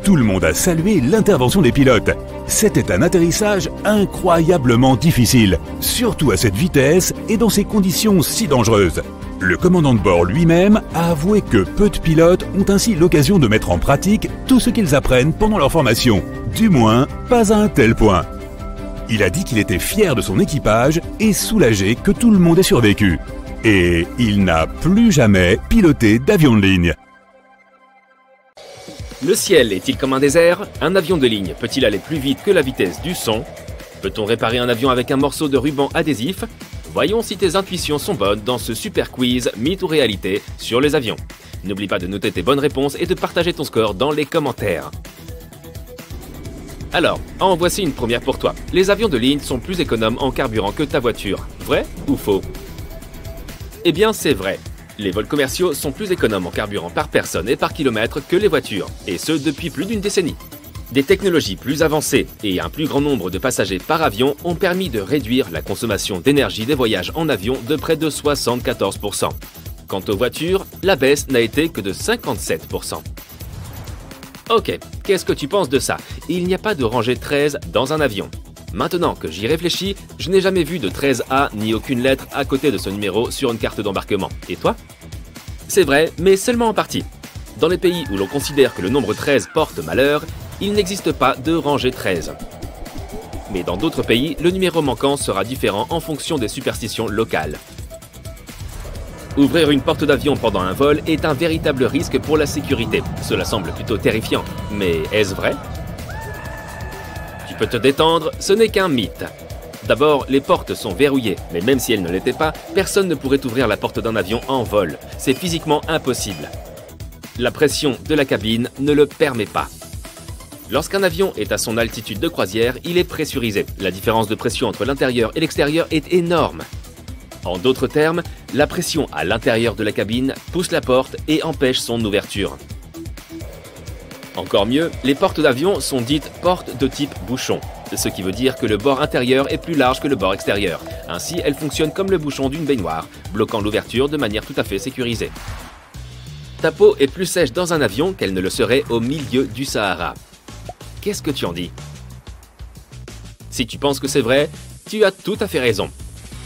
Speaker 5: Tout le monde a salué l'intervention des pilotes. C'était un atterrissage incroyablement difficile, surtout à cette vitesse et dans ces conditions si dangereuses. Le commandant de bord lui-même a avoué que peu de pilotes ont ainsi l'occasion de mettre en pratique tout ce qu'ils apprennent pendant leur formation. Du moins, pas à un tel point. Il a dit qu'il était fier de son équipage et soulagé que tout le monde ait survécu. Et il n'a plus jamais piloté d'avion de ligne.
Speaker 6: Le ciel est-il comme un désert? Un avion de ligne peut-il aller plus vite que la vitesse du son? Peut-on réparer un avion avec un morceau de ruban adhésif? Voyons si tes intuitions sont bonnes dans ce super quiz mythe ou réalité sur les avions. N'oublie pas de noter tes bonnes réponses et de partager ton score dans les commentaires. Alors, en voici une première pour toi. Les avions de ligne sont plus économes en carburant que ta voiture. Vrai ou faux? Eh bien, c'est vrai. Les vols commerciaux sont plus économes en carburant par personne et par kilomètre que les voitures, et ce depuis plus d'une décennie. Des technologies plus avancées et un plus grand nombre de passagers par avion ont permis de réduire la consommation d'énergie des voyages en avion de près de 74%. Quant aux voitures, la baisse n'a été que de 57%. Ok, qu'est-ce que tu penses de ça? Il n'y a pas de rangée 13 dans un avion. Maintenant que j'y réfléchis, je n'ai jamais vu de 13A ni aucune lettre à côté de ce numéro sur une carte d'embarquement. Et toi? C'est vrai, mais seulement en partie. Dans les pays où l'on considère que le nombre 13 porte malheur, il n'existe pas de rangée 13. Mais dans d'autres pays, le numéro manquant sera différent en fonction des superstitions locales. Ouvrir une porte d'avion pendant un vol est un véritable risque pour la sécurité. Cela semble plutôt terrifiant, mais est-ce vrai? Te détendre, ce n'est qu'un mythe. D'abord, les portes sont verrouillées, mais même si elles ne l'étaient pas, personne ne pourrait ouvrir la porte d'un avion en vol. C'est physiquement impossible. La pression de la cabine ne le permet pas. Lorsqu'un avion est à son altitude de croisière, il est pressurisé. La différence de pression entre l'intérieur et l'extérieur est énorme. En d'autres termes, la pression à l'intérieur de la cabine pousse la porte et empêche son ouverture. Encore mieux, les portes d'avion sont dites portes de type bouchon, ce qui veut dire que le bord intérieur est plus large que le bord extérieur. Ainsi, elles fonctionnent comme le bouchon d'une baignoire, bloquant l'ouverture de manière tout à fait sécurisée. Ta peau est plus sèche dans un avion qu'elle ne le serait au milieu du Sahara. Qu'est-ce que tu en dis? Si tu penses que c'est vrai, tu as tout à fait raison.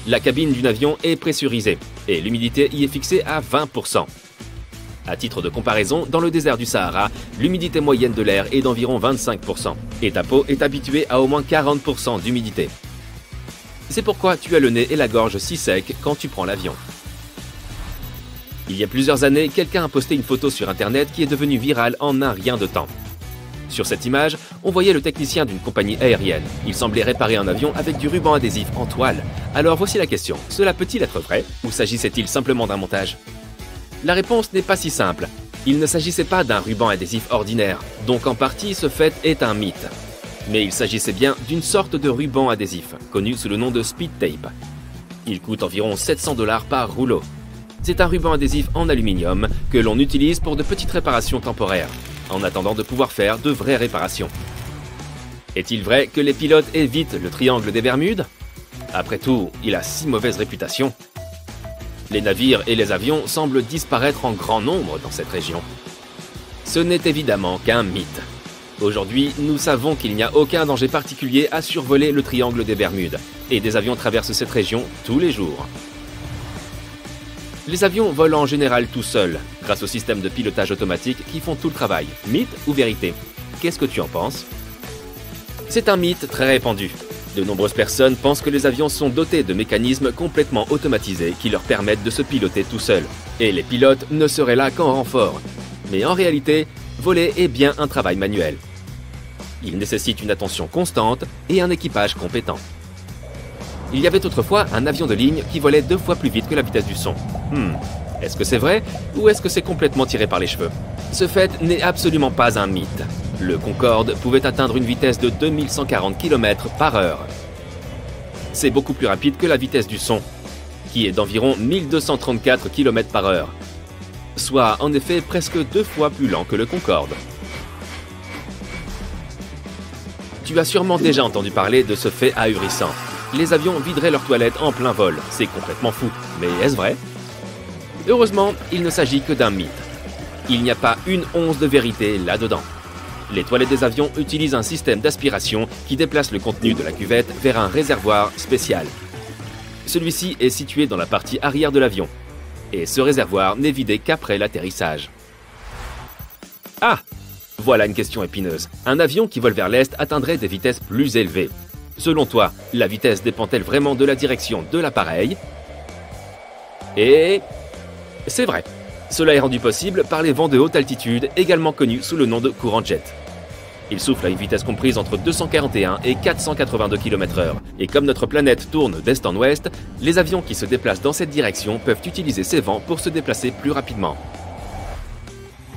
Speaker 6: La cabine d'un avion est pressurisée et l'humidité y est fixée à 20%. À titre de comparaison, dans le désert du Sahara, l'humidité moyenne de l'air est d'environ 25%, et ta peau est habituée à au moins 40% d'humidité. C'est pourquoi tu as le nez et la gorge si secs quand tu prends l'avion. Il y a plusieurs années, quelqu'un a posté une photo sur internet qui est devenue virale en un rien de temps. Sur cette image, on voyait le technicien d'une compagnie aérienne. Il semblait réparer un avion avec du ruban adhésif en toile. Alors voici la question, cela peut-il être vrai ou s'agissait-il simplement d'un montage? La réponse n'est pas si simple. Il ne s'agissait pas d'un ruban adhésif ordinaire, donc en partie ce fait est un mythe. Mais il s'agissait bien d'une sorte de ruban adhésif, connu sous le nom de speed tape. Il coûte environ 700 dollars par rouleau. C'est un ruban adhésif en aluminium que l'on utilise pour de petites réparations temporaires en attendant de pouvoir faire de vraies réparations. Est-il vrai que les pilotes évitent le triangle des Bermudes? Après tout, il a si mauvaise réputation. Les navires et les avions semblent disparaître en grand nombre dans cette région. Ce n'est évidemment qu'un mythe. Aujourd'hui, nous savons qu'il n'y a aucun danger particulier à survoler le triangle des Bermudes, et des avions traversent cette région tous les jours. Les avions volent en général tout seuls, grâce au système de pilotage automatique qui font tout le travail. Mythe ou vérité? Qu'est-ce que tu en penses? C'est un mythe très répandu. De nombreuses personnes pensent que les avions sont dotés de mécanismes complètement automatisés qui leur permettent de se piloter tout seuls. Et les pilotes ne seraient là qu'en renfort. Mais en réalité, voler est bien un travail manuel. Il nécessite une attention constante et un équipage compétent. Il y avait autrefois un avion de ligne qui volait deux fois plus vite que la vitesse du son. Hmm, est-ce que c'est vrai ou est-ce que c'est complètement tiré par les cheveux? Ce fait n'est absolument pas un mythe. Le Concorde pouvait atteindre une vitesse de 2140 km par heure. C'est beaucoup plus rapide que la vitesse du son, qui est d'environ 1234 km par heure, soit en effet presque deux fois plus lent que le Concorde. Tu as sûrement déjà entendu parler de ce fait ahurissant. Les avions videraient leurs toilettes en plein vol. C'est complètement fou. Mais est-ce vrai? Heureusement, il ne s'agit que d'un mythe. Il n'y a pas une once de vérité là-dedans. Les toilettes des avions utilisent un système d'aspiration qui déplace le contenu de la cuvette vers un réservoir spécial. Celui-ci est situé dans la partie arrière de l'avion. Et ce réservoir n'est vidé qu'après l'atterrissage. Ah Voilà une question épineuse. Un avion qui vole vers l'est atteindrait des vitesses plus élevées. Selon toi, la vitesse dépend-elle vraiment de la direction de l'appareil? Et... C'est vrai. Cela est rendu possible par les vents de haute altitude, également connus sous le nom de courant jet. Ils soufflent à une vitesse comprise entre 241 et 482 km/h. Et comme notre planète tourne d'est en ouest, les avions qui se déplacent dans cette direction peuvent utiliser ces vents pour se déplacer plus rapidement.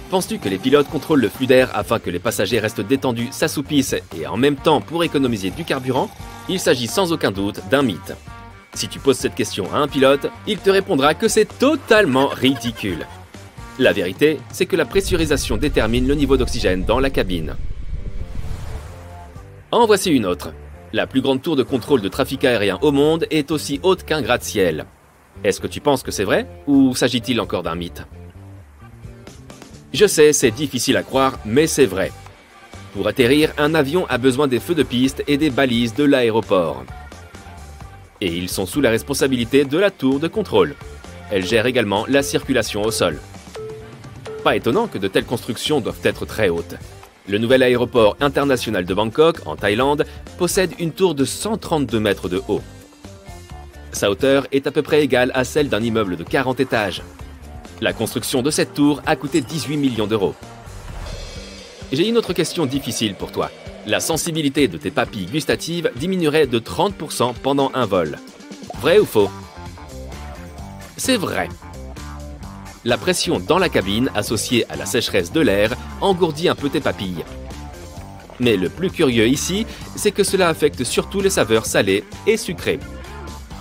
Speaker 6: Penses-tu que les pilotes contrôlent le flux d'air afin que les passagers restent détendus, s'assoupissent et en même temps pour économiser du carburant? Il s'agit sans aucun doute d'un mythe. Si tu poses cette question à un pilote, il te répondra que c'est totalement ridicule. La vérité, c'est que la pressurisation détermine le niveau d'oxygène dans la cabine. En voici une autre. La plus grande tour de contrôle de trafic aérien au monde est aussi haute qu'un gratte-ciel. Est-ce que tu penses que c'est vrai ou s'agit-il encore d'un mythe? Je sais, c'est difficile à croire, mais c'est vrai. Pour atterrir, un avion a besoin des feux de piste et des balises de l'aéroport. Et ils sont sous la responsabilité de la tour de contrôle. Elle gère également la circulation au sol. Pas étonnant que de telles constructions doivent être très hautes. Le nouvel aéroport international de Bangkok, en Thaïlande, possède une tour de 132 mètres de haut. Sa hauteur est à peu près égale à celle d'un immeuble de 40 étages. La construction de cette tour a coûté 18 millions d'euros. J'ai une autre question difficile pour toi. La sensibilité de tes papilles gustatives diminuerait de 30% pendant un vol. Vrai ou faux? C'est vrai. La pression dans la cabine, associée à la sécheresse de l'air, engourdit un peu tes papilles. Mais le plus curieux ici, c'est que cela affecte surtout les saveurs salées et sucrées.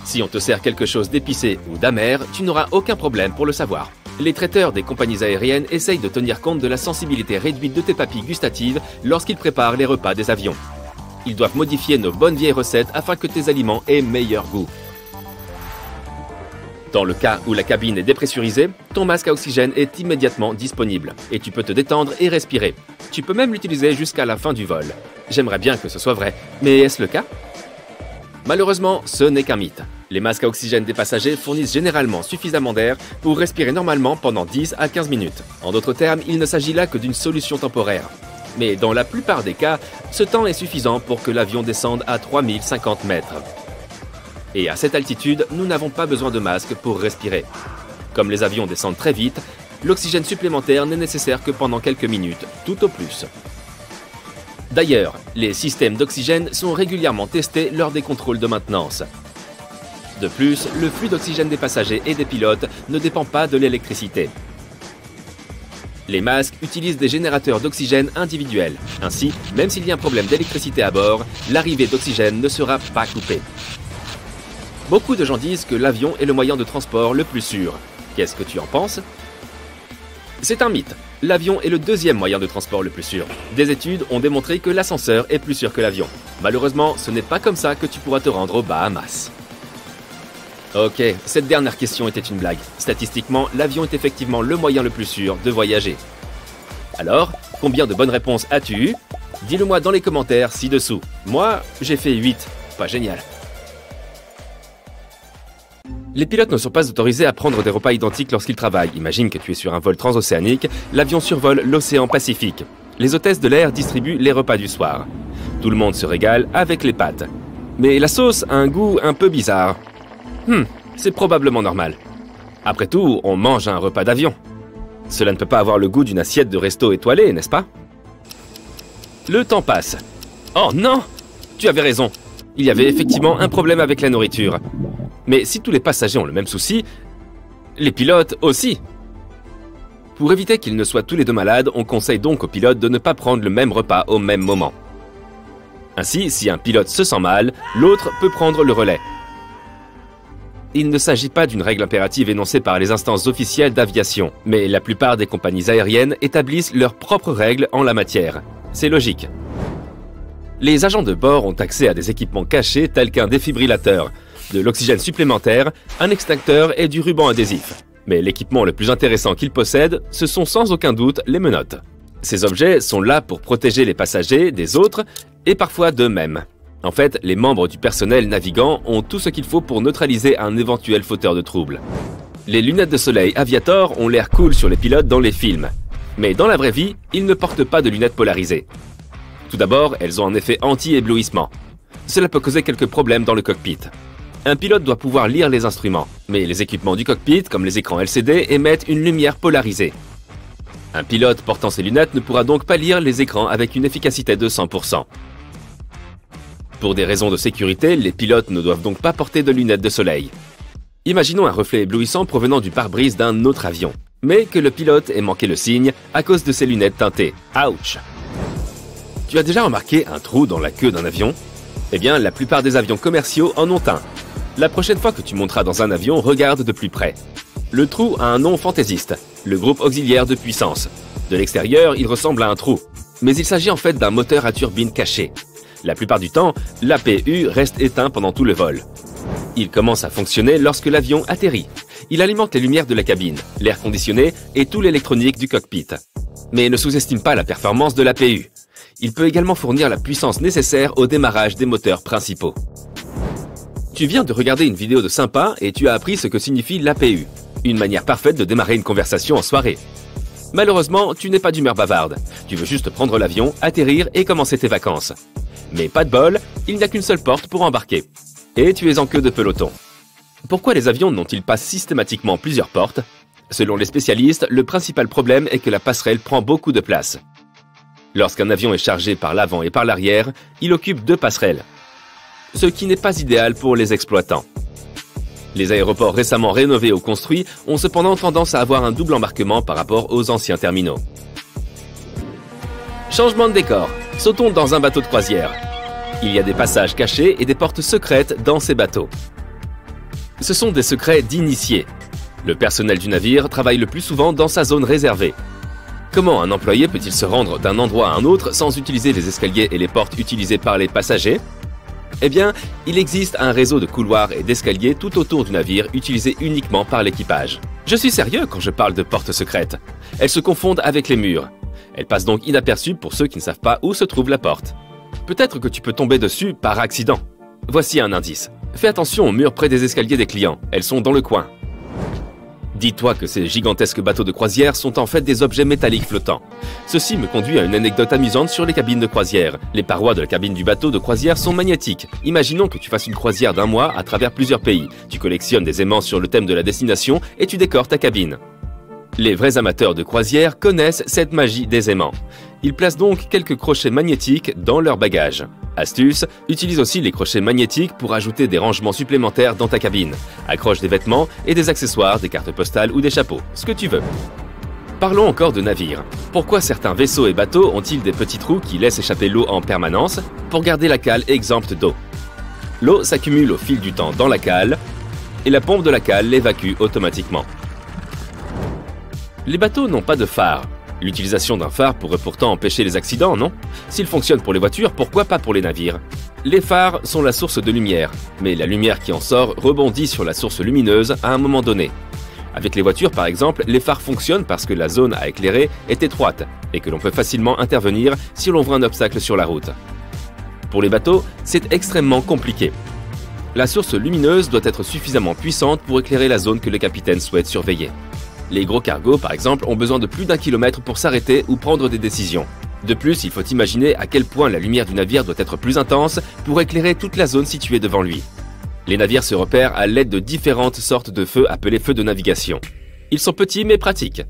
Speaker 6: Si on te sert quelque chose d'épicé ou d'amer, tu n'auras aucun problème pour le savoir. Les traiteurs des compagnies aériennes essayent de tenir compte de la sensibilité réduite de tes papilles gustatives lorsqu'ils préparent les repas des avions. Ils doivent modifier nos bonnes vieilles recettes afin que tes aliments aient meilleur goût. Dans le cas où la cabine est dépressurisée, ton masque à oxygène est immédiatement disponible et tu peux te détendre et respirer. Tu peux même l'utiliser jusqu'à la fin du vol. J'aimerais bien que ce soit vrai, mais est-ce le cas? Malheureusement, ce n'est qu'un mythe. Les masques à oxygène des passagers fournissent généralement suffisamment d'air pour respirer normalement pendant 10 à 15 minutes. En d'autres termes, il ne s'agit là que d'une solution temporaire. Mais dans la plupart des cas, ce temps est suffisant pour que l'avion descende à 3050 mètres. Et à cette altitude, nous n'avons pas besoin de masque pour respirer. Comme les avions descendent très vite, l'oxygène supplémentaire n'est nécessaire que pendant quelques minutes, tout au plus. D'ailleurs, les systèmes d'oxygène sont régulièrement testés lors des contrôles de maintenance. De plus, le flux d'oxygène des passagers et des pilotes ne dépend pas de l'électricité. Les masques utilisent des générateurs d'oxygène individuels. Ainsi, même s'il y a un problème d'électricité à bord, l'arrivée d'oxygène ne sera pas coupée. Beaucoup de gens disent que l'avion est le moyen de transport le plus sûr. Qu'est-ce que tu en penses? C'est un mythe. L'avion est le deuxième moyen de transport le plus sûr. Des études ont démontré que l'ascenseur est plus sûr que l'avion. Malheureusement, ce n'est pas comme ça que tu pourras te rendre aux Bahamas. Ok, cette dernière question était une blague. Statistiquement, l'avion est effectivement le moyen le plus sûr de voyager. Alors, combien de bonnes réponses as-tu eu Dis-le moi dans les commentaires ci-dessous. Moi, j'ai fait 8. Pas génial. Les pilotes ne sont pas autorisés à prendre des repas identiques lorsqu'ils travaillent. Imagine que tu es sur un vol transocéanique, l'avion survole l'océan Pacifique. Les hôtesses de l'air distribuent les repas du soir. Tout le monde se régale avec les pâtes. Mais la sauce a un goût un peu bizarre. Hmm, c'est probablement normal. Après tout, on mange un repas d'avion. Cela ne peut pas avoir le goût d'une assiette de resto étoilée, n'est-ce pas? Le temps passe. Oh non Tu avais raison. Il y avait effectivement un problème avec la nourriture. Mais si tous les passagers ont le même souci, les pilotes aussi. Pour éviter qu'ils ne soient tous les deux malades, on conseille donc aux pilotes de ne pas prendre le même repas au même moment. Ainsi, si un pilote se sent mal, l'autre peut prendre le relais. Il ne s'agit pas d'une règle impérative énoncée par les instances officielles d'aviation, mais la plupart des compagnies aériennes établissent leurs propres règles en la matière. C'est logique. Les agents de bord ont accès à des équipements cachés tels qu'un défibrillateur, de l'oxygène supplémentaire, un extincteur et du ruban adhésif. Mais l'équipement le plus intéressant qu'ils possèdent, ce sont sans aucun doute les menottes. Ces objets sont là pour protéger les passagers des autres et parfois d'eux-mêmes. En fait, les membres du personnel navigant ont tout ce qu'il faut pour neutraliser un éventuel fauteur de troubles. Les lunettes de soleil Aviator ont l'air cool sur les pilotes dans les films. Mais dans la vraie vie, ils ne portent pas de lunettes polarisées. Tout d'abord, elles ont un effet anti-éblouissement. Cela peut causer quelques problèmes dans le cockpit. Un pilote doit pouvoir lire les instruments, mais les équipements du cockpit, comme les écrans LCD, émettent une lumière polarisée. Un pilote portant ces lunettes ne pourra donc pas lire les écrans avec une efficacité de 100%. Pour des raisons de sécurité, les pilotes ne doivent donc pas porter de lunettes de soleil. Imaginons un reflet éblouissant provenant du pare-brise d'un autre avion, mais que le pilote ait manqué le signe à cause de ses lunettes teintées. Ouch Tu as déjà remarqué un trou dans la queue d'un avion? Eh bien, la plupart des avions commerciaux en ont un. La prochaine fois que tu monteras dans un avion, regarde de plus près. Le trou a un nom fantaisiste, le groupe auxiliaire de puissance. De l'extérieur, il ressemble à un trou, mais il s'agit en fait d'un moteur à turbine caché. La plupart du temps, l'APU reste éteint pendant tout le vol. Il commence à fonctionner lorsque l'avion atterrit. Il alimente les lumières de la cabine, l'air conditionné et tout l'électronique du cockpit. Mais ne sous-estime pas la performance de l'APU. Il peut également fournir la puissance nécessaire au démarrage des moteurs principaux. Tu viens de regarder une vidéo de sympa et tu as appris ce que signifie l'APU. Une manière parfaite de démarrer une conversation en soirée. Malheureusement, tu n'es pas d'humeur bavarde. Tu veux juste prendre l'avion, atterrir et commencer tes vacances. Mais pas de bol, il n'y a qu'une seule porte pour embarquer. Et tu es en queue de peloton. Pourquoi les avions n'ont-ils pas systématiquement plusieurs portes? Selon les spécialistes, le principal problème est que la passerelle prend beaucoup de place. Lorsqu'un avion est chargé par l'avant et par l'arrière, il occupe deux passerelles. Ce qui n'est pas idéal pour les exploitants. Les aéroports récemment rénovés ou construits ont cependant tendance à avoir un double embarquement par rapport aux anciens terminaux. Changement de décor. Sautons dans un bateau de croisière. Il y a des passages cachés et des portes secrètes dans ces bateaux. Ce sont des secrets d'initiés. Le personnel du navire travaille le plus souvent dans sa zone réservée. Comment un employé peut-il se rendre d'un endroit à un autre sans utiliser les escaliers et les portes utilisées par les passagers? Eh bien, il existe un réseau de couloirs et d'escaliers tout autour du navire utilisé uniquement par l'équipage. Je suis sérieux quand je parle de portes secrètes. Elles se confondent avec les murs. Elles passent donc inaperçues pour ceux qui ne savent pas où se trouve la porte. Peut-être que tu peux tomber dessus par accident. Voici un indice. Fais attention aux murs près des escaliers des clients, elles sont dans le coin. Dis-toi que ces gigantesques bateaux de croisière sont en fait des objets métalliques flottants. Ceci me conduit à une anecdote amusante sur les cabines de croisière. Les parois de la cabine du bateau de croisière sont magnétiques. Imaginons que tu fasses une croisière d'un mois à travers plusieurs pays. Tu collectionnes des aimants sur le thème de la destination et tu décores ta cabine. Les vrais amateurs de croisière connaissent cette magie des aimants. Ils placent donc quelques crochets magnétiques dans leur bagage. Astuce, utilise aussi les crochets magnétiques pour ajouter des rangements supplémentaires dans ta cabine. Accroche des vêtements et des accessoires, des cartes postales ou des chapeaux, ce que tu veux. Parlons encore de navires. Pourquoi certains vaisseaux et bateaux ont-ils des petits trous qui laissent échapper l'eau en permanence? Pour garder la cale exempte d'eau. L'eau s'accumule au fil du temps dans la cale et la pompe de la cale l'évacue automatiquement. Les bateaux n'ont pas de phare, L'utilisation d'un phare pourrait pourtant empêcher les accidents, non? S'il fonctionne pour les voitures, pourquoi pas pour les navires? Les phares sont la source de lumière, mais la lumière qui en sort rebondit sur la source lumineuse à un moment donné. Avec les voitures par exemple, les phares fonctionnent parce que la zone à éclairer est étroite et que l'on peut facilement intervenir si l'on voit un obstacle sur la route. Pour les bateaux, c'est extrêmement compliqué. La source lumineuse doit être suffisamment puissante pour éclairer la zone que le capitaine souhaite surveiller. Les gros cargos, par exemple, ont besoin de plus d'un kilomètre pour s'arrêter ou prendre des décisions. De plus, il faut imaginer à quel point la lumière du navire doit être plus intense pour éclairer toute la zone située devant lui. Les navires se repèrent à l'aide de différentes sortes de feux appelés feux de navigation. Ils sont petits mais pratiques.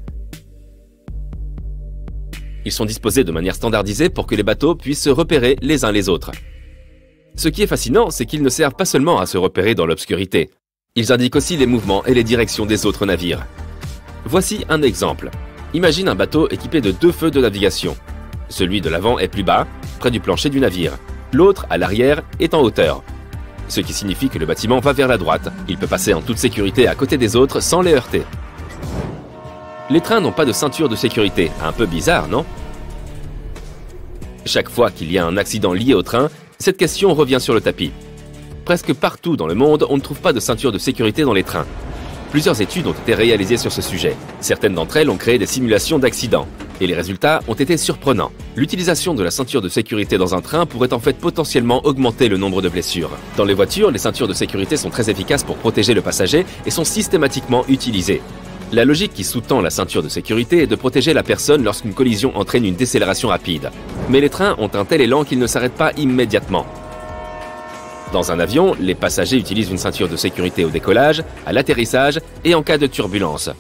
Speaker 6: Ils sont disposés de manière standardisée pour que les bateaux puissent se repérer les uns les autres. Ce qui est fascinant, c'est qu'ils ne servent pas seulement à se repérer dans l'obscurité. Ils indiquent aussi les mouvements et les directions des autres navires. Voici un exemple. Imagine un bateau équipé de deux feux de navigation. Celui de l'avant est plus bas, près du plancher du navire. L'autre, à l'arrière, est en hauteur. Ce qui signifie que le bâtiment va vers la droite. Il peut passer en toute sécurité à côté des autres sans les heurter. Les trains n'ont pas de ceinture de sécurité. Un peu bizarre, non? Chaque fois qu'il y a un accident lié au train, cette question revient sur le tapis. Presque partout dans le monde, on ne trouve pas de ceinture de sécurité dans les trains. Plusieurs études ont été réalisées sur ce sujet. Certaines d'entre elles ont créé des simulations d'accidents. Et les résultats ont été surprenants. L'utilisation de la ceinture de sécurité dans un train pourrait en fait potentiellement augmenter le nombre de blessures. Dans les voitures, les ceintures de sécurité sont très efficaces pour protéger le passager et sont systématiquement utilisées. La logique qui sous-tend la ceinture de sécurité est de protéger la personne lorsqu'une collision entraîne une décélération rapide. Mais les trains ont un tel élan qu'ils ne s'arrêtent pas immédiatement. Dans un avion, les passagers utilisent une ceinture de sécurité au décollage, à l'atterrissage et en cas de turbulence.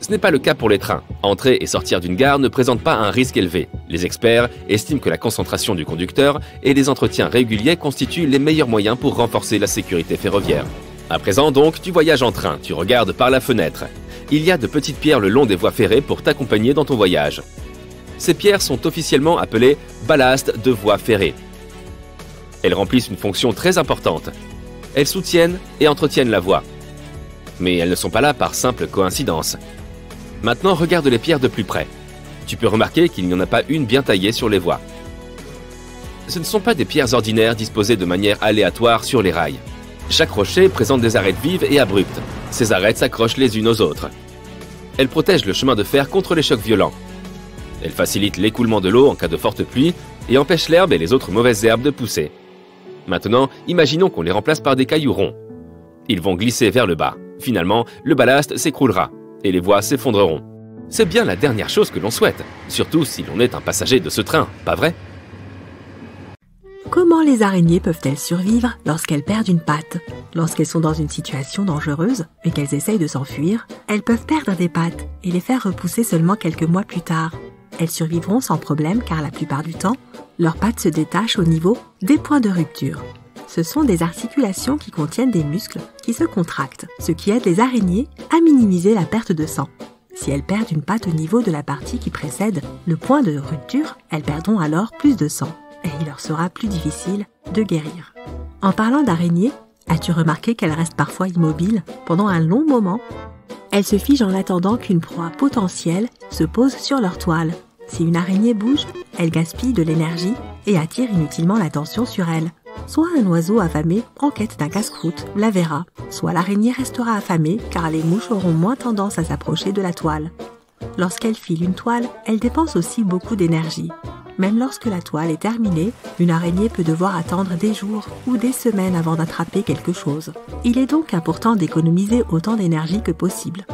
Speaker 6: Ce n'est pas le cas pour les trains. Entrer et sortir d'une gare ne présente pas un risque élevé. Les experts estiment que la concentration du conducteur et les entretiens réguliers constituent les meilleurs moyens pour renforcer la sécurité ferroviaire. À présent donc, tu voyages en train, tu regardes par la fenêtre. Il y a de petites pierres le long des voies ferrées pour t'accompagner dans ton voyage. Ces pierres sont officiellement appelées ballast de voies ferrées elles remplissent une fonction très importante. Elles soutiennent et entretiennent la voie. Mais elles ne sont pas là par simple coïncidence. Maintenant, regarde les pierres de plus près. Tu peux remarquer qu'il n'y en a pas une bien taillée sur les voies. Ce ne sont pas des pierres ordinaires disposées de manière aléatoire sur les rails. Chaque rocher présente des arêtes vives et abruptes. Ces arêtes s'accrochent les unes aux autres. Elles protègent le chemin de fer contre les chocs violents. Elles facilitent l'écoulement de l'eau en cas de forte pluie et empêchent l'herbe et les autres mauvaises herbes de pousser. Maintenant, imaginons qu'on les remplace par des cailloux ronds. Ils vont glisser vers le bas. Finalement, le ballast s'écroulera et les voies s'effondreront. C'est bien la dernière chose que l'on souhaite, surtout si l'on est un passager de ce train, pas vrai?
Speaker 7: Comment les araignées peuvent-elles survivre lorsqu'elles perdent une patte? Lorsqu'elles sont dans une situation dangereuse et qu'elles essayent de s'enfuir, elles peuvent perdre des pattes et les faire repousser seulement quelques mois plus tard. Elles survivront sans problème car la plupart du temps, leurs pattes se détachent au niveau des points de rupture. Ce sont des articulations qui contiennent des muscles qui se contractent, ce qui aide les araignées à minimiser la perte de sang. Si elles perdent une patte au niveau de la partie qui précède le point de rupture, elles perdront alors plus de sang et il leur sera plus difficile de guérir. En parlant d'araignées, as-tu remarqué qu'elles restent parfois immobiles pendant un long moment? Elles se figent en attendant qu'une proie potentielle se pose sur leur toile si une araignée bouge, elle gaspille de l'énergie et attire inutilement l'attention sur elle. Soit un oiseau affamé en quête d'un casse-croûte la verra, soit l'araignée restera affamée car les mouches auront moins tendance à s'approcher de la toile. Lorsqu'elle file une toile, elle dépense aussi beaucoup d'énergie. Même lorsque la toile est terminée, une araignée peut devoir attendre des jours ou des semaines avant d'attraper quelque chose. Il est donc important d'économiser autant d'énergie que possible.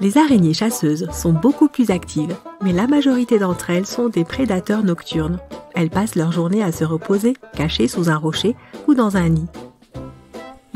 Speaker 7: Les araignées chasseuses sont beaucoup plus actives, mais la majorité d'entre elles sont des prédateurs nocturnes. Elles passent leur journée à se reposer, cachées sous un rocher ou dans un nid.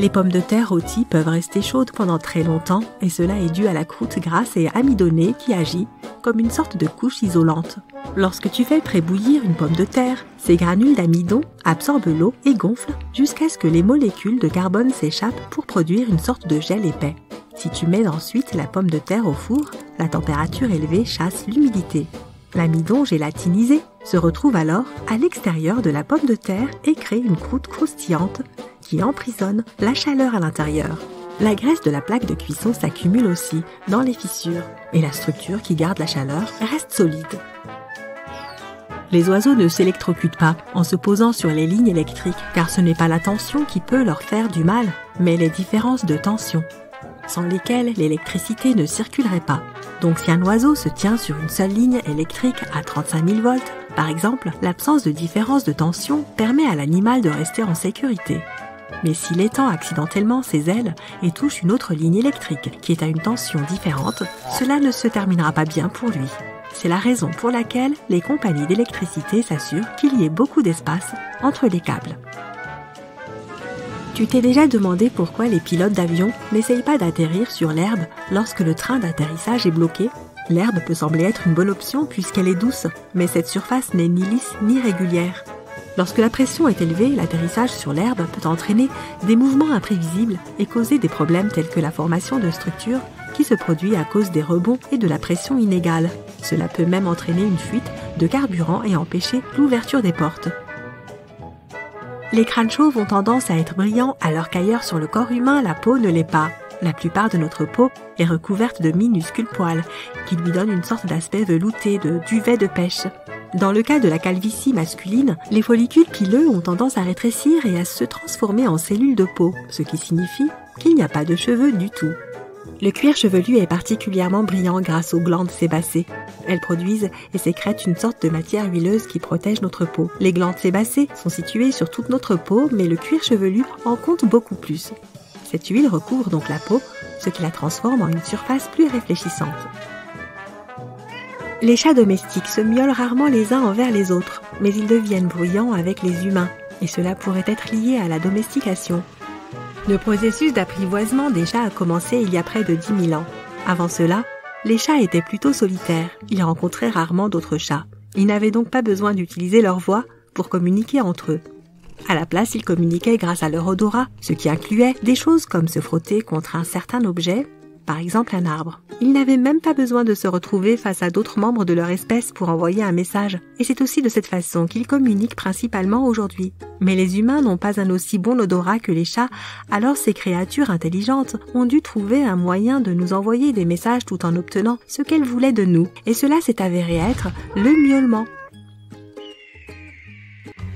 Speaker 7: Les pommes de terre rôties peuvent rester chaudes pendant très longtemps et cela est dû à la croûte grasse et amidonnée qui agit comme une sorte de couche isolante. Lorsque tu fais prébouillir une pomme de terre, ces granules d'amidon absorbent l'eau et gonflent jusqu'à ce que les molécules de carbone s'échappent pour produire une sorte de gel épais. Si tu mets ensuite la pomme de terre au four, la température élevée chasse l'humidité. L'amidon gélatinisé se retrouve alors à l'extérieur de la pomme de terre et crée une croûte croustillante qui emprisonne la chaleur à l'intérieur. La graisse de la plaque de cuisson s'accumule aussi dans les fissures et la structure qui garde la chaleur reste solide. Les oiseaux ne s'électrocutent pas en se posant sur les lignes électriques car ce n'est pas la tension qui peut leur faire du mal, mais les différences de tension sans lesquelles l'électricité ne circulerait pas. Donc si un oiseau se tient sur une seule ligne électrique à 35 000 volts, par exemple, l'absence de différence de tension permet à l'animal de rester en sécurité. Mais s'il étend accidentellement ses ailes et touche une autre ligne électrique qui est à une tension différente, cela ne se terminera pas bien pour lui. C'est la raison pour laquelle les compagnies d'électricité s'assurent qu'il y ait beaucoup d'espace entre les câbles. Tu t'es déjà demandé pourquoi les pilotes d'avion n'essayent pas d'atterrir sur l'herbe lorsque le train d'atterrissage est bloqué? L'herbe peut sembler être une bonne option puisqu'elle est douce, mais cette surface n'est ni lisse ni régulière. Lorsque la pression est élevée, l'atterrissage sur l'herbe peut entraîner des mouvements imprévisibles et causer des problèmes tels que la formation de structures qui se produit à cause des rebonds et de la pression inégale. Cela peut même entraîner une fuite de carburant et empêcher l'ouverture des portes. Les crânes chauves ont tendance à être brillants alors qu'ailleurs sur le corps humain, la peau ne l'est pas. La plupart de notre peau est recouverte de minuscules poils qui lui donnent une sorte d'aspect velouté de duvet de pêche. Dans le cas de la calvitie masculine, les follicules pileux ont tendance à rétrécir et à se transformer en cellules de peau, ce qui signifie qu'il n'y a pas de cheveux du tout. Le cuir chevelu est particulièrement brillant grâce aux glandes sébacées. Elles produisent et sécrètent une sorte de matière huileuse qui protège notre peau. Les glandes sébacées sont situées sur toute notre peau, mais le cuir chevelu en compte beaucoup plus. Cette huile recouvre donc la peau, ce qui la transforme en une surface plus réfléchissante. Les chats domestiques se miaulent rarement les uns envers les autres, mais ils deviennent bruyants avec les humains, et cela pourrait être lié à la domestication. Le processus d'apprivoisement des chats a commencé il y a près de 10 000 ans. Avant cela, les chats étaient plutôt solitaires, ils rencontraient rarement d'autres chats. Ils n'avaient donc pas besoin d'utiliser leur voix pour communiquer entre eux. À la place, ils communiquaient grâce à leur odorat, ce qui incluait des choses comme se frotter contre un certain objet, par exemple un arbre. Ils n'avaient même pas besoin de se retrouver face à d'autres membres de leur espèce pour envoyer un message, et c'est aussi de cette façon qu'ils communiquent principalement aujourd'hui. Mais les humains n'ont pas un aussi bon odorat que les chats, alors ces créatures intelligentes ont dû trouver un moyen de nous envoyer des messages tout en obtenant ce qu'elles voulaient de nous, et cela s'est avéré être le miaulement.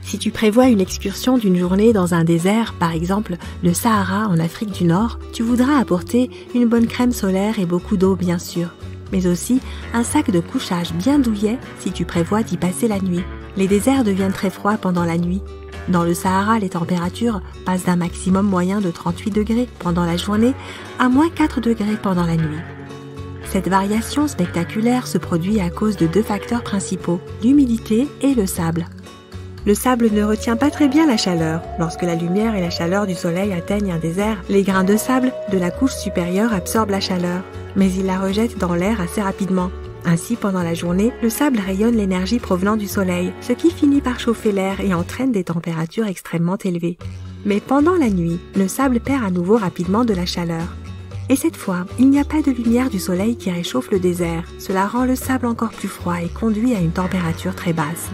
Speaker 7: Si tu prévois une excursion d'une journée dans un désert, par exemple le Sahara en Afrique du Nord, tu voudras apporter une bonne crème solaire et beaucoup d'eau bien sûr, mais aussi un sac de couchage bien douillet si tu prévois d'y passer la nuit. Les déserts deviennent très froids pendant la nuit. Dans le Sahara, les températures passent d'un maximum moyen de 38 degrés pendant la journée à moins 4 degrés pendant la nuit. Cette variation spectaculaire se produit à cause de deux facteurs principaux, l'humidité et le sable. Le sable ne retient pas très bien la chaleur. Lorsque la lumière et la chaleur du soleil atteignent un désert, les grains de sable de la couche supérieure absorbent la chaleur, mais ils la rejettent dans l'air assez rapidement. Ainsi, pendant la journée, le sable rayonne l'énergie provenant du soleil, ce qui finit par chauffer l'air et entraîne des températures extrêmement élevées. Mais pendant la nuit, le sable perd à nouveau rapidement de la chaleur. Et cette fois, il n'y a pas de lumière du soleil qui réchauffe le désert. Cela rend le sable encore plus froid et conduit à une température très basse.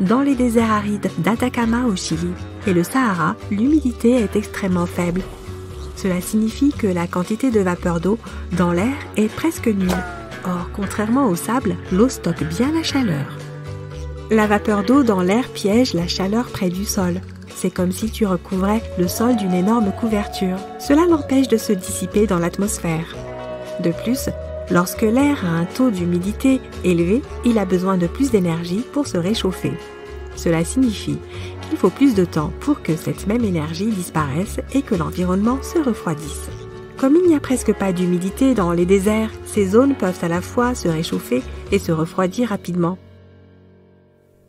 Speaker 7: Dans les déserts arides d'Atacama au Chili et le Sahara, l'humidité est extrêmement faible. Cela signifie que la quantité de vapeur d'eau dans l'air est presque nulle. Or, contrairement au sable, l'eau stocke bien la chaleur. La vapeur d'eau dans l'air piège la chaleur près du sol. C'est comme si tu recouvrais le sol d'une énorme couverture. Cela l'empêche de se dissiper dans l'atmosphère. De plus, Lorsque l'air a un taux d'humidité élevé, il a besoin de plus d'énergie pour se réchauffer. Cela signifie qu'il faut plus de temps pour que cette même énergie disparaisse et que l'environnement se refroidisse. Comme il n'y a presque pas d'humidité dans les déserts, ces zones peuvent à la fois se réchauffer et se refroidir rapidement.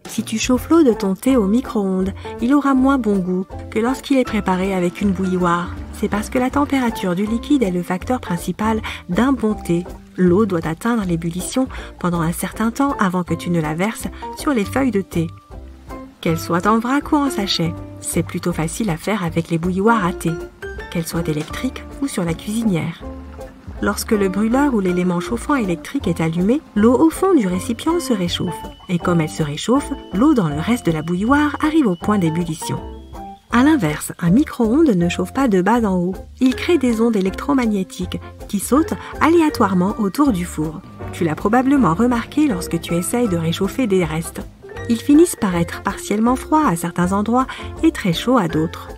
Speaker 7: Si tu chauffes l'eau de ton thé au micro-ondes, il aura moins bon goût que lorsqu'il est préparé avec une bouilloire. C'est parce que la température du liquide est le facteur principal d'un bon thé l'eau doit atteindre l'ébullition pendant un certain temps avant que tu ne la verses sur les feuilles de thé. Qu'elles soient en vrac ou en sachet, c'est plutôt facile à faire avec les bouilloires à thé, qu'elles soient électriques ou sur la cuisinière. Lorsque le brûleur ou l'élément chauffant électrique est allumé, l'eau au fond du récipient se réchauffe, et comme elle se réchauffe, l'eau dans le reste de la bouilloire arrive au point d'ébullition. A l'inverse, un micro-ondes ne chauffe pas de bas en haut. Il crée des ondes électromagnétiques qui sautent aléatoirement autour du four. Tu l'as probablement remarqué lorsque tu essayes de réchauffer des restes. Ils finissent par être partiellement froids à certains endroits et très chauds à d'autres.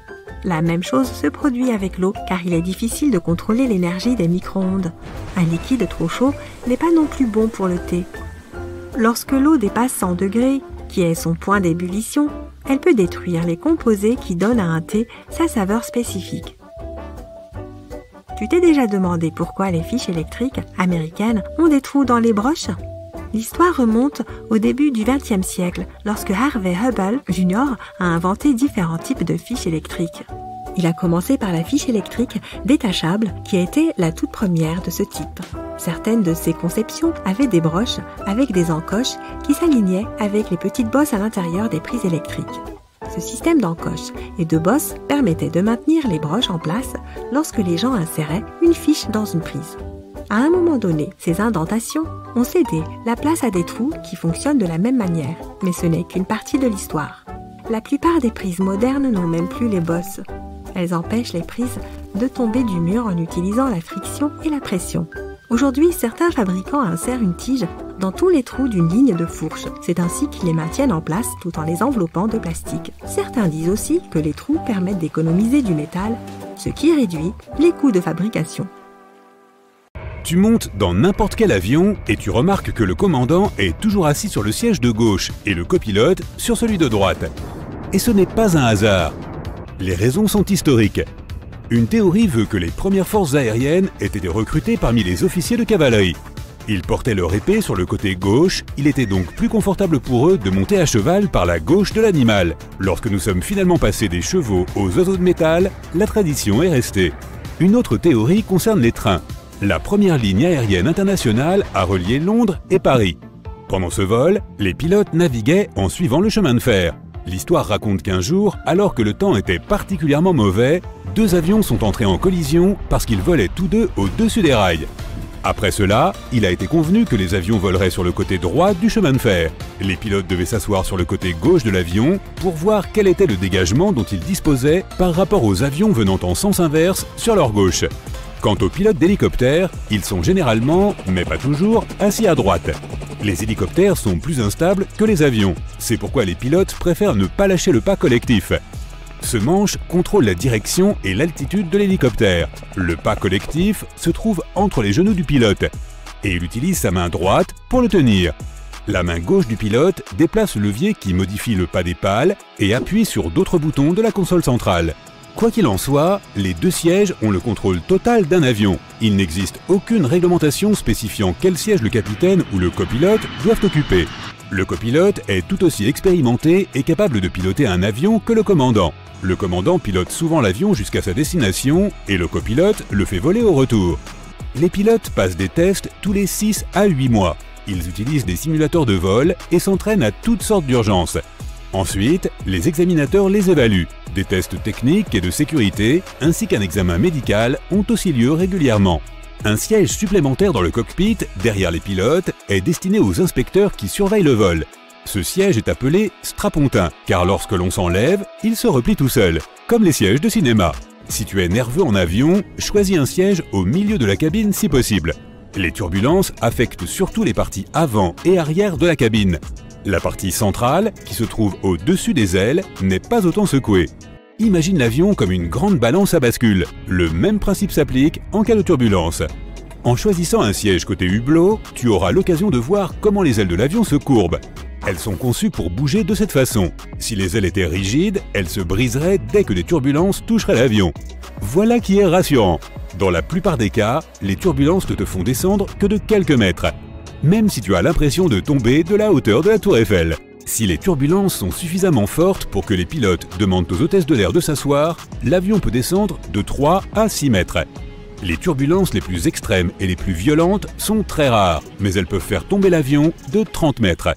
Speaker 7: La même chose se produit avec l'eau car il est difficile de contrôler l'énergie des micro-ondes. Un liquide trop chaud n'est pas non plus bon pour le thé. Lorsque l'eau dépasse 100 degrés, qui est son point d'ébullition, elle peut détruire les composés qui donnent à un thé sa saveur spécifique. Tu t'es déjà demandé pourquoi les fiches électriques américaines ont des trous dans les broches? L'histoire remonte au début du XXe siècle, lorsque Harvey Hubble Jr. a inventé différents types de fiches électriques. Il a commencé par la fiche électrique détachable, qui a été la toute première de ce type. Certaines de ces conceptions avaient des broches avec des encoches qui s'alignaient avec les petites bosses à l'intérieur des prises électriques. Ce système d'encoches et de bosses permettait de maintenir les broches en place lorsque les gens inséraient une fiche dans une prise. À un moment donné, ces indentations ont cédé la place à des trous qui fonctionnent de la même manière, mais ce n'est qu'une partie de l'histoire. La plupart des prises modernes n'ont même plus les bosses. Elles empêchent les prises de tomber du mur en utilisant la friction et la pression. Aujourd'hui, certains fabricants insèrent une tige dans tous les trous d'une ligne de fourche. C'est ainsi qu'ils les maintiennent en place tout en les enveloppant de plastique. Certains disent aussi que les trous permettent d'économiser du métal, ce qui réduit les coûts de fabrication.
Speaker 5: Tu montes dans n'importe quel avion et tu remarques que le commandant est toujours assis sur le siège de gauche et le copilote sur celui de droite. Et ce n'est pas un hasard. Les raisons sont historiques. Une théorie veut que les premières forces aériennes aient été recrutées parmi les officiers de cavalerie. Ils portaient leur épée sur le côté gauche, il était donc plus confortable pour eux de monter à cheval par la gauche de l'animal. Lorsque nous sommes finalement passés des chevaux aux oiseaux de métal, la tradition est restée. Une autre théorie concerne les trains la première ligne aérienne internationale a relié Londres et Paris. Pendant ce vol, les pilotes naviguaient en suivant le chemin de fer. L'histoire raconte qu'un jour, alors que le temps était particulièrement mauvais, deux avions sont entrés en collision parce qu'ils volaient tous deux au-dessus des rails. Après cela, il a été convenu que les avions voleraient sur le côté droit du chemin de fer. Les pilotes devaient s'asseoir sur le côté gauche de l'avion pour voir quel était le dégagement dont ils disposaient par rapport aux avions venant en sens inverse sur leur gauche. Quant aux pilotes d'hélicoptères, ils sont généralement, mais pas toujours, assis à droite. Les hélicoptères sont plus instables que les avions. C'est pourquoi les pilotes préfèrent ne pas lâcher le pas collectif. Ce manche contrôle la direction et l'altitude de l'hélicoptère. Le pas collectif se trouve entre les genoux du pilote et il utilise sa main droite pour le tenir. La main gauche du pilote déplace le levier qui modifie le pas des pales et appuie sur d'autres boutons de la console centrale. Quoi qu'il en soit, les deux sièges ont le contrôle total d'un avion. Il n'existe aucune réglementation spécifiant quel siège le capitaine ou le copilote doivent occuper. Le copilote est tout aussi expérimenté et capable de piloter un avion que le commandant. Le commandant pilote souvent l'avion jusqu'à sa destination et le copilote le fait voler au retour. Les pilotes passent des tests tous les 6 à 8 mois. Ils utilisent des simulateurs de vol et s'entraînent à toutes sortes d'urgences. Ensuite, les examinateurs les évaluent. Des tests techniques et de sécurité, ainsi qu'un examen médical, ont aussi lieu régulièrement. Un siège supplémentaire dans le cockpit, derrière les pilotes, est destiné aux inspecteurs qui surveillent le vol. Ce siège est appelé strapontin, car lorsque l'on s'enlève, il se replie tout seul, comme les sièges de cinéma. Si tu es nerveux en avion, choisis un siège au milieu de la cabine si possible. Les turbulences affectent surtout les parties avant et arrière de la cabine. La partie centrale, qui se trouve au-dessus des ailes, n'est pas autant secouée. Imagine l'avion comme une grande balance à bascule. Le même principe s'applique en cas de turbulence. En choisissant un siège côté hublot, tu auras l'occasion de voir comment les ailes de l'avion se courbent. Elles sont conçues pour bouger de cette façon. Si les ailes étaient rigides, elles se briseraient dès que des turbulences toucheraient l'avion. Voilà qui est rassurant. Dans la plupart des cas, les turbulences ne te font descendre que de quelques mètres même si tu as l'impression de tomber de la hauteur de la tour Eiffel. Si les turbulences sont suffisamment fortes pour que les pilotes demandent aux hôtesses de l'air de s'asseoir, l'avion peut descendre de 3 à 6 mètres. Les turbulences les plus extrêmes et les plus violentes sont très rares, mais elles peuvent faire tomber l'avion de 30 mètres.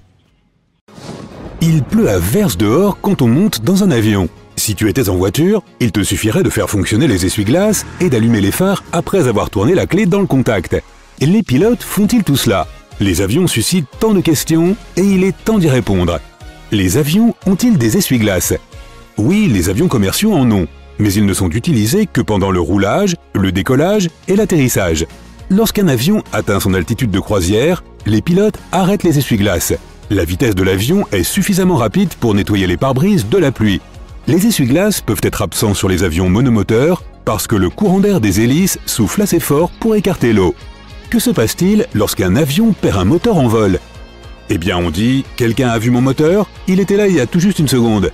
Speaker 5: Il pleut à verse dehors quand on monte dans un avion. Si tu étais en voiture, il te suffirait de faire fonctionner les essuie-glaces et d'allumer les phares après avoir tourné la clé dans le contact. Les pilotes font-ils tout cela? Les avions suscitent tant de questions et il est temps d'y répondre. Les avions ont-ils des essuie-glaces? Oui, les avions commerciaux en ont, mais ils ne sont utilisés que pendant le roulage, le décollage et l'atterrissage. Lorsqu'un avion atteint son altitude de croisière, les pilotes arrêtent les essuie-glaces. La vitesse de l'avion est suffisamment rapide pour nettoyer les pare-brises de la pluie. Les essuie-glaces peuvent être absents sur les avions monomoteurs parce que le courant d'air des hélices souffle assez fort pour écarter l'eau. Que se passe-t-il lorsqu'un avion perd un moteur en vol? Eh bien on dit « Quelqu'un a vu mon moteur Il était là il y a tout juste une seconde ».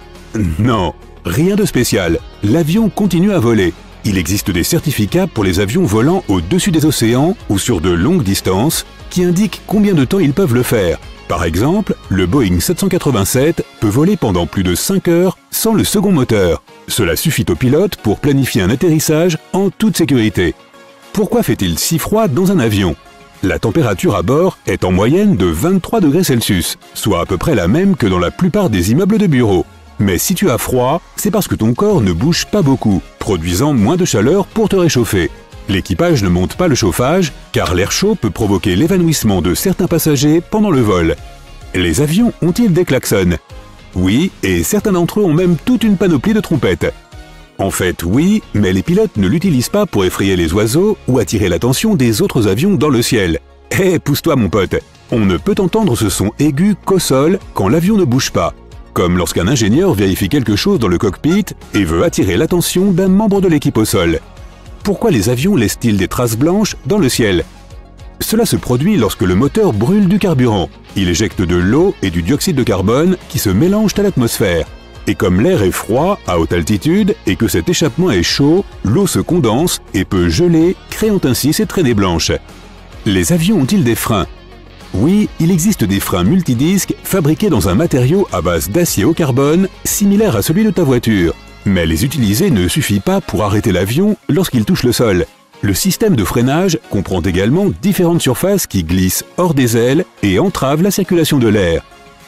Speaker 5: Non, rien de spécial. L'avion continue à voler. Il existe des certificats pour les avions volant au-dessus des océans ou sur de longues distances qui indiquent combien de temps ils peuvent le faire. Par exemple, le Boeing 787 peut voler pendant plus de 5 heures sans le second moteur. Cela suffit au pilote pour planifier un atterrissage en toute sécurité. Pourquoi fait-il si froid dans un avion? La température à bord est en moyenne de 23 degrés Celsius, soit à peu près la même que dans la plupart des immeubles de bureau. Mais si tu as froid, c'est parce que ton corps ne bouge pas beaucoup, produisant moins de chaleur pour te réchauffer. L'équipage ne monte pas le chauffage, car l'air chaud peut provoquer l'évanouissement de certains passagers pendant le vol. Les avions ont-ils des klaxons? Oui, et certains d'entre eux ont même toute une panoplie de trompettes. En fait, oui, mais les pilotes ne l'utilisent pas pour effrayer les oiseaux ou attirer l'attention des autres avions dans le ciel. Hé, pousse-toi mon pote On ne peut entendre ce son aigu qu'au sol quand l'avion ne bouge pas, comme lorsqu'un ingénieur vérifie quelque chose dans le cockpit et veut attirer l'attention d'un membre de l'équipe au sol. Pourquoi les avions laissent-ils des traces blanches dans le ciel? Cela se produit lorsque le moteur brûle du carburant. Il éjecte de l'eau et du dioxyde de carbone qui se mélangent à l'atmosphère. Et comme l'air est froid à haute altitude et que cet échappement est chaud, l'eau se condense et peut geler, créant ainsi ces traînées blanches. Les avions ont-ils des freins? Oui, il existe des freins multidisques fabriqués dans un matériau à base d'acier au carbone, similaire à celui de ta voiture. Mais les utiliser ne suffit pas pour arrêter l'avion lorsqu'il touche le sol. Le système de freinage comprend également différentes surfaces qui glissent hors des ailes et entravent la circulation de l'air.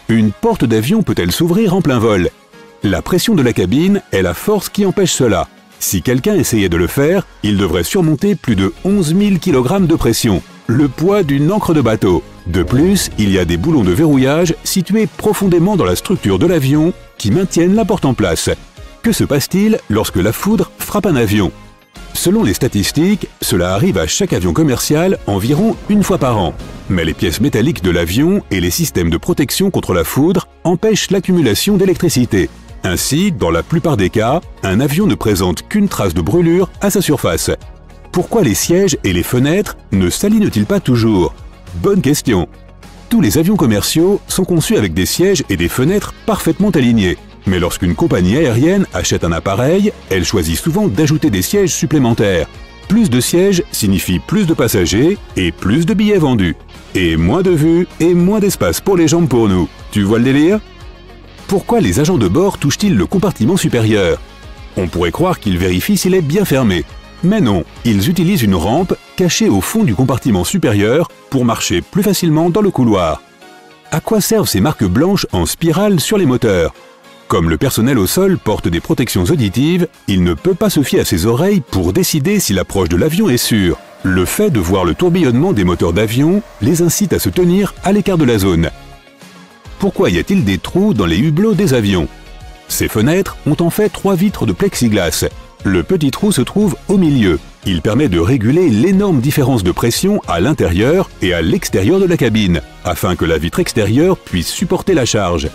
Speaker 5: Une porte d'avion peut-elle s'ouvrir en plein vol? La pression de la cabine est la force qui empêche cela. Si quelqu'un essayait de le faire, il devrait surmonter plus de 11 000 kg de pression, le poids d'une encre de bateau. De plus, il y a des boulons de verrouillage situés profondément dans la structure de l'avion qui maintiennent la porte en place. Que se passe-t-il lorsque la foudre frappe un avion? Selon les statistiques, cela arrive à chaque avion commercial environ une fois par an. Mais les pièces métalliques de l'avion et les systèmes de protection contre la foudre empêchent l'accumulation d'électricité. Ainsi, dans la plupart des cas, un avion ne présente qu'une trace de brûlure à sa surface. Pourquoi les sièges et les fenêtres ne s'alignent-ils pas toujours? Bonne question. Tous les avions commerciaux sont conçus avec des sièges et des fenêtres parfaitement alignés. Mais lorsqu'une compagnie aérienne achète un appareil, elle choisit souvent d'ajouter des sièges supplémentaires. Plus de sièges signifie plus de passagers et plus de billets vendus. Et moins de vues et moins d'espace pour les jambes pour nous. Tu vois le délire? Pourquoi les agents de bord touchent-ils le compartiment supérieur? On pourrait croire qu'ils vérifient s'il est bien fermé. Mais non, ils utilisent une rampe cachée au fond du compartiment supérieur pour marcher plus facilement dans le couloir. À quoi servent ces marques blanches en spirale sur les moteurs? Comme le personnel au sol porte des protections auditives, il ne peut pas se fier à ses oreilles pour décider si l'approche de l'avion est sûre. Le fait de voir le tourbillonnement des moteurs d'avion les incite à se tenir à l'écart de la zone. Pourquoi y a-t-il des trous dans les hublots des avions? Ces fenêtres ont en fait trois vitres de plexiglas. Le petit trou se trouve au milieu. Il permet de réguler l'énorme différence de pression à l'intérieur et à l'extérieur de la cabine, afin que la vitre extérieure puisse supporter la charge.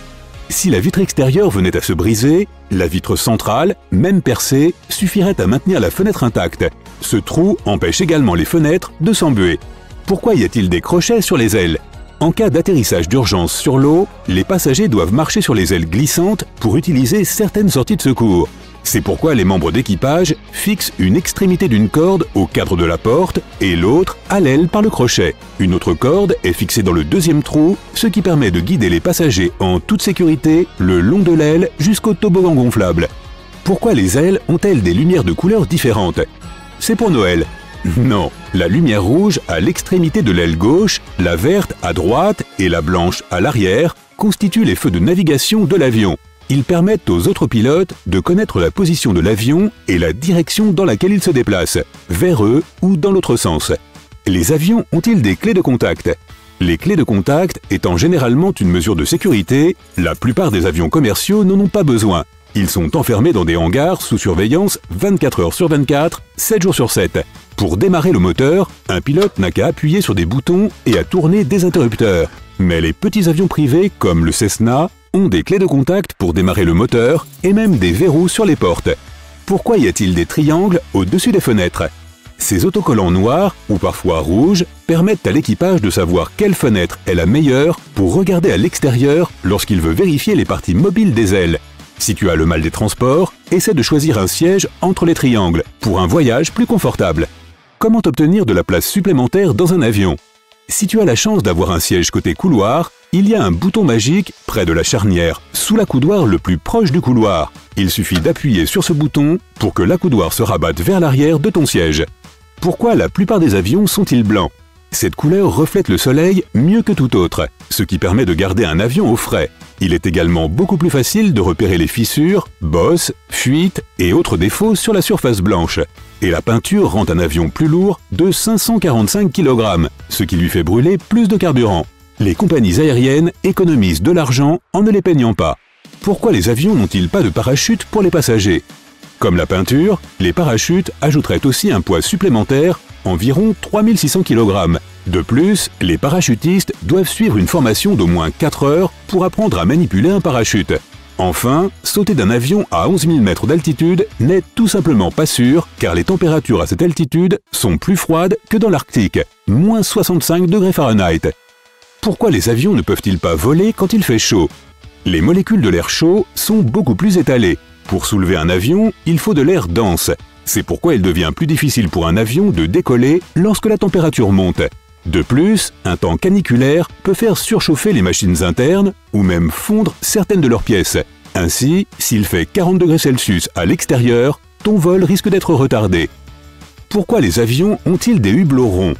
Speaker 5: Si la vitre extérieure venait à se briser, la vitre centrale, même percée, suffirait à maintenir la fenêtre intacte. Ce trou empêche également les fenêtres de s'embuer. Pourquoi y a-t-il des crochets sur les ailes? En cas d'atterrissage d'urgence sur l'eau, les passagers doivent marcher sur les ailes glissantes pour utiliser certaines sorties de secours. C'est pourquoi les membres d'équipage fixent une extrémité d'une corde au cadre de la porte et l'autre à l'aile par le crochet. Une autre corde est fixée dans le deuxième trou, ce qui permet de guider les passagers en toute sécurité le long de l'aile jusqu'au toboggan gonflable. Pourquoi les ailes ont-elles des lumières de couleurs différentes? C'est pour Noël. Non, la lumière rouge à l'extrémité de l'aile gauche, la verte à droite et la blanche à l'arrière constituent les feux de navigation de l'avion. Ils permettent aux autres pilotes de connaître la position de l'avion et la direction dans laquelle il se déplace, vers eux ou dans l'autre sens. Les avions ont-ils des clés de contact? Les clés de contact étant généralement une mesure de sécurité, la plupart des avions commerciaux n'en ont pas besoin. Ils sont enfermés dans des hangars sous surveillance 24 heures sur 24, 7 jours sur 7. Pour démarrer le moteur, un pilote n'a qu'à appuyer sur des boutons et à tourner des interrupteurs. Mais les petits avions privés comme le Cessna ont des clés de contact pour démarrer le moteur et même des verrous sur les portes. Pourquoi y a-t-il des triangles au-dessus des fenêtres? Ces autocollants noirs, ou parfois rouges, permettent à l'équipage de savoir quelle fenêtre est la meilleure pour regarder à l'extérieur lorsqu'il veut vérifier les parties mobiles des ailes. Si tu as le mal des transports, essaie de choisir un siège entre les triangles pour un voyage plus confortable. Comment obtenir de la place supplémentaire dans un avion? Si tu as la chance d'avoir un siège côté couloir, il y a un bouton magique près de la charnière, sous l'accoudoir le plus proche du couloir. Il suffit d'appuyer sur ce bouton pour que l'accoudoir se rabatte vers l'arrière de ton siège. Pourquoi la plupart des avions sont-ils blancs? Cette couleur reflète le soleil mieux que tout autre, ce qui permet de garder un avion au frais. Il est également beaucoup plus facile de repérer les fissures, bosses, fuites et autres défauts sur la surface blanche. Et la peinture rend un avion plus lourd de 545 kg, ce qui lui fait brûler plus de carburant les compagnies aériennes économisent de l'argent en ne les peignant pas. Pourquoi les avions n'ont-ils pas de parachute pour les passagers? Comme la peinture, les parachutes ajouteraient aussi un poids supplémentaire environ 3600 kg. De plus, les parachutistes doivent suivre une formation d'au moins 4 heures pour apprendre à manipuler un parachute. Enfin, sauter d'un avion à 11 000 mètres d'altitude n'est tout simplement pas sûr car les températures à cette altitude sont plus froides que dans l'Arctique, moins 65 degrés Fahrenheit. Pourquoi les avions ne peuvent-ils pas voler quand il fait chaud? Les molécules de l'air chaud sont beaucoup plus étalées. Pour soulever un avion, il faut de l'air dense. C'est pourquoi il devient plus difficile pour un avion de décoller lorsque la température monte. De plus, un temps caniculaire peut faire surchauffer les machines internes ou même fondre certaines de leurs pièces. Ainsi, s'il fait 40 degrés Celsius à l'extérieur, ton vol risque d'être retardé. Pourquoi les avions ont-ils des hublots ronds?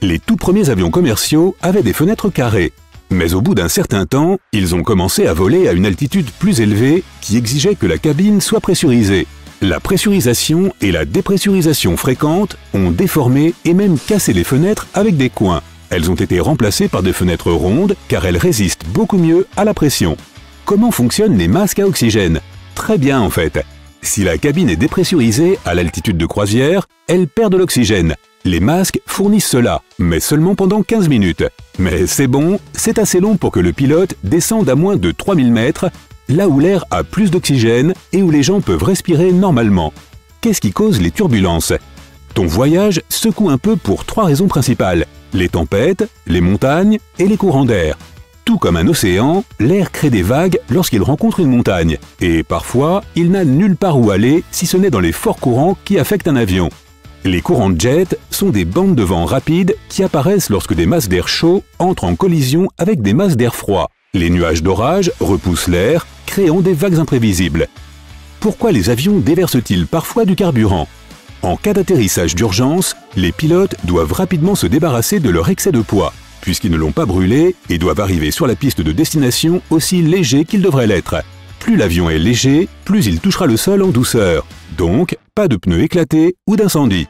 Speaker 5: Les tout premiers avions commerciaux avaient des fenêtres carrées. Mais au bout d'un certain temps, ils ont commencé à voler à une altitude plus élevée qui exigeait que la cabine soit pressurisée. La pressurisation et la dépressurisation fréquentes ont déformé et même cassé les fenêtres avec des coins. Elles ont été remplacées par des fenêtres rondes car elles résistent beaucoup mieux à la pression. Comment fonctionnent les masques à oxygène? Très bien en fait. Si la cabine est dépressurisée à l'altitude de croisière, elle perd de l'oxygène. Les masques fournissent cela, mais seulement pendant 15 minutes. Mais c'est bon, c'est assez long pour que le pilote descende à moins de 3000 mètres là où l'air a plus d'oxygène et où les gens peuvent respirer normalement. Qu'est-ce qui cause les turbulences? Ton voyage secoue un peu pour trois raisons principales. Les tempêtes, les montagnes et les courants d'air. Tout comme un océan, l'air crée des vagues lorsqu'il rencontre une montagne. Et parfois, il n'a nulle part où aller si ce n'est dans les forts courants qui affectent un avion. Les courants de jet sont des bandes de vent rapides qui apparaissent lorsque des masses d'air chaud entrent en collision avec des masses d'air froid. Les nuages d'orage repoussent l'air créant des vagues imprévisibles. Pourquoi les avions déversent-ils parfois du carburant? En cas d'atterrissage d'urgence, les pilotes doivent rapidement se débarrasser de leur excès de poids, puisqu'ils ne l'ont pas brûlé et doivent arriver sur la piste de destination aussi légers qu'ils devraient l'être. Plus l'avion est léger, plus il touchera le sol en douceur. Donc, pas de pneus éclatés ou d'incendie.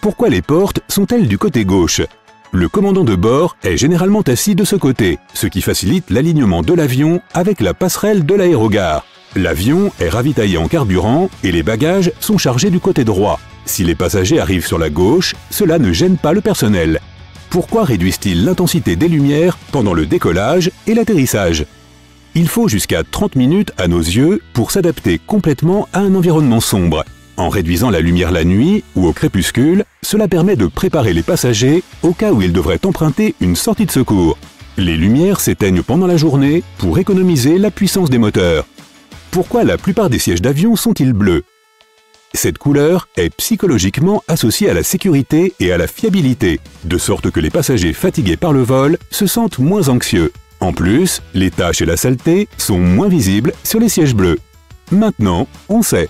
Speaker 5: Pourquoi les portes sont-elles du côté gauche? Le commandant de bord est généralement assis de ce côté, ce qui facilite l'alignement de l'avion avec la passerelle de l'aérogare. L'avion est ravitaillé en carburant et les bagages sont chargés du côté droit. Si les passagers arrivent sur la gauche, cela ne gêne pas le personnel. Pourquoi réduisent-ils l'intensité des lumières pendant le décollage et l'atterrissage? Il faut jusqu'à 30 minutes à nos yeux pour s'adapter complètement à un environnement sombre. En réduisant la lumière la nuit ou au crépuscule, cela permet de préparer les passagers au cas où ils devraient emprunter une sortie de secours. Les lumières s'éteignent pendant la journée pour économiser la puissance des moteurs. Pourquoi la plupart des sièges d'avion sont-ils bleus? Cette couleur est psychologiquement associée à la sécurité et à la fiabilité, de sorte que les passagers fatigués par le vol se sentent moins anxieux. En plus, les taches et la saleté sont moins visibles sur les sièges bleus. Maintenant, on sait.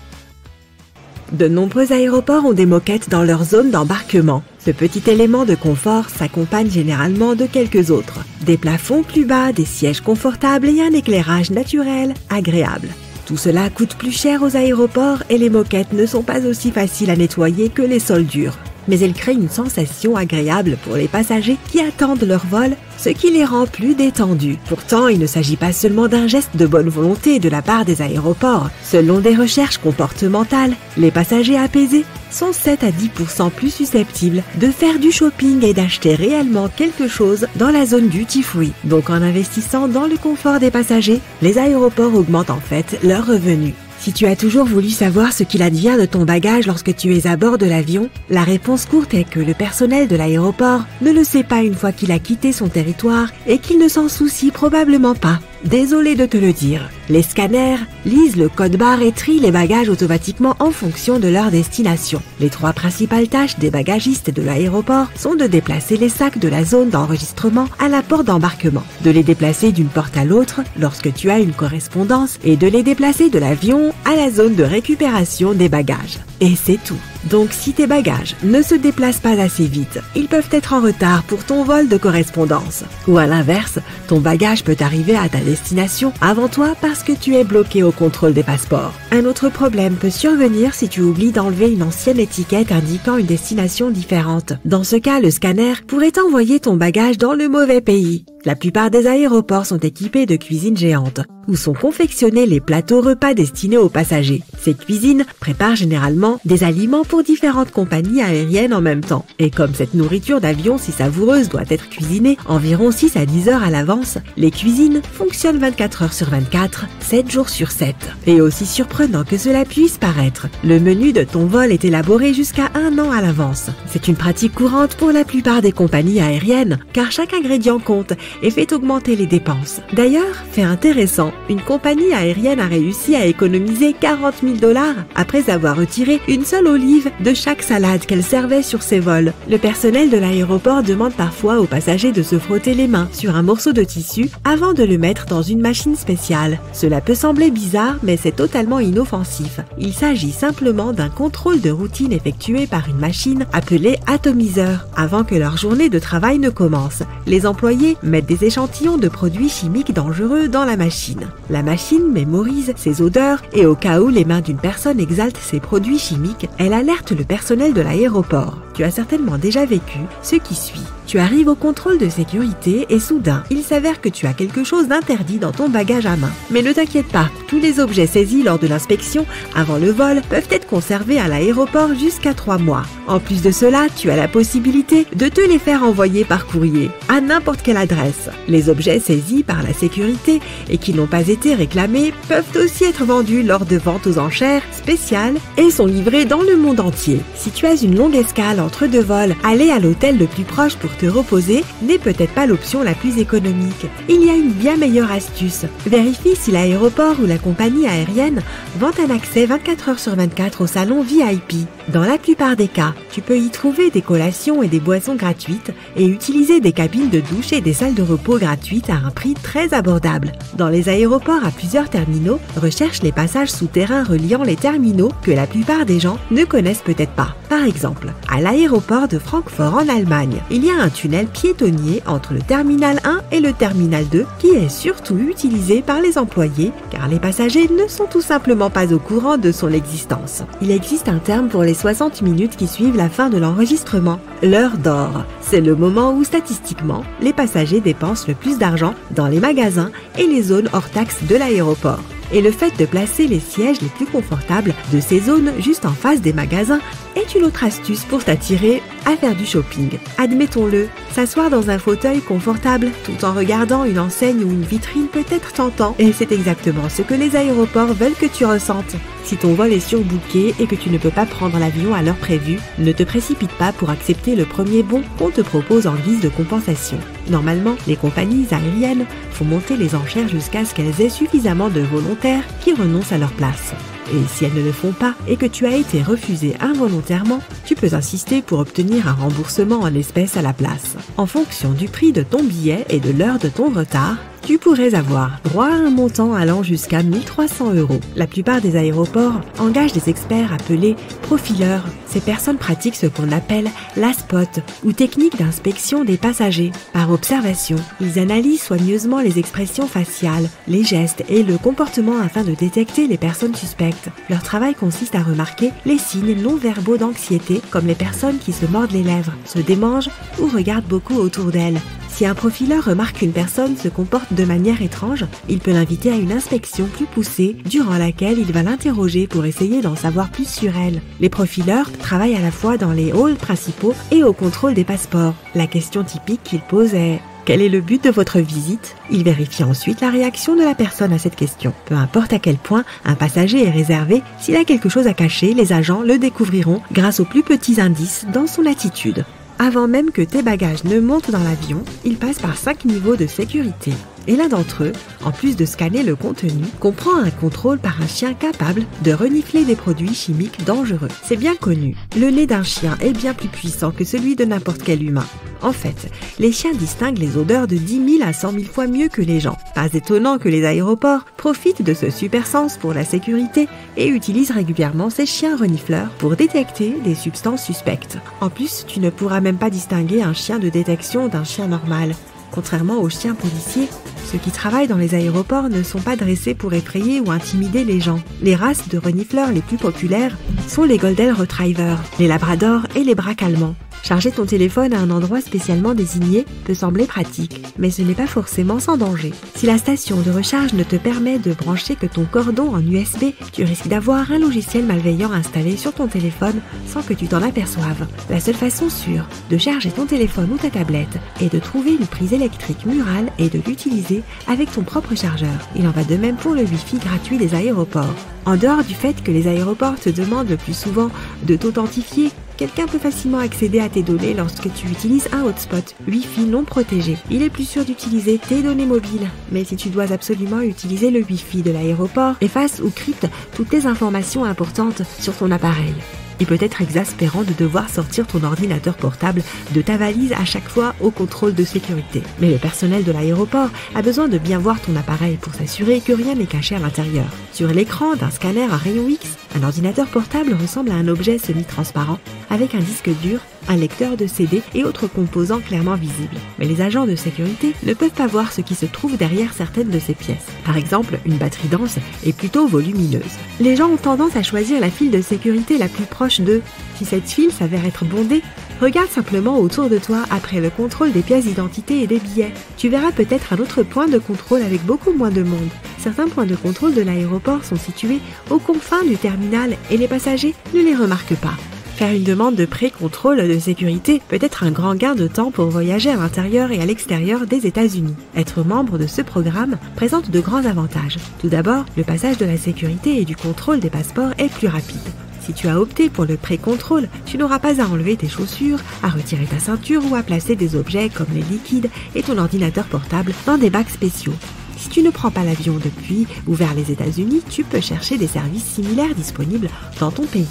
Speaker 7: De nombreux aéroports ont des moquettes dans leur zone d'embarquement. Ce petit élément de confort s'accompagne généralement de quelques autres. Des plafonds plus bas, des sièges confortables et un éclairage naturel agréable. Tout cela coûte plus cher aux aéroports et les moquettes ne sont pas aussi faciles à nettoyer que les sols durs mais elle crée une sensation agréable pour les passagers qui attendent leur vol, ce qui les rend plus détendus. Pourtant, il ne s'agit pas seulement d'un geste de bonne volonté de la part des aéroports. Selon des recherches comportementales, les passagers apaisés sont 7 à 10% plus susceptibles de faire du shopping et d'acheter réellement quelque chose dans la zone duty free. Donc en investissant dans le confort des passagers, les aéroports augmentent en fait leurs revenus. Si tu as toujours voulu savoir ce qu'il advient de ton bagage lorsque tu es à bord de l'avion, la réponse courte est que le personnel de l'aéroport ne le sait pas une fois qu'il a quitté son territoire et qu'il ne s'en soucie probablement pas. Désolé de te le dire. Les scanners lisent le code barre et trient les bagages automatiquement en fonction de leur destination. Les trois principales tâches des bagagistes de l'aéroport sont de déplacer les sacs de la zone d'enregistrement à la porte d'embarquement, de les déplacer d'une porte à l'autre lorsque tu as une correspondance et de les déplacer de l'avion à la zone de récupération des bagages. Et c'est tout. Donc si tes bagages ne se déplacent pas assez vite, ils peuvent être en retard pour ton vol de correspondance. Ou à l'inverse, ton bagage peut arriver à ta destination avant toi parce que tu es bloqué au contrôle des passeports. Un autre problème peut survenir si tu oublies d'enlever une ancienne étiquette indiquant une destination différente. Dans ce cas, le scanner pourrait envoyer ton bagage dans le mauvais pays. La plupart des aéroports sont équipés de cuisines géantes, où sont confectionnés les plateaux repas destinés aux passagers. Ces cuisines préparent généralement des aliments pour différentes compagnies aériennes en même temps. Et comme cette nourriture d'avion si savoureuse doit être cuisinée environ 6 à 10 heures à l'avance, les cuisines fonctionnent 24 heures sur 24, 7 jours sur 7. Et aussi surprenant que cela puisse paraître, le menu de ton vol est élaboré jusqu'à un an à l'avance. C'est une pratique courante pour la plupart des compagnies aériennes, car chaque ingrédient compte et fait augmenter les dépenses. D'ailleurs, fait intéressant, une compagnie aérienne a réussi à économiser 40 000 dollars après avoir retiré une seule olive de chaque salade qu'elle servait sur ses vols. Le personnel de l'aéroport demande parfois aux passagers de se frotter les mains sur un morceau de tissu avant de le mettre dans une machine spéciale. Cela peut sembler bizarre, mais c'est totalement inoffensif. Il s'agit simplement d'un contrôle de routine effectué par une machine appelée atomiseur avant que leur journée de travail ne commence. Les employés mettent des échantillons de produits chimiques dangereux dans la machine. La machine mémorise ces odeurs et au cas où les mains d'une personne exaltent ces produits chimiques, elle alerte le personnel de l'aéroport. Tu as certainement déjà vécu ce qui suit. Tu arrives au contrôle de sécurité et soudain, il s'avère que tu as quelque chose d'interdit dans ton bagage à main. Mais ne t'inquiète pas, tous les objets saisis lors de l'inspection avant le vol peuvent être conservés à l'aéroport jusqu'à 3 mois. En plus de cela, tu as la possibilité de te les faire envoyer par courrier à n'importe quelle adresse. Les objets saisis par la sécurité et qui n'ont pas été réclamés peuvent aussi être vendus lors de ventes aux enchères spéciales et sont livrés dans le monde entier. Si tu as une longue escale entre deux vols, aller à l'hôtel le plus proche pour te reposer n'est peut-être pas l'option la plus économique. Il y a une bien meilleure astuce. Vérifie si l'aéroport ou la compagnie aérienne vend un accès 24 heures sur 24 au salon VIP. Dans la plupart des cas, tu peux y trouver des collations et des boissons gratuites et utiliser des cabines de douche et des salles de repos gratuites à un prix très abordable. Dans les aéroports à plusieurs terminaux, recherche les passages souterrains reliant les terminaux que la plupart des gens ne connaissent peut-être pas. Par exemple, à l'aéroport de Francfort en Allemagne, il y a un tunnel piétonnier entre le terminal 1 et le terminal 2 qui est surtout utilisé par les employés car les passagers ne sont tout simplement pas au courant de son existence. Il existe un terme pour les 60 minutes qui suivent la fin de l'enregistrement, l'heure d'or. C'est le moment où statistiquement, les passagers dépensent le plus d'argent dans les magasins et les zones hors taxes de l'aéroport. Et le fait de placer les sièges les plus confortables de ces zones juste en face des magasins est une autre astuce pour t'attirer à faire du shopping. Admettons-le, s'asseoir dans un fauteuil confortable tout en regardant une enseigne ou une vitrine peut être tentant et c'est exactement ce que les aéroports veulent que tu ressentes. Si ton vol est surbooké et que tu ne peux pas prendre l'avion à l'heure prévue, ne te précipite pas pour accepter le premier bon qu'on te propose en guise de compensation. Normalement, les compagnies aériennes font monter les enchères jusqu'à ce qu'elles aient suffisamment de volontaires qui renoncent à leur place. Et si elles ne le font pas et que tu as été refusé involontairement, tu peux insister pour obtenir un remboursement en espèces à la place. En fonction du prix de ton billet et de l'heure de ton retard, tu pourrais avoir droit à un montant allant jusqu'à 1300 euros. La plupart des aéroports engagent des experts appelés profileurs. Ces personnes pratiquent ce qu'on appelle la spot ou technique d'inspection des passagers. Par observation, ils analysent soigneusement les expressions faciales, les gestes et le comportement afin de détecter les personnes suspectes. Leur travail consiste à remarquer les signes non verbaux d'anxiété comme les personnes qui se mordent les lèvres, se démangent ou regardent beaucoup autour d'elles. Si un profileur remarque qu'une personne se comporte de manière étrange, il peut l'inviter à une inspection plus poussée durant laquelle il va l'interroger pour essayer d'en savoir plus sur elle. Les profileurs travaillent à la fois dans les halls principaux et au contrôle des passeports. La question typique qu'ils posent est quel est le but de votre visite? Il vérifie ensuite la réaction de la personne à cette question. Peu importe à quel point un passager est réservé, s'il a quelque chose à cacher, les agents le découvriront grâce aux plus petits indices dans son attitude. Avant même que tes bagages ne montent dans l'avion, ils passent par cinq niveaux de sécurité. Et l'un d'entre eux, en plus de scanner le contenu, comprend un contrôle par un chien capable de renifler des produits chimiques dangereux. C'est bien connu, le nez d'un chien est bien plus puissant que celui de n'importe quel humain. En fait, les chiens distinguent les odeurs de 10 000 à 100 000 fois mieux que les gens. Pas étonnant que les aéroports profitent de ce super sens pour la sécurité et utilisent régulièrement ces chiens renifleurs pour détecter des substances suspectes. En plus, tu ne pourras même pas distinguer un chien de détection d'un chien normal. Contrairement aux chiens policiers, ceux qui travaillent dans les aéroports ne sont pas dressés pour effrayer ou intimider les gens. Les races de renifleurs les plus populaires sont les Golden Retrievers, les Labradors et les Braques allemands. Charger ton téléphone à un endroit spécialement désigné peut sembler pratique, mais ce n'est pas forcément sans danger. Si la station de recharge ne te permet de brancher que ton cordon en USB, tu risques d'avoir un logiciel malveillant installé sur ton téléphone sans que tu t'en aperçoives. La seule façon sûre de charger ton téléphone ou ta tablette est de trouver une prise électrique murale et de l'utiliser avec ton propre chargeur. Il en va de même pour le Wi-Fi gratuit des aéroports. En dehors du fait que les aéroports te demandent le plus souvent de t'authentifier Quelqu'un peut facilement accéder à tes données lorsque tu utilises un hotspot Wi-Fi non protégé. Il est plus sûr d'utiliser tes données mobiles. Mais si tu dois absolument utiliser le Wi-Fi de l'aéroport, efface ou crypte toutes tes informations importantes sur ton appareil. Il peut être exaspérant de devoir sortir ton ordinateur portable de ta valise à chaque fois au contrôle de sécurité. Mais le personnel de l'aéroport a besoin de bien voir ton appareil pour s'assurer que rien n'est caché à l'intérieur. Sur l'écran d'un scanner à rayon X, un ordinateur portable ressemble à un objet semi-transparent avec un disque dur, un lecteur de CD et autres composants clairement visibles. Mais les agents de sécurité ne peuvent pas voir ce qui se trouve derrière certaines de ces pièces. Par exemple, une batterie dense est plutôt volumineuse. Les gens ont tendance à choisir la file de sécurité la plus proche d'eux. Si cette file s'avère être bondée, Regarde simplement autour de toi après le contrôle des pièces d'identité et des billets. Tu verras peut-être un autre point de contrôle avec beaucoup moins de monde. Certains points de contrôle de l'aéroport sont situés aux confins du terminal et les passagers ne les remarquent pas. Faire une demande de pré-contrôle de sécurité peut être un grand gain de temps pour voyager à l'intérieur et à l'extérieur des États-Unis. Être membre de ce programme présente de grands avantages. Tout d'abord, le passage de la sécurité et du contrôle des passeports est plus rapide. Si tu as opté pour le pré-contrôle, tu n'auras pas à enlever tes chaussures, à retirer ta ceinture ou à placer des objets comme les liquides et ton ordinateur portable dans des bacs spéciaux. Si tu ne prends pas l'avion depuis ou vers les États-Unis, tu peux chercher des services similaires disponibles dans ton pays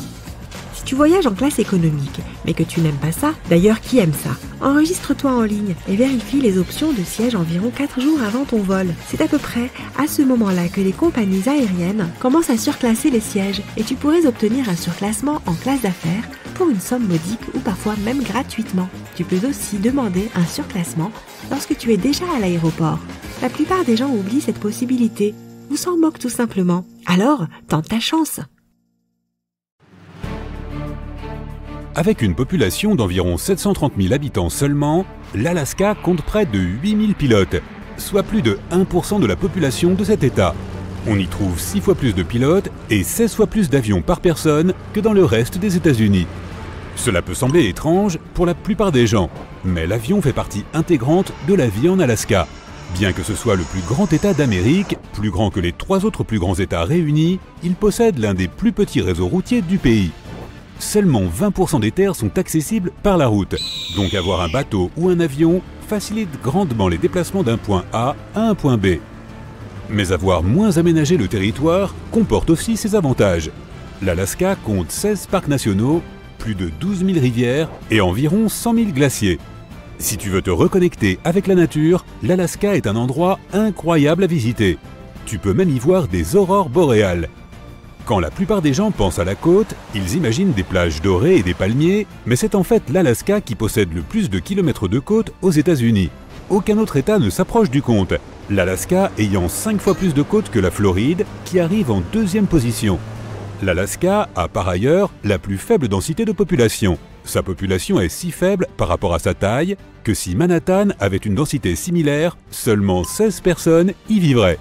Speaker 7: tu voyages en classe économique, mais que tu n'aimes pas ça, d'ailleurs qui aime ça? Enregistre-toi en ligne et vérifie les options de siège environ 4 jours avant ton vol. C'est à peu près à ce moment-là que les compagnies aériennes commencent à surclasser les sièges et tu pourrais obtenir un surclassement en classe d'affaires pour une somme modique ou parfois même gratuitement. Tu peux aussi demander un surclassement lorsque tu es déjà à l'aéroport. La plupart des gens oublient cette possibilité ou s'en moquent tout simplement. Alors, tente ta chance.
Speaker 5: Avec une population d'environ 730 000 habitants seulement, l'Alaska compte près de 8000 pilotes, soit plus de 1% de la population de cet État. On y trouve 6 fois plus de pilotes et 16 fois plus d'avions par personne que dans le reste des États-Unis. Cela peut sembler étrange pour la plupart des gens, mais l'avion fait partie intégrante de la vie en Alaska. Bien que ce soit le plus grand État d'Amérique, plus grand que les trois autres plus grands États réunis, il possède l'un des plus petits réseaux routiers du pays seulement 20% des terres sont accessibles par la route. Donc avoir un bateau ou un avion facilite grandement les déplacements d'un point A à un point B. Mais avoir moins aménagé le territoire comporte aussi ses avantages. L'Alaska compte 16 parcs nationaux, plus de 12 000 rivières et environ 100 000 glaciers. Si tu veux te reconnecter avec la nature, l'Alaska est un endroit incroyable à visiter. Tu peux même y voir des aurores boréales, quand la plupart des gens pensent à la côte, ils imaginent des plages dorées et des palmiers, mais c'est en fait l'Alaska qui possède le plus de kilomètres de côte aux États-Unis. Aucun autre État ne s'approche du compte, l'Alaska ayant 5 fois plus de côtes que la Floride, qui arrive en deuxième position. L'Alaska a par ailleurs la plus faible densité de population. Sa population est si faible par rapport à sa taille que si Manhattan avait une densité similaire, seulement 16 personnes y vivraient.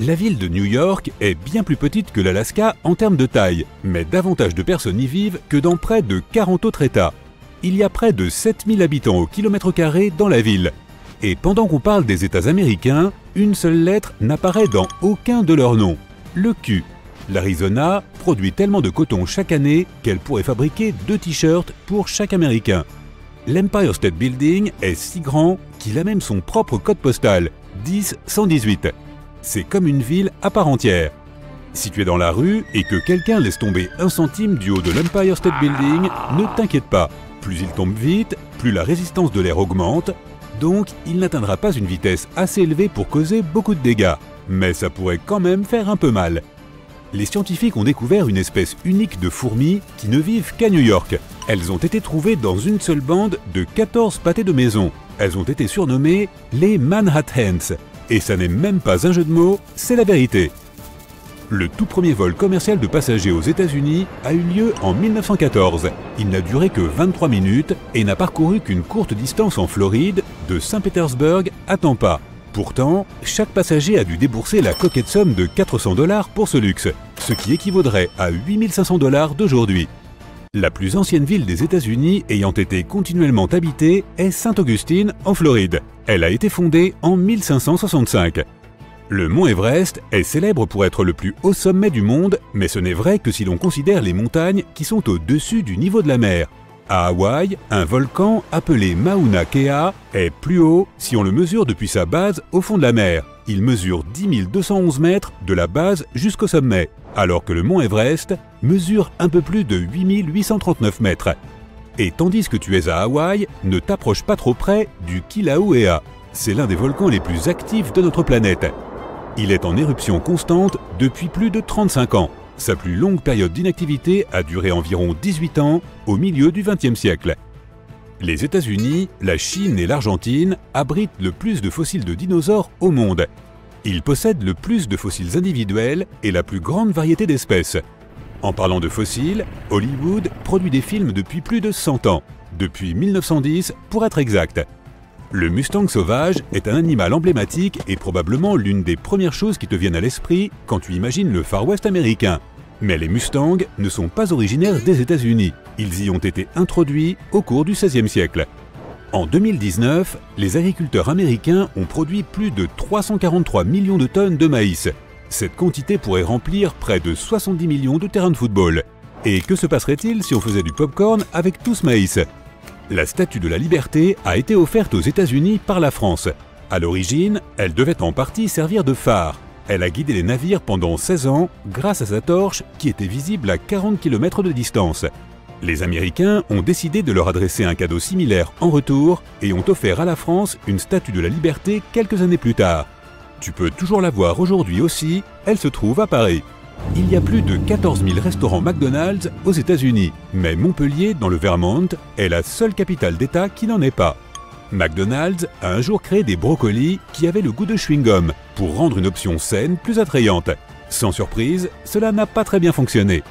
Speaker 5: La ville de New York est bien plus petite que l'Alaska en termes de taille, mais davantage de personnes y vivent que dans près de 40 autres États. Il y a près de 7000 habitants au kilomètre carré dans la ville. Et pendant qu'on parle des États américains, une seule lettre n'apparaît dans aucun de leurs noms. Le Q. L'Arizona produit tellement de coton chaque année qu'elle pourrait fabriquer deux t-shirts pour chaque Américain. L'Empire State Building est si grand qu'il a même son propre code postal, 10118 c'est comme une ville à part entière. Si tu es dans la rue et que quelqu'un laisse tomber un centime du haut de l'Empire State Building, ne t'inquiète pas. Plus il tombe vite, plus la résistance de l'air augmente, donc il n'atteindra pas une vitesse assez élevée pour causer beaucoup de dégâts. Mais ça pourrait quand même faire un peu mal. Les scientifiques ont découvert une espèce unique de fourmis qui ne vivent qu'à New York. Elles ont été trouvées dans une seule bande de 14 pâtés de maison. Elles ont été surnommées les Manhattans et ça n'est même pas un jeu de mots, c'est la vérité. Le tout premier vol commercial de passagers aux États-Unis a eu lieu en 1914. Il n'a duré que 23 minutes et n'a parcouru qu'une courte distance en Floride, de Saint-Pétersbourg à Tampa. Pourtant, chaque passager a dû débourser la coquette somme de 400 dollars pour ce luxe, ce qui équivaudrait à 8500 dollars d'aujourd'hui. La plus ancienne ville des États-Unis ayant été continuellement habitée est Saint-Augustine, en Floride. Elle a été fondée en 1565. Le mont Everest est célèbre pour être le plus haut sommet du monde, mais ce n'est vrai que si l'on considère les montagnes qui sont au-dessus du niveau de la mer. À Hawaï, un volcan appelé Mauna Kea est plus haut si on le mesure depuis sa base au fond de la mer. Il mesure 10 211 mètres de la base jusqu'au sommet, alors que le mont Everest mesure un peu plus de 8 839 mètres. Et tandis que tu es à Hawaï, ne t'approche pas trop près du Kilauea. C'est l'un des volcans les plus actifs de notre planète. Il est en éruption constante depuis plus de 35 ans. Sa plus longue période d'inactivité a duré environ 18 ans au milieu du XXe siècle. Les États-Unis, la Chine et l'Argentine abritent le plus de fossiles de dinosaures au monde. Ils possèdent le plus de fossiles individuels et la plus grande variété d'espèces. En parlant de fossiles, Hollywood produit des films depuis plus de 100 ans, depuis 1910 pour être exact. Le Mustang sauvage est un animal emblématique et probablement l'une des premières choses qui te viennent à l'esprit quand tu imagines le Far West américain. Mais les Mustangs ne sont pas originaires des États-Unis. Ils y ont été introduits au cours du XVIe siècle. En 2019, les agriculteurs américains ont produit plus de 343 millions de tonnes de maïs. Cette quantité pourrait remplir près de 70 millions de terrains de football. Et que se passerait-il si on faisait du popcorn avec tout ce maïs? La statue de la liberté a été offerte aux États-Unis par la France. À l'origine, elle devait en partie servir de phare. Elle a guidé les navires pendant 16 ans grâce à sa torche qui était visible à 40 km de distance. Les Américains ont décidé de leur adresser un cadeau similaire en retour et ont offert à la France une statue de la liberté quelques années plus tard. Tu peux toujours la voir aujourd'hui aussi, elle se trouve à Paris. Il y a plus de 14 000 restaurants McDonald's aux États-Unis, mais Montpellier, dans le Vermont, est la seule capitale d'État qui n'en est pas. McDonald's a un jour créé des brocolis qui avaient le goût de chewing-gum pour rendre une option saine plus attrayante. Sans surprise, cela n'a pas très bien fonctionné.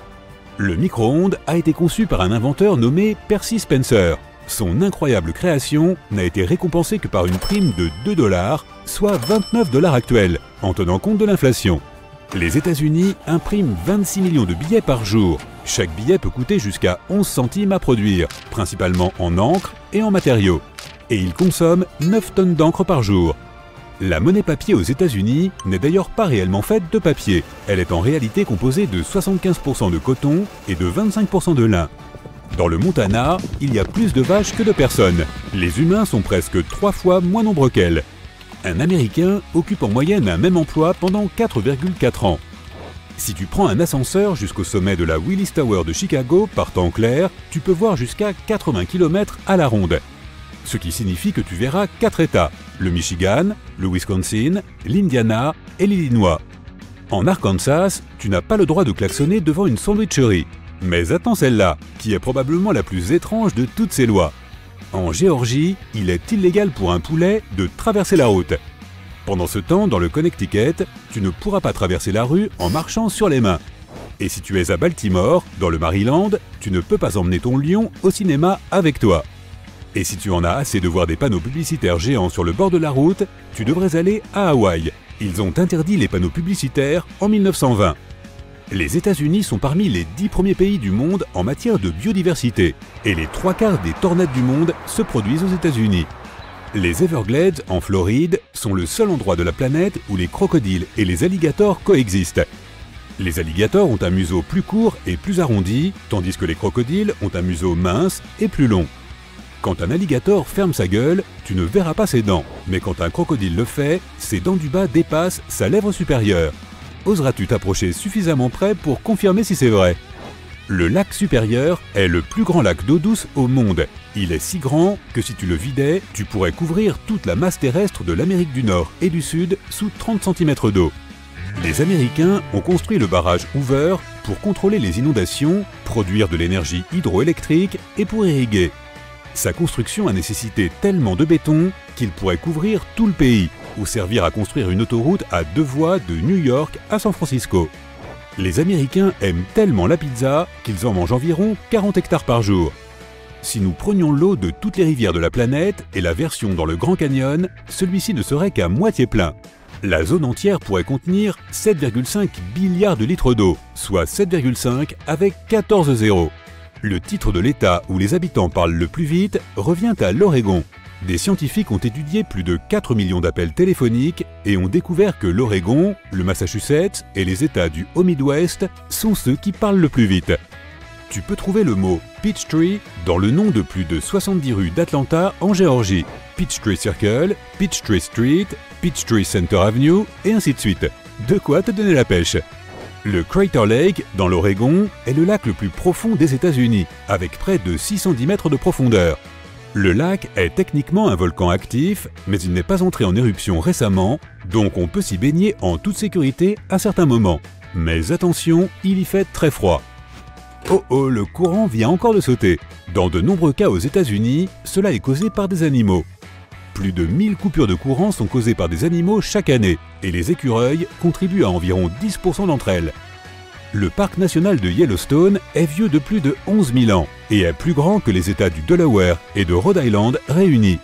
Speaker 5: Le micro-ondes a été conçu par un inventeur nommé Percy Spencer. Son incroyable création n'a été récompensée que par une prime de 2 dollars, soit 29 dollars actuels, en tenant compte de l'inflation. Les États-Unis impriment 26 millions de billets par jour. Chaque billet peut coûter jusqu'à 11 centimes à produire, principalement en encre et en matériaux et il consomme 9 tonnes d'encre par jour. La monnaie papier aux États-Unis n'est d'ailleurs pas réellement faite de papier. Elle est en réalité composée de 75% de coton et de 25% de lin. Dans le Montana, il y a plus de vaches que de personnes. Les humains sont presque trois fois moins nombreux qu'elles. Un Américain occupe en moyenne un même emploi pendant 4,4 ans. Si tu prends un ascenseur jusqu'au sommet de la Willis Tower de Chicago par temps clair, tu peux voir jusqu'à 80 km à la ronde ce qui signifie que tu verras quatre États, le Michigan, le Wisconsin, l'Indiana et l'Illinois. En Arkansas, tu n'as pas le droit de klaxonner devant une sandwicherie. Mais attends celle-là, qui est probablement la plus étrange de toutes ces lois. En Géorgie, il est illégal pour un poulet de traverser la route. Pendant ce temps, dans le Connecticut, tu ne pourras pas traverser la rue en marchant sur les mains. Et si tu es à Baltimore, dans le Maryland, tu ne peux pas emmener ton lion au cinéma avec toi. Et si tu en as assez de voir des panneaux publicitaires géants sur le bord de la route, tu devrais aller à Hawaï. Ils ont interdit les panneaux publicitaires en 1920. Les États-Unis sont parmi les dix premiers pays du monde en matière de biodiversité, et les trois quarts des tornades du monde se produisent aux États-Unis. Les Everglades, en Floride, sont le seul endroit de la planète où les crocodiles et les alligators coexistent. Les alligators ont un museau plus court et plus arrondi, tandis que les crocodiles ont un museau mince et plus long. Quand un alligator ferme sa gueule, tu ne verras pas ses dents, mais quand un crocodile le fait, ses dents du bas dépassent sa lèvre supérieure. Oseras-tu t'approcher suffisamment près pour confirmer si c'est vrai? Le lac supérieur est le plus grand lac d'eau douce au monde. Il est si grand que si tu le vidais, tu pourrais couvrir toute la masse terrestre de l'Amérique du Nord et du Sud sous 30 cm d'eau. Les Américains ont construit le barrage Hoover pour contrôler les inondations, produire de l'énergie hydroélectrique et pour irriguer. Sa construction a nécessité tellement de béton qu'il pourrait couvrir tout le pays ou servir à construire une autoroute à deux voies de New York à San Francisco. Les Américains aiment tellement la pizza qu'ils en mangent environ 40 hectares par jour. Si nous prenions l'eau de toutes les rivières de la planète et la version dans le Grand Canyon, celui-ci ne serait qu'à moitié plein. La zone entière pourrait contenir 7,5 milliards de litres d'eau, soit 7,5 avec 14 zéros. Le titre de l'État où les habitants parlent le plus vite revient à l'Oregon. Des scientifiques ont étudié plus de 4 millions d'appels téléphoniques et ont découvert que l'Oregon, le Massachusetts et les États du Haut-Midwest sont ceux qui parlent le plus vite. Tu peux trouver le mot Peachtree dans le nom de plus de 70 rues d'Atlanta en Géorgie. Peachtree Circle, Peachtree Street, Peachtree Center Avenue et ainsi de suite. De quoi te donner la pêche? Le Crater Lake, dans l'Oregon, est le lac le plus profond des États-Unis, avec près de 610 mètres de profondeur. Le lac est techniquement un volcan actif, mais il n'est pas entré en éruption récemment, donc on peut s'y baigner en toute sécurité à certains moments. Mais attention, il y fait très froid. Oh oh, le courant vient encore de sauter. Dans de nombreux cas aux États-Unis, cela est causé par des animaux. Plus de 1000 coupures de courant sont causées par des animaux chaque année, et les écureuils contribuent à environ 10% d'entre elles. Le parc national de Yellowstone est vieux de plus de 11 000 ans et est plus grand que les États du Delaware et de Rhode Island réunis.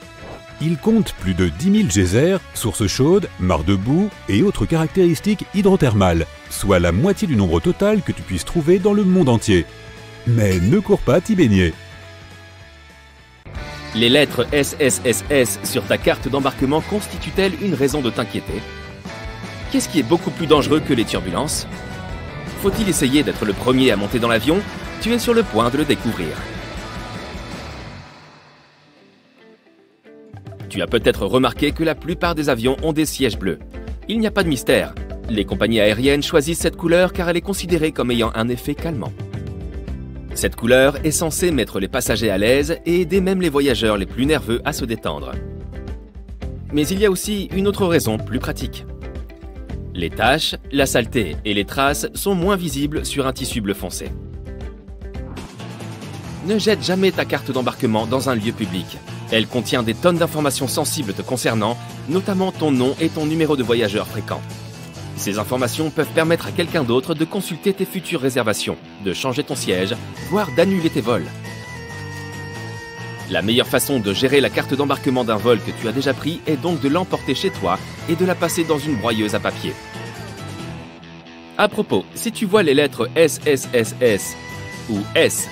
Speaker 5: Il compte plus de 10 000 geysers, sources chaudes, mares de boue et autres caractéristiques hydrothermales, soit la moitié du nombre total que tu puisses trouver dans le monde entier. Mais ne cours pas t'y baigner.
Speaker 6: Les lettres SSSS sur ta carte d'embarquement constituent-elles une raison de t'inquiéter? Qu'est-ce qui est beaucoup plus dangereux que les turbulences? Faut-il essayer d'être le premier à monter dans l'avion? Tu es sur le point de le découvrir. Tu as peut-être remarqué que la plupart des avions ont des sièges bleus. Il n'y a pas de mystère. Les compagnies aériennes choisissent cette couleur car elle est considérée comme ayant un effet calmant. Cette couleur est censée mettre les passagers à l'aise et aider même les voyageurs les plus nerveux à se détendre. Mais il y a aussi une autre raison plus pratique. Les taches, la saleté et les traces sont moins visibles sur un tissu bleu foncé. Ne jette jamais ta carte d'embarquement dans un lieu public. Elle contient des tonnes d'informations sensibles te concernant, notamment ton nom et ton numéro de voyageur fréquent. Ces informations peuvent permettre à quelqu'un d'autre de consulter tes futures réservations, de changer ton siège, voire d'annuler tes vols. La meilleure façon de gérer la carte d'embarquement d'un vol que tu as déjà pris est donc de l'emporter chez toi et de la passer dans une broyeuse à papier. À propos, si tu vois les lettres SSSS ou S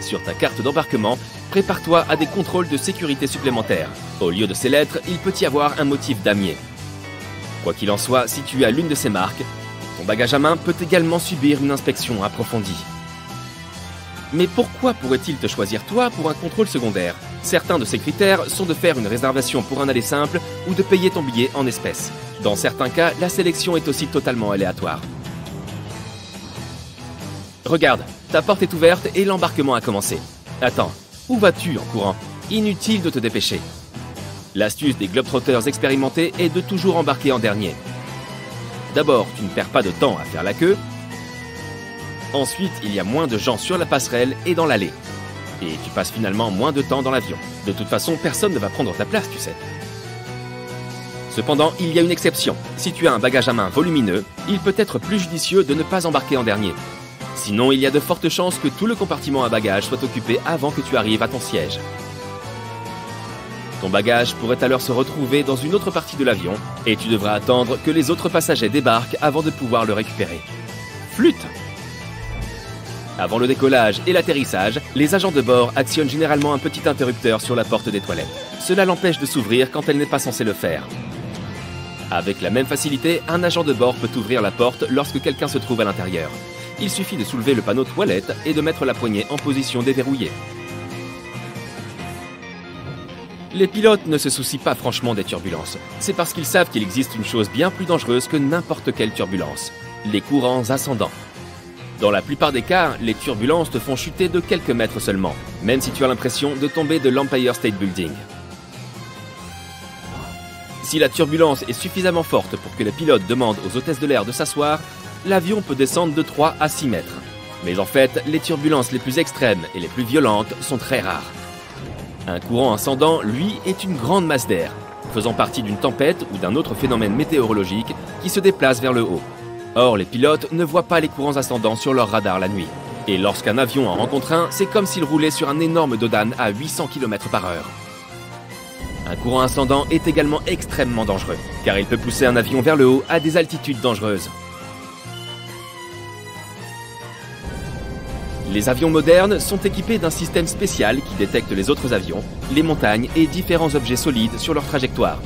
Speaker 6: sur ta carte d'embarquement, prépare-toi à des contrôles de sécurité supplémentaires. Au lieu de ces lettres, il peut y avoir un motif damier. Quoi qu'il en soit, si tu as l'une de ces marques, ton bagage à main peut également subir une inspection approfondie. Mais pourquoi pourrait-il te choisir toi pour un contrôle secondaire? Certains de ces critères sont de faire une réservation pour un aller simple ou de payer ton billet en espèces. Dans certains cas, la sélection est aussi totalement aléatoire. Regarde, ta porte est ouverte et l'embarquement a commencé. Attends, où vas-tu en courant? Inutile de te dépêcher. L'astuce des Globetrotters expérimentés est de toujours embarquer en dernier. D'abord, tu ne perds pas de temps à faire la queue. Ensuite, il y a moins de gens sur la passerelle et dans l'allée. Et tu passes finalement moins de temps dans l'avion. De toute façon, personne ne va prendre ta place, tu sais. Cependant, il y a une exception. Si tu as un bagage à main volumineux, il peut être plus judicieux de ne pas embarquer en dernier. Sinon, il y a de fortes chances que tout le compartiment à bagages soit occupé avant que tu arrives à ton siège. Ton bagage pourrait alors se retrouver dans une autre partie de l'avion et tu devras attendre que les autres passagers débarquent avant de pouvoir le récupérer. Flûte Avant le décollage et l'atterrissage, les agents de bord actionnent généralement un petit interrupteur sur la porte des toilettes. Cela l'empêche de s'ouvrir quand elle n'est pas censée le faire. Avec la même facilité, un agent de bord peut ouvrir la porte lorsque quelqu'un se trouve à l'intérieur. Il suffit de soulever le panneau toilette et de mettre la poignée en position déverrouillée. Les pilotes ne se soucient pas franchement des turbulences. C'est parce qu'ils savent qu'il existe une chose bien plus dangereuse que n'importe quelle turbulence. Les courants ascendants. Dans la plupart des cas, les turbulences te font chuter de quelques mètres seulement, même si tu as l'impression de tomber de l'Empire State Building. Si la turbulence est suffisamment forte pour que les pilotes demandent aux hôtesses de l'air de s'asseoir, l'avion peut descendre de 3 à 6 mètres. Mais en fait, les turbulences les plus extrêmes et les plus violentes sont très rares. Un courant ascendant, lui, est une grande masse d'air, faisant partie d'une tempête ou d'un autre phénomène météorologique qui se déplace vers le haut. Or, les pilotes ne voient pas les courants ascendants sur leur radar la nuit. Et lorsqu'un avion en rencontre un, c'est comme s'il roulait sur un énorme dodane à 800 km par heure. Un courant ascendant est également extrêmement dangereux, car il peut pousser un avion vers le haut à des altitudes dangereuses. Les avions modernes sont équipés d'un système spécial qui détecte les autres avions, les montagnes et différents objets solides sur leur trajectoire.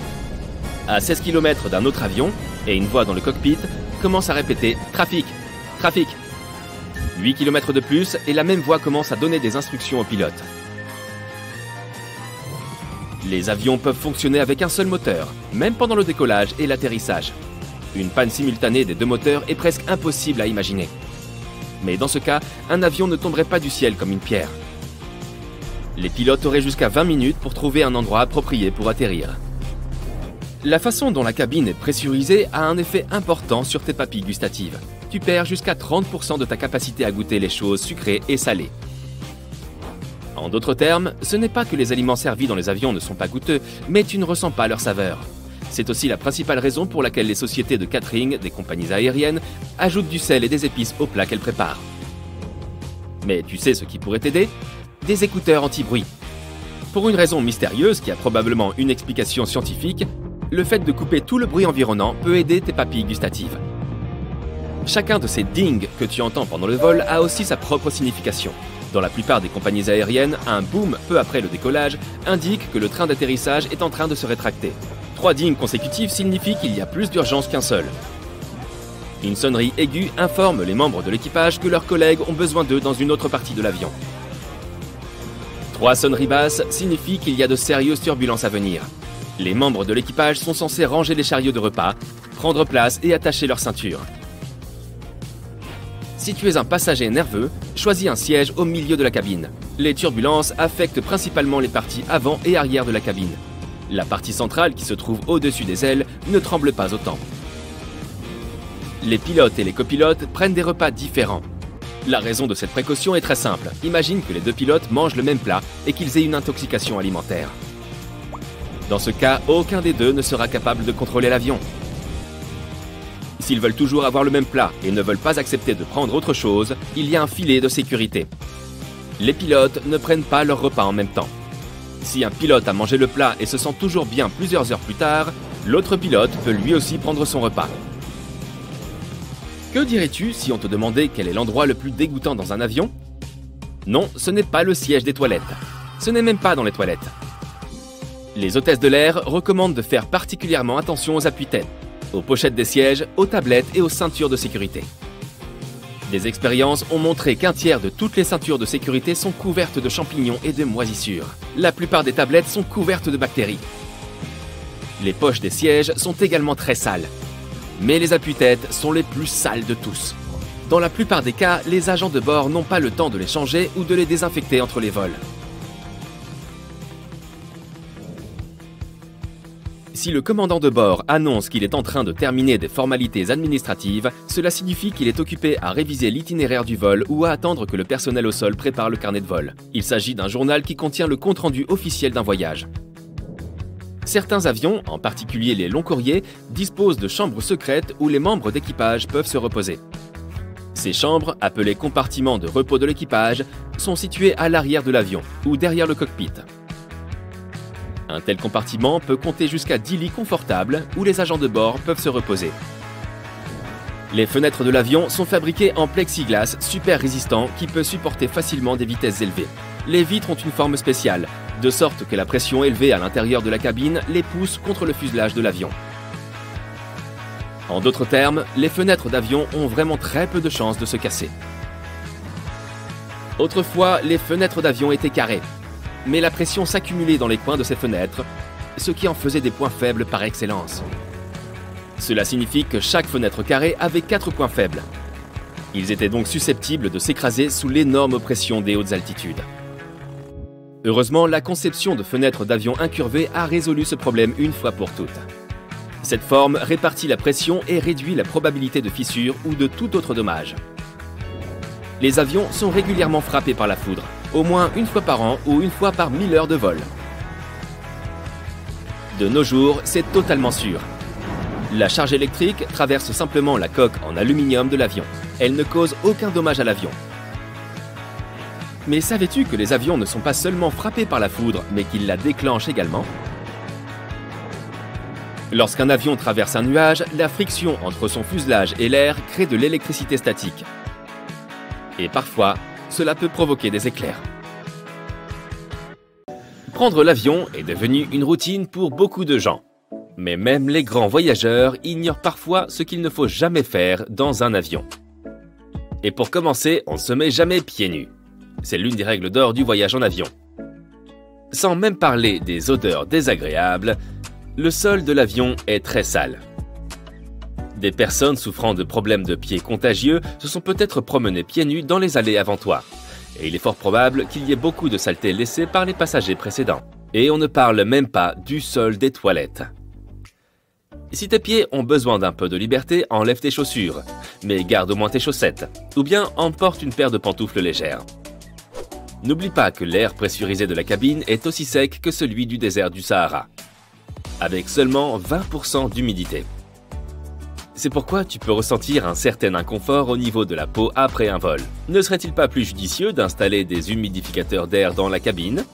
Speaker 6: À 16 km d'un autre avion, et une voix dans le cockpit commence à répéter Trafic Trafic 8 km de plus et la même voix commence à donner des instructions aux pilotes. Les avions peuvent fonctionner avec un seul moteur, même pendant le décollage et l'atterrissage. Une panne simultanée des deux moteurs est presque impossible à imaginer. Mais dans ce cas, un avion ne tomberait pas du ciel comme une pierre. Les pilotes auraient jusqu'à 20 minutes pour trouver un endroit approprié pour atterrir. La façon dont la cabine est pressurisée a un effet important sur tes papilles gustatives. Tu perds jusqu'à 30% de ta capacité à goûter les choses sucrées et salées. En d'autres termes, ce n'est pas que les aliments servis dans les avions ne sont pas goûteux, mais tu ne ressens pas leur saveur. C'est aussi la principale raison pour laquelle les sociétés de catering des compagnies aériennes ajoutent du sel et des épices aux plats qu'elles préparent. Mais tu sais ce qui pourrait t'aider? Des écouteurs anti-bruit. Pour une raison mystérieuse qui a probablement une explication scientifique, le fait de couper tout le bruit environnant peut aider tes papilles gustatives. Chacun de ces dings que tu entends pendant le vol a aussi sa propre signification. Dans la plupart des compagnies aériennes, un boom peu après le décollage indique que le train d'atterrissage est en train de se rétracter. Trois dings consécutifs signifient qu'il y a plus d'urgence qu'un seul. Une sonnerie aiguë informe les membres de l'équipage que leurs collègues ont besoin d'eux dans une autre partie de l'avion. Trois sonneries basses signifient qu'il y a de sérieuses turbulences à venir. Les membres de l'équipage sont censés ranger les chariots de repas, prendre place et attacher leur ceinture. Si tu es un passager nerveux, choisis un siège au milieu de la cabine. Les turbulences affectent principalement les parties avant et arrière de la cabine. La partie centrale qui se trouve au-dessus des ailes ne tremble pas autant. Les pilotes et les copilotes prennent des repas différents. La raison de cette précaution est très simple. Imagine que les deux pilotes mangent le même plat et qu'ils aient une intoxication alimentaire. Dans ce cas, aucun des deux ne sera capable de contrôler l'avion. S'ils veulent toujours avoir le même plat et ne veulent pas accepter de prendre autre chose, il y a un filet de sécurité. Les pilotes ne prennent pas leur repas en même temps. Si un pilote a mangé le plat et se sent toujours bien plusieurs heures plus tard, l'autre pilote peut lui aussi prendre son repas. Que dirais-tu si on te demandait quel est l'endroit le plus dégoûtant dans un avion? Non, ce n'est pas le siège des toilettes. Ce n'est même pas dans les toilettes. Les hôtesses de l'air recommandent de faire particulièrement attention aux appuis-têtes aux pochettes des sièges, aux tablettes et aux ceintures de sécurité. Des expériences ont montré qu'un tiers de toutes les ceintures de sécurité sont couvertes de champignons et de moisissures. La plupart des tablettes sont couvertes de bactéries. Les poches des sièges sont également très sales. Mais les appuis-têtes sont les plus sales de tous. Dans la plupart des cas, les agents de bord n'ont pas le temps de les changer ou de les désinfecter entre les vols. Si le commandant de bord annonce qu'il est en train de terminer des formalités administratives, cela signifie qu'il est occupé à réviser l'itinéraire du vol ou à attendre que le personnel au sol prépare le carnet de vol. Il s'agit d'un journal qui contient le compte-rendu officiel d'un voyage. Certains avions, en particulier les longs courriers, disposent de chambres secrètes où les membres d'équipage peuvent se reposer. Ces chambres, appelées compartiments de repos de l'équipage, sont situées à l'arrière de l'avion ou derrière le cockpit. Un tel compartiment peut compter jusqu'à 10 lits confortables où les agents de bord peuvent se reposer. Les fenêtres de l'avion sont fabriquées en plexiglas super résistant qui peut supporter facilement des vitesses élevées. Les vitres ont une forme spéciale, de sorte que la pression élevée à l'intérieur de la cabine les pousse contre le fuselage de l'avion. En d'autres termes, les fenêtres d'avion ont vraiment très peu de chances de se casser. Autrefois, les fenêtres d'avion étaient carrées, mais la pression s'accumulait dans les coins de ces fenêtres, ce qui en faisait des points faibles par excellence. Cela signifie que chaque fenêtre carrée avait quatre points faibles. Ils étaient donc susceptibles de s'écraser sous l'énorme pression des hautes altitudes. Heureusement, la conception de fenêtres d'avion incurvées a résolu ce problème une fois pour toutes. Cette forme répartit la pression et réduit la probabilité de fissure ou de tout autre dommage. Les avions sont régulièrement frappés par la foudre, au moins une fois par an ou une fois par mille heures de vol. De nos jours, c'est totalement sûr. La charge électrique traverse simplement la coque en aluminium de l'avion. Elle ne cause aucun dommage à l'avion. Mais savais-tu que les avions ne sont pas seulement frappés par la foudre, mais qu'ils la déclenchent également? Lorsqu'un avion traverse un nuage, la friction entre son fuselage et l'air crée de l'électricité statique. Et parfois, cela peut provoquer des éclairs. Prendre l'avion est devenu une routine pour beaucoup de gens. Mais même les grands voyageurs ignorent parfois ce qu'il ne faut jamais faire dans un avion. Et pour commencer, on ne se met jamais pieds nus. C'est l'une des règles d'or du voyage en avion. Sans même parler des odeurs désagréables, le sol de l'avion est très sale. Des personnes souffrant de problèmes de pieds contagieux se sont peut-être promenées pieds nus dans les allées avant toi. Et il est fort probable qu'il y ait beaucoup de saleté laissée par les passagers précédents. Et on ne parle même pas du sol des toilettes. Si tes pieds ont besoin d'un peu de liberté, enlève tes chaussures, mais garde au moins tes chaussettes, ou bien emporte une paire de pantoufles légères. N'oublie pas que l'air pressurisé de la cabine est aussi sec que celui du désert du Sahara, avec seulement 20% d'humidité. C'est pourquoi tu peux ressentir un certain inconfort au niveau de la peau après un vol. Ne serait-il pas plus judicieux d'installer des humidificateurs d'air dans la cabine?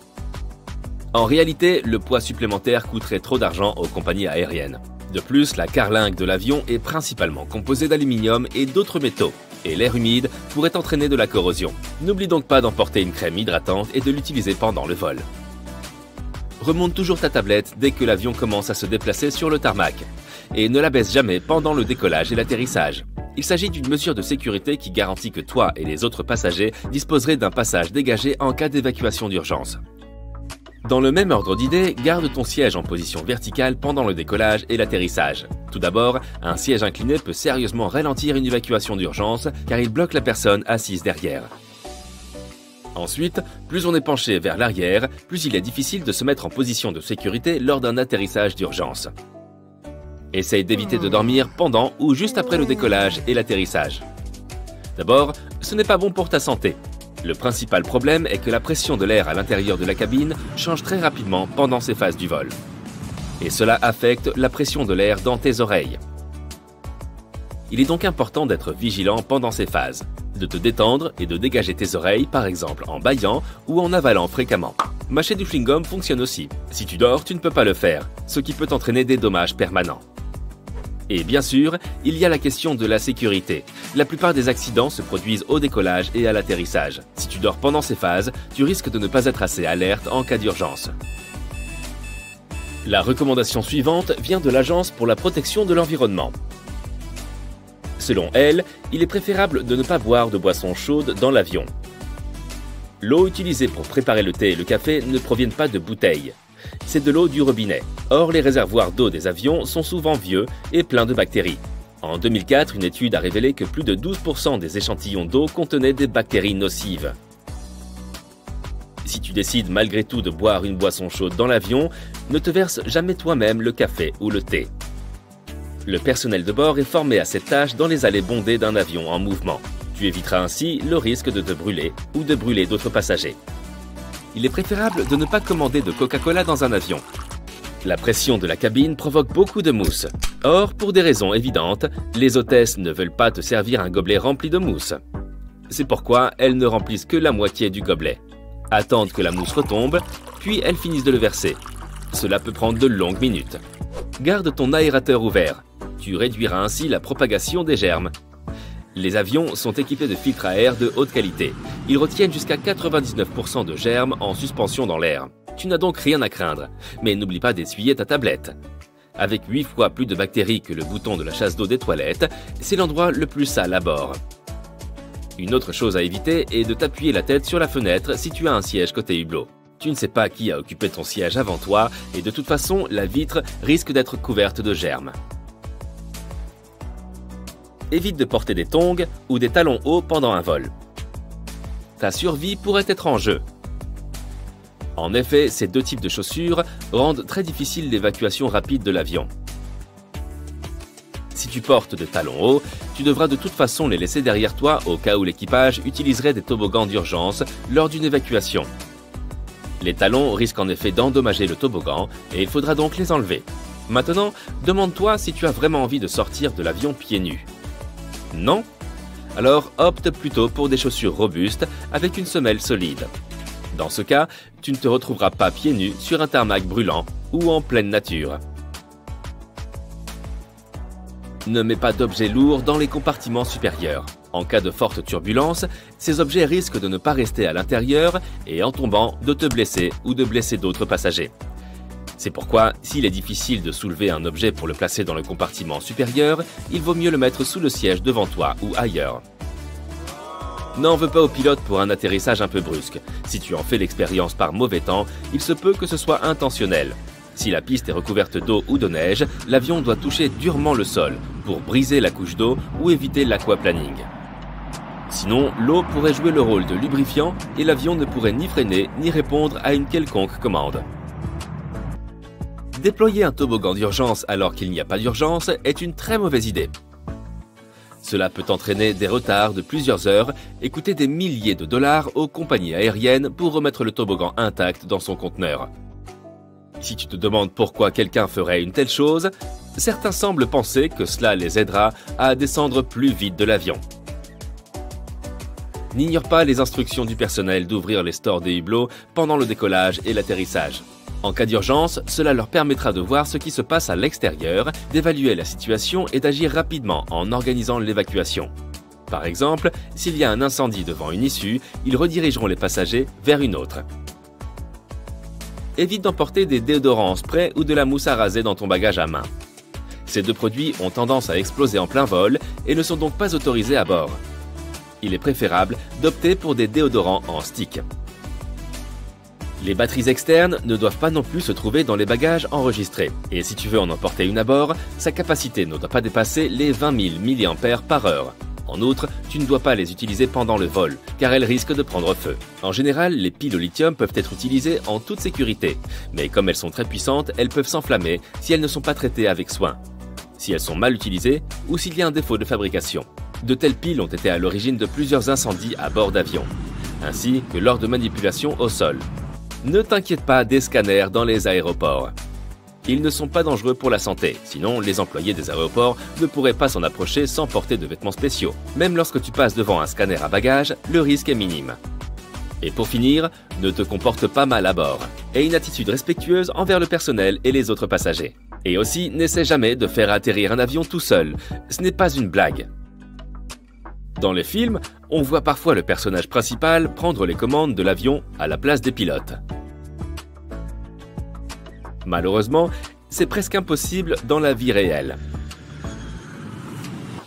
Speaker 6: En réalité, le poids supplémentaire coûterait trop d'argent aux compagnies aériennes. De plus, la carlingue de l'avion est principalement composée d'aluminium et d'autres métaux, et l'air humide pourrait entraîner de la corrosion. N'oublie donc pas d'emporter une crème hydratante et de l'utiliser pendant le vol. Remonte toujours ta tablette dès que l'avion commence à se déplacer sur le tarmac, et ne la baisse jamais pendant le décollage et l'atterrissage. Il s'agit d'une mesure de sécurité qui garantit que toi et les autres passagers disposeraient d'un passage dégagé en cas d'évacuation d'urgence. Dans le même ordre d'idées, garde ton siège en position verticale pendant le décollage et l'atterrissage. Tout d'abord, un siège incliné peut sérieusement ralentir une évacuation d'urgence car il bloque la personne assise derrière. Ensuite, plus on est penché vers l'arrière, plus il est difficile de se mettre en position de sécurité lors d'un atterrissage d'urgence. Essaye d'éviter de dormir pendant ou juste après le décollage et l'atterrissage. D'abord, ce n'est pas bon pour ta santé. Le principal problème est que la pression de l'air à l'intérieur de la cabine change très rapidement pendant ces phases du vol. Et cela affecte la pression de l'air dans tes oreilles. Il est donc important d'être vigilant pendant ces phases, de te détendre et de dégager tes oreilles par exemple en baillant ou en avalant fréquemment. Mâcher du chewing-gum fonctionne aussi. Si tu dors, tu ne peux pas le faire, ce qui peut entraîner des dommages permanents. Et bien sûr, il y a la question de la sécurité. La plupart des accidents se produisent au décollage et à l'atterrissage. Si tu dors pendant ces phases, tu risques de ne pas être assez alerte en cas d'urgence. La recommandation suivante vient de l'Agence pour la protection de l'environnement. Selon elle, il est préférable de ne pas boire de boissons chaudes dans l'avion. L'eau utilisée pour préparer le thé et le café ne proviennent pas de bouteilles c'est de l'eau du robinet. Or, les réservoirs d'eau des avions sont souvent vieux et pleins de bactéries. En 2004, une étude a révélé que plus de 12% des échantillons d'eau contenaient des bactéries nocives. Si tu décides malgré tout de boire une boisson chaude dans l'avion, ne te verse jamais toi-même le café ou le thé. Le personnel de bord est formé à cette tâche dans les allées bondées d'un avion en mouvement. Tu éviteras ainsi le risque de te brûler ou de brûler d'autres passagers il est préférable de ne pas commander de Coca-Cola dans un avion. La pression de la cabine provoque beaucoup de mousse. Or, pour des raisons évidentes, les hôtesses ne veulent pas te servir un gobelet rempli de mousse. C'est pourquoi elles ne remplissent que la moitié du gobelet. Attendent que la mousse retombe, puis elles finissent de le verser. Cela peut prendre de longues minutes. Garde ton aérateur ouvert. Tu réduiras ainsi la propagation des germes les avions sont équipés de filtres à air de haute qualité. Ils retiennent jusqu'à 99% de germes en suspension dans l'air. Tu n'as donc rien à craindre, mais n'oublie pas d'essuyer ta tablette. Avec 8 fois plus de bactéries que le bouton de la chasse d'eau des toilettes, c'est l'endroit le plus sale à bord. Une autre chose à éviter est de t'appuyer la tête sur la fenêtre si tu as un siège côté hublot. Tu ne sais pas qui a occupé ton siège avant toi et de toute façon, la vitre risque d'être couverte de germes évite de porter des tongs ou des talons hauts pendant un vol. Ta survie pourrait être en jeu. En effet, ces deux types de chaussures rendent très difficile l'évacuation rapide de l'avion. Si tu portes de talons hauts, tu devras de toute façon les laisser derrière toi au cas où l'équipage utiliserait des toboggans d'urgence lors d'une évacuation. Les talons risquent en effet d'endommager le toboggan et il faudra donc les enlever. Maintenant, demande-toi si tu as vraiment envie de sortir de l'avion pieds nus. Non Alors opte plutôt pour des chaussures robustes avec une semelle solide. Dans ce cas, tu ne te retrouveras pas pieds nus sur un tarmac brûlant ou en pleine nature. Ne mets pas d'objets lourds dans les compartiments supérieurs. En cas de forte turbulence, ces objets risquent de ne pas rester à l'intérieur et en tombant de te blesser ou de blesser d'autres passagers. C'est pourquoi, s'il est difficile de soulever un objet pour le placer dans le compartiment supérieur, il vaut mieux le mettre sous le siège devant toi ou ailleurs. N'en veux pas au pilote pour un atterrissage un peu brusque. Si tu en fais l'expérience par mauvais temps, il se peut que ce soit intentionnel. Si la piste est recouverte d'eau ou de neige, l'avion doit toucher durement le sol pour briser la couche d'eau ou éviter l'aquaplaning. Sinon, l'eau pourrait jouer le rôle de lubrifiant et l'avion ne pourrait ni freiner ni répondre à une quelconque commande. Déployer un toboggan d'urgence alors qu'il n'y a pas d'urgence est une très mauvaise idée. Cela peut entraîner des retards de plusieurs heures et coûter des milliers de dollars aux compagnies aériennes pour remettre le toboggan intact dans son conteneur. Si tu te demandes pourquoi quelqu'un ferait une telle chose, certains semblent penser que cela les aidera à descendre plus vite de l'avion. N'ignore pas les instructions du personnel d'ouvrir les stores des hublots pendant le décollage et l'atterrissage. En cas d'urgence, cela leur permettra de voir ce qui se passe à l'extérieur, d'évaluer la situation et d'agir rapidement en organisant l'évacuation. Par exemple, s'il y a un incendie devant une issue, ils redirigeront les passagers vers une autre. Évite d'emporter des déodorants en spray ou de la mousse à raser dans ton bagage à main. Ces deux produits ont tendance à exploser en plein vol et ne sont donc pas autorisés à bord. Il est préférable d'opter pour des déodorants en stick. Les batteries externes ne doivent pas non plus se trouver dans les bagages enregistrés. Et si tu veux en emporter une à bord, sa capacité ne doit pas dépasser les 20 000 mAh par heure. En outre, tu ne dois pas les utiliser pendant le vol, car elles risquent de prendre feu. En général, les piles au lithium peuvent être utilisées en toute sécurité, mais comme elles sont très puissantes, elles peuvent s'enflammer si elles ne sont pas traitées avec soin, si elles sont mal utilisées ou s'il y a un défaut de fabrication. De telles piles ont été à l'origine de plusieurs incendies à bord d'avions, ainsi que lors de manipulations au sol. Ne t'inquiète pas des scanners dans les aéroports. Ils ne sont pas dangereux pour la santé, sinon les employés des aéroports ne pourraient pas s'en approcher sans porter de vêtements spéciaux. Même lorsque tu passes devant un scanner à bagages, le risque est minime. Et pour finir, ne te comporte pas mal à bord. Aie une attitude respectueuse envers le personnel et les autres passagers. Et aussi, n'essaie jamais de faire atterrir un avion tout seul. Ce n'est pas une blague. Dans les films, on voit parfois le personnage principal prendre les commandes de l'avion à la place des pilotes. Malheureusement, c'est presque impossible dans la vie réelle.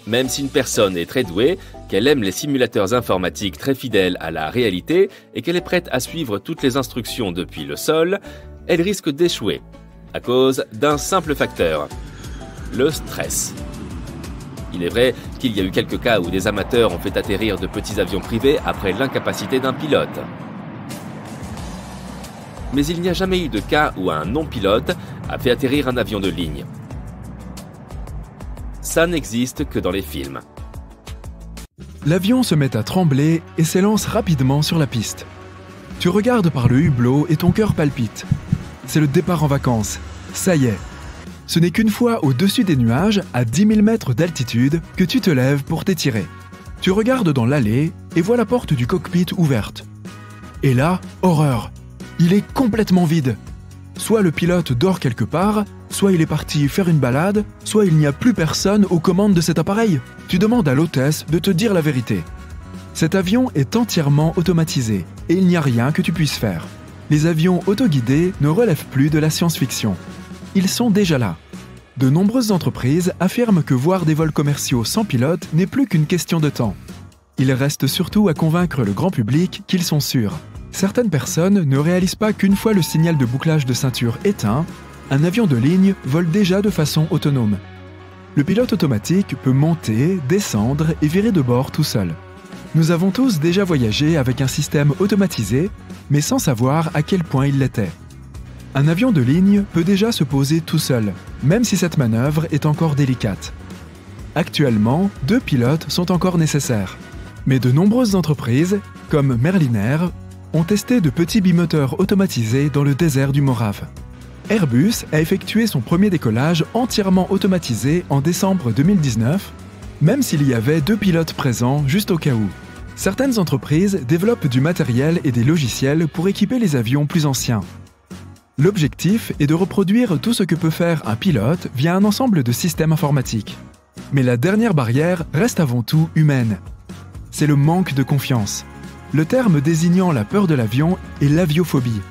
Speaker 6: Même si une personne est très douée, qu'elle aime les simulateurs informatiques très fidèles à la réalité et qu'elle est prête à suivre toutes les instructions depuis le sol, elle risque d'échouer à cause d'un simple facteur, le stress. Il est vrai qu'il y a eu quelques cas où des amateurs ont fait atterrir de petits avions privés après l'incapacité d'un pilote. Mais il n'y a jamais eu de cas où un non-pilote a fait atterrir un avion de ligne. Ça n'existe que dans les films.
Speaker 8: L'avion se met à trembler et s'élance rapidement sur la piste. Tu regardes par le hublot et ton cœur palpite. C'est le départ en vacances. Ça y est, ce n'est qu'une fois au-dessus des nuages, à 10 000 mètres d'altitude, que tu te lèves pour t'étirer. Tu regardes dans l'allée et vois la porte du cockpit ouverte. Et là, horreur, il est complètement vide. Soit le pilote dort quelque part, soit il est parti faire une balade, soit il n'y a plus personne aux commandes de cet appareil. Tu demandes à l'hôtesse de te dire la vérité. Cet avion est entièrement automatisé et il n'y a rien que tu puisses faire. Les avions autoguidés ne relèvent plus de la science-fiction ils sont déjà là. De nombreuses entreprises affirment que voir des vols commerciaux sans pilote n'est plus qu'une question de temps. Il reste surtout à convaincre le grand public qu'ils sont sûrs. Certaines personnes ne réalisent pas qu'une fois le signal de bouclage de ceinture éteint, un avion de ligne vole déjà de façon autonome. Le pilote automatique peut monter, descendre et virer de bord tout seul. Nous avons tous déjà voyagé avec un système automatisé, mais sans savoir à quel point il l'était. Un avion de ligne peut déjà se poser tout seul, même si cette manœuvre est encore délicate. Actuellement, deux pilotes sont encore nécessaires. Mais de nombreuses entreprises, comme Merlin Air, ont testé de petits bimoteurs automatisés dans le désert du Morave. Airbus a effectué son premier décollage entièrement automatisé en décembre 2019, même s'il y avait deux pilotes présents juste au cas où. Certaines entreprises développent du matériel et des logiciels pour équiper les avions plus anciens. L'objectif est de reproduire tout ce que peut faire un pilote via un ensemble de systèmes informatiques. Mais la dernière barrière reste avant tout humaine. C'est le manque de confiance. Le terme désignant la peur de l'avion est l'aviophobie.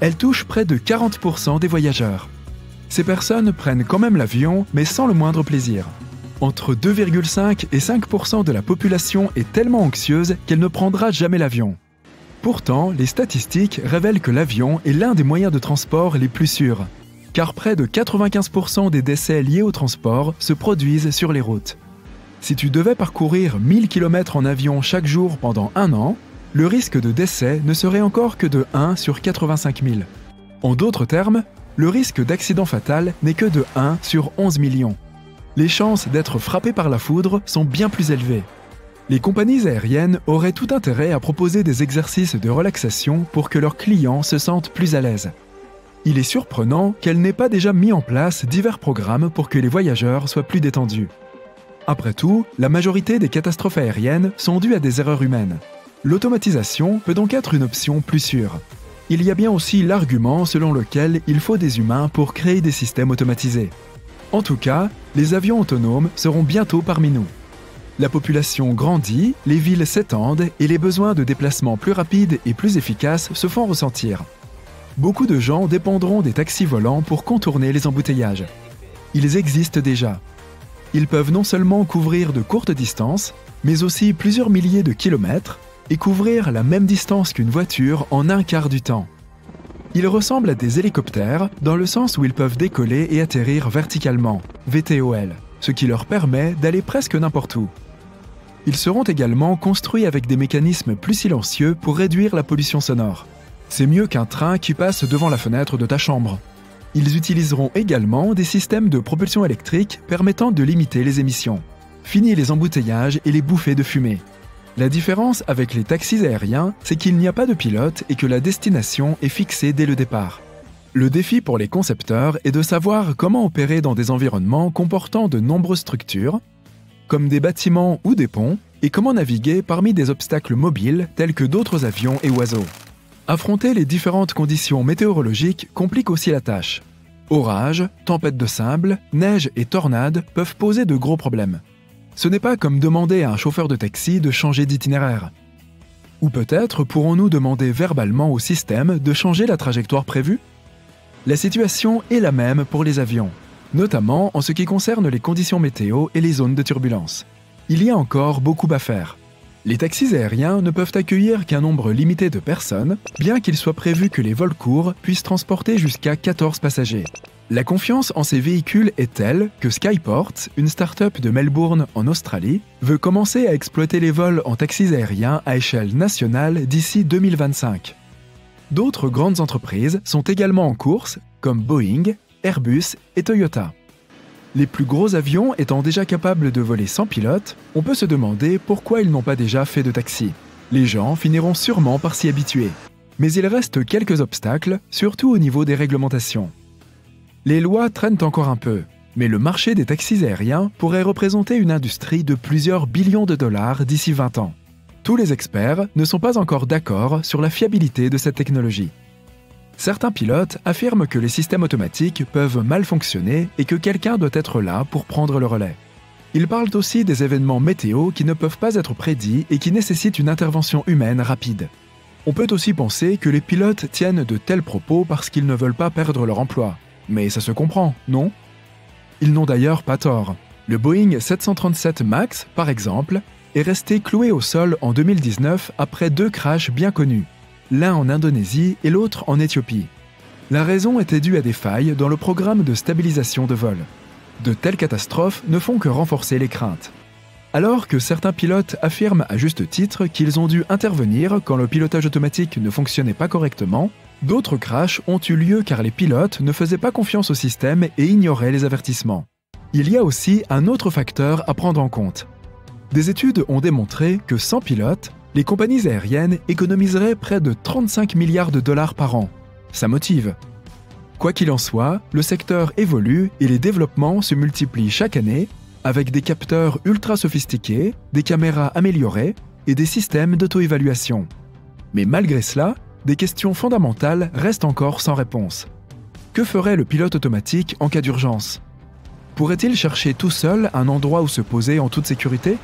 Speaker 8: Elle touche près de 40% des voyageurs. Ces personnes prennent quand même l'avion, mais sans le moindre plaisir. Entre 2,5 et 5% de la population est tellement anxieuse qu'elle ne prendra jamais l'avion. Pourtant, les statistiques révèlent que l'avion est l'un des moyens de transport les plus sûrs, car près de 95% des décès liés au transport se produisent sur les routes. Si tu devais parcourir 1000 km en avion chaque jour pendant un an, le risque de décès ne serait encore que de 1 sur 85 000. En d'autres termes, le risque d'accident fatal n'est que de 1 sur 11 millions. Les chances d'être frappé par la foudre sont bien plus élevées. Les compagnies aériennes auraient tout intérêt à proposer des exercices de relaxation pour que leurs clients se sentent plus à l'aise. Il est surprenant qu'elles n'aient pas déjà mis en place divers programmes pour que les voyageurs soient plus détendus. Après tout, la majorité des catastrophes aériennes sont dues à des erreurs humaines. L'automatisation peut donc être une option plus sûre. Il y a bien aussi l'argument selon lequel il faut des humains pour créer des systèmes automatisés. En tout cas, les avions autonomes seront bientôt parmi nous. La population grandit, les villes s'étendent et les besoins de déplacement plus rapides et plus efficaces se font ressentir. Beaucoup de gens dépendront des taxis volants pour contourner les embouteillages. Ils existent déjà. Ils peuvent non seulement couvrir de courtes distances, mais aussi plusieurs milliers de kilomètres et couvrir la même distance qu'une voiture en un quart du temps. Ils ressemblent à des hélicoptères dans le sens où ils peuvent décoller et atterrir verticalement, VTOL, ce qui leur permet d'aller presque n'importe où. Ils seront également construits avec des mécanismes plus silencieux pour réduire la pollution sonore. C'est mieux qu'un train qui passe devant la fenêtre de ta chambre. Ils utiliseront également des systèmes de propulsion électrique permettant de limiter les émissions. Fini les embouteillages et les bouffées de fumée. La différence avec les taxis aériens, c'est qu'il n'y a pas de pilote et que la destination est fixée dès le départ. Le défi pour les concepteurs est de savoir comment opérer dans des environnements comportant de nombreuses structures, comme des bâtiments ou des ponts, et comment naviguer parmi des obstacles mobiles tels que d'autres avions et oiseaux. Affronter les différentes conditions météorologiques complique aussi la tâche. Orages, tempêtes de sable, neige et tornades peuvent poser de gros problèmes. Ce n'est pas comme demander à un chauffeur de taxi de changer d'itinéraire. Ou peut-être pourrons-nous demander verbalement au système de changer la trajectoire prévue? La situation est la même pour les avions notamment en ce qui concerne les conditions météo et les zones de turbulence. Il y a encore beaucoup à faire. Les taxis aériens ne peuvent accueillir qu'un nombre limité de personnes, bien qu'il soit prévu que les vols courts puissent transporter jusqu'à 14 passagers. La confiance en ces véhicules est telle que Skyport, une start-up de Melbourne en Australie, veut commencer à exploiter les vols en taxis aériens à échelle nationale d'ici 2025. D'autres grandes entreprises sont également en course, comme Boeing, Airbus et Toyota. Les plus gros avions étant déjà capables de voler sans pilote, on peut se demander pourquoi ils n'ont pas déjà fait de taxi. Les gens finiront sûrement par s'y habituer. Mais il reste quelques obstacles, surtout au niveau des réglementations. Les lois traînent encore un peu, mais le marché des taxis aériens pourrait représenter une industrie de plusieurs billions de dollars d'ici 20 ans. Tous les experts ne sont pas encore d'accord sur la fiabilité de cette technologie. Certains pilotes affirment que les systèmes automatiques peuvent mal fonctionner et que quelqu'un doit être là pour prendre le relais. Ils parlent aussi des événements météo qui ne peuvent pas être prédits et qui nécessitent une intervention humaine rapide. On peut aussi penser que les pilotes tiennent de tels propos parce qu'ils ne veulent pas perdre leur emploi. Mais ça se comprend, non? Ils n'ont d'ailleurs pas tort. Le Boeing 737 MAX, par exemple, est resté cloué au sol en 2019 après deux crashs bien connus l'un en Indonésie et l'autre en Éthiopie. La raison était due à des failles dans le programme de stabilisation de vol. De telles catastrophes ne font que renforcer les craintes. Alors que certains pilotes affirment à juste titre qu'ils ont dû intervenir quand le pilotage automatique ne fonctionnait pas correctement, d'autres crashs ont eu lieu car les pilotes ne faisaient pas confiance au système et ignoraient les avertissements. Il y a aussi un autre facteur à prendre en compte. Des études ont démontré que sans pilote, les compagnies aériennes économiseraient près de 35 milliards de dollars par an. Ça motive. Quoi qu'il en soit, le secteur évolue et les développements se multiplient chaque année avec des capteurs ultra sophistiqués, des caméras améliorées et des systèmes d'auto-évaluation. Mais malgré cela, des questions fondamentales restent encore sans réponse. Que ferait le pilote automatique en cas d'urgence? Pourrait-il chercher tout seul un endroit où se poser en toute sécurité?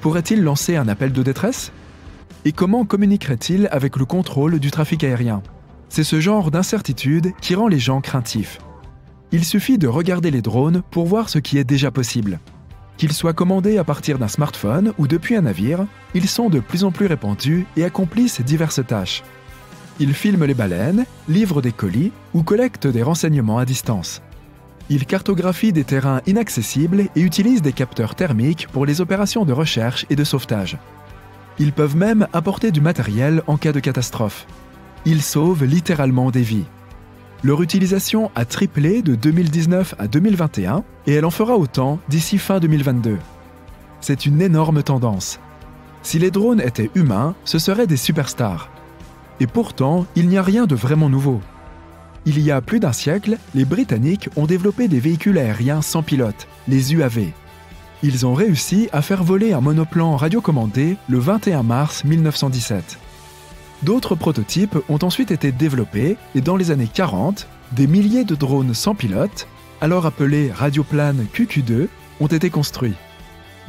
Speaker 8: Pourrait-il lancer un appel de détresse? Et comment communiquerait-il avec le contrôle du trafic aérien? C'est ce genre d'incertitude qui rend les gens craintifs. Il suffit de regarder les drones pour voir ce qui est déjà possible. Qu'ils soient commandés à partir d'un smartphone ou depuis un navire, ils sont de plus en plus répandus et accomplissent diverses tâches. Ils filment les baleines, livrent des colis ou collectent des renseignements à distance. Ils cartographient des terrains inaccessibles et utilisent des capteurs thermiques pour les opérations de recherche et de sauvetage. Ils peuvent même apporter du matériel en cas de catastrophe. Ils sauvent littéralement des vies. Leur utilisation a triplé de 2019 à 2021 et elle en fera autant d'ici fin 2022. C'est une énorme tendance. Si les drones étaient humains, ce seraient des superstars. Et pourtant, il n'y a rien de vraiment nouveau. Il y a plus d'un siècle, les Britanniques ont développé des véhicules aériens sans pilote, les UAV. Ils ont réussi à faire voler un monoplan radiocommandé le 21 mars 1917. D'autres prototypes ont ensuite été développés et dans les années 40, des milliers de drones sans pilote, alors appelés radioplanes QQ2, ont été construits.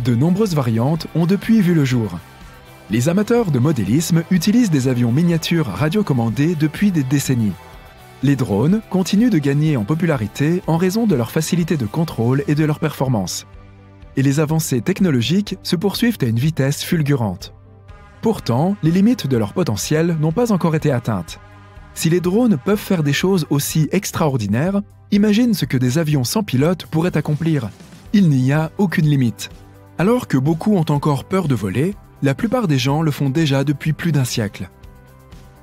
Speaker 8: De nombreuses variantes ont depuis vu le jour. Les amateurs de modélisme utilisent des avions miniatures radiocommandés depuis des décennies. Les drones continuent de gagner en popularité en raison de leur facilité de contrôle et de leur performance. Et les avancées technologiques se poursuivent à une vitesse fulgurante. Pourtant, les limites de leur potentiel n'ont pas encore été atteintes. Si les drones peuvent faire des choses aussi extraordinaires, imagine ce que des avions sans pilote pourraient accomplir. Il n'y a aucune limite. Alors que beaucoup ont encore peur de voler, la plupart des gens le font déjà depuis plus d'un siècle.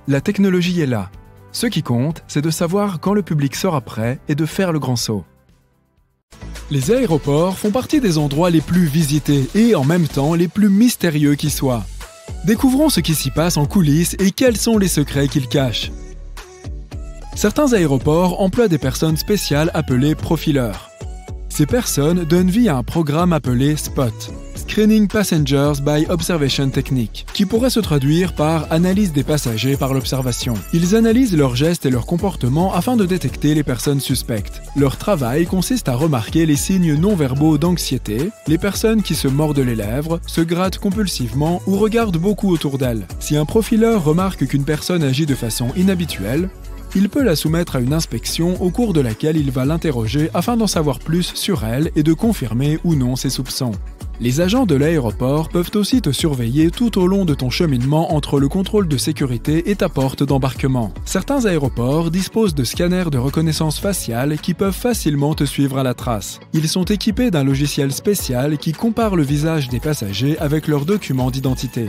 Speaker 8: La technologie est là. Ce qui compte, c'est de savoir quand le public sera prêt et de faire le grand saut. Les aéroports font partie des endroits les plus visités et en même temps les plus mystérieux qui soient. Découvrons ce qui s'y passe en coulisses et quels sont les secrets qu'ils cachent. Certains aéroports emploient des personnes spéciales appelées profileurs. Ces personnes donnent vie à un programme appelé SPOT, Screening Passengers by Observation Technique, qui pourrait se traduire par analyse des passagers par l'observation. Ils analysent leurs gestes et leurs comportements afin de détecter les personnes suspectes. Leur travail consiste à remarquer les signes non verbaux d'anxiété, les personnes qui se mordent les lèvres, se grattent compulsivement ou regardent beaucoup autour d'elles. Si un profileur remarque qu'une personne agit de façon inhabituelle, il peut la soumettre à une inspection au cours de laquelle il va l'interroger afin d'en savoir plus sur elle et de confirmer ou non ses soupçons. Les agents de l'aéroport peuvent aussi te surveiller tout au long de ton cheminement entre le contrôle de sécurité et ta porte d'embarquement. Certains aéroports disposent de scanners de reconnaissance faciale qui peuvent facilement te suivre à la trace. Ils sont équipés d'un logiciel spécial qui compare le visage des passagers avec leurs documents d'identité.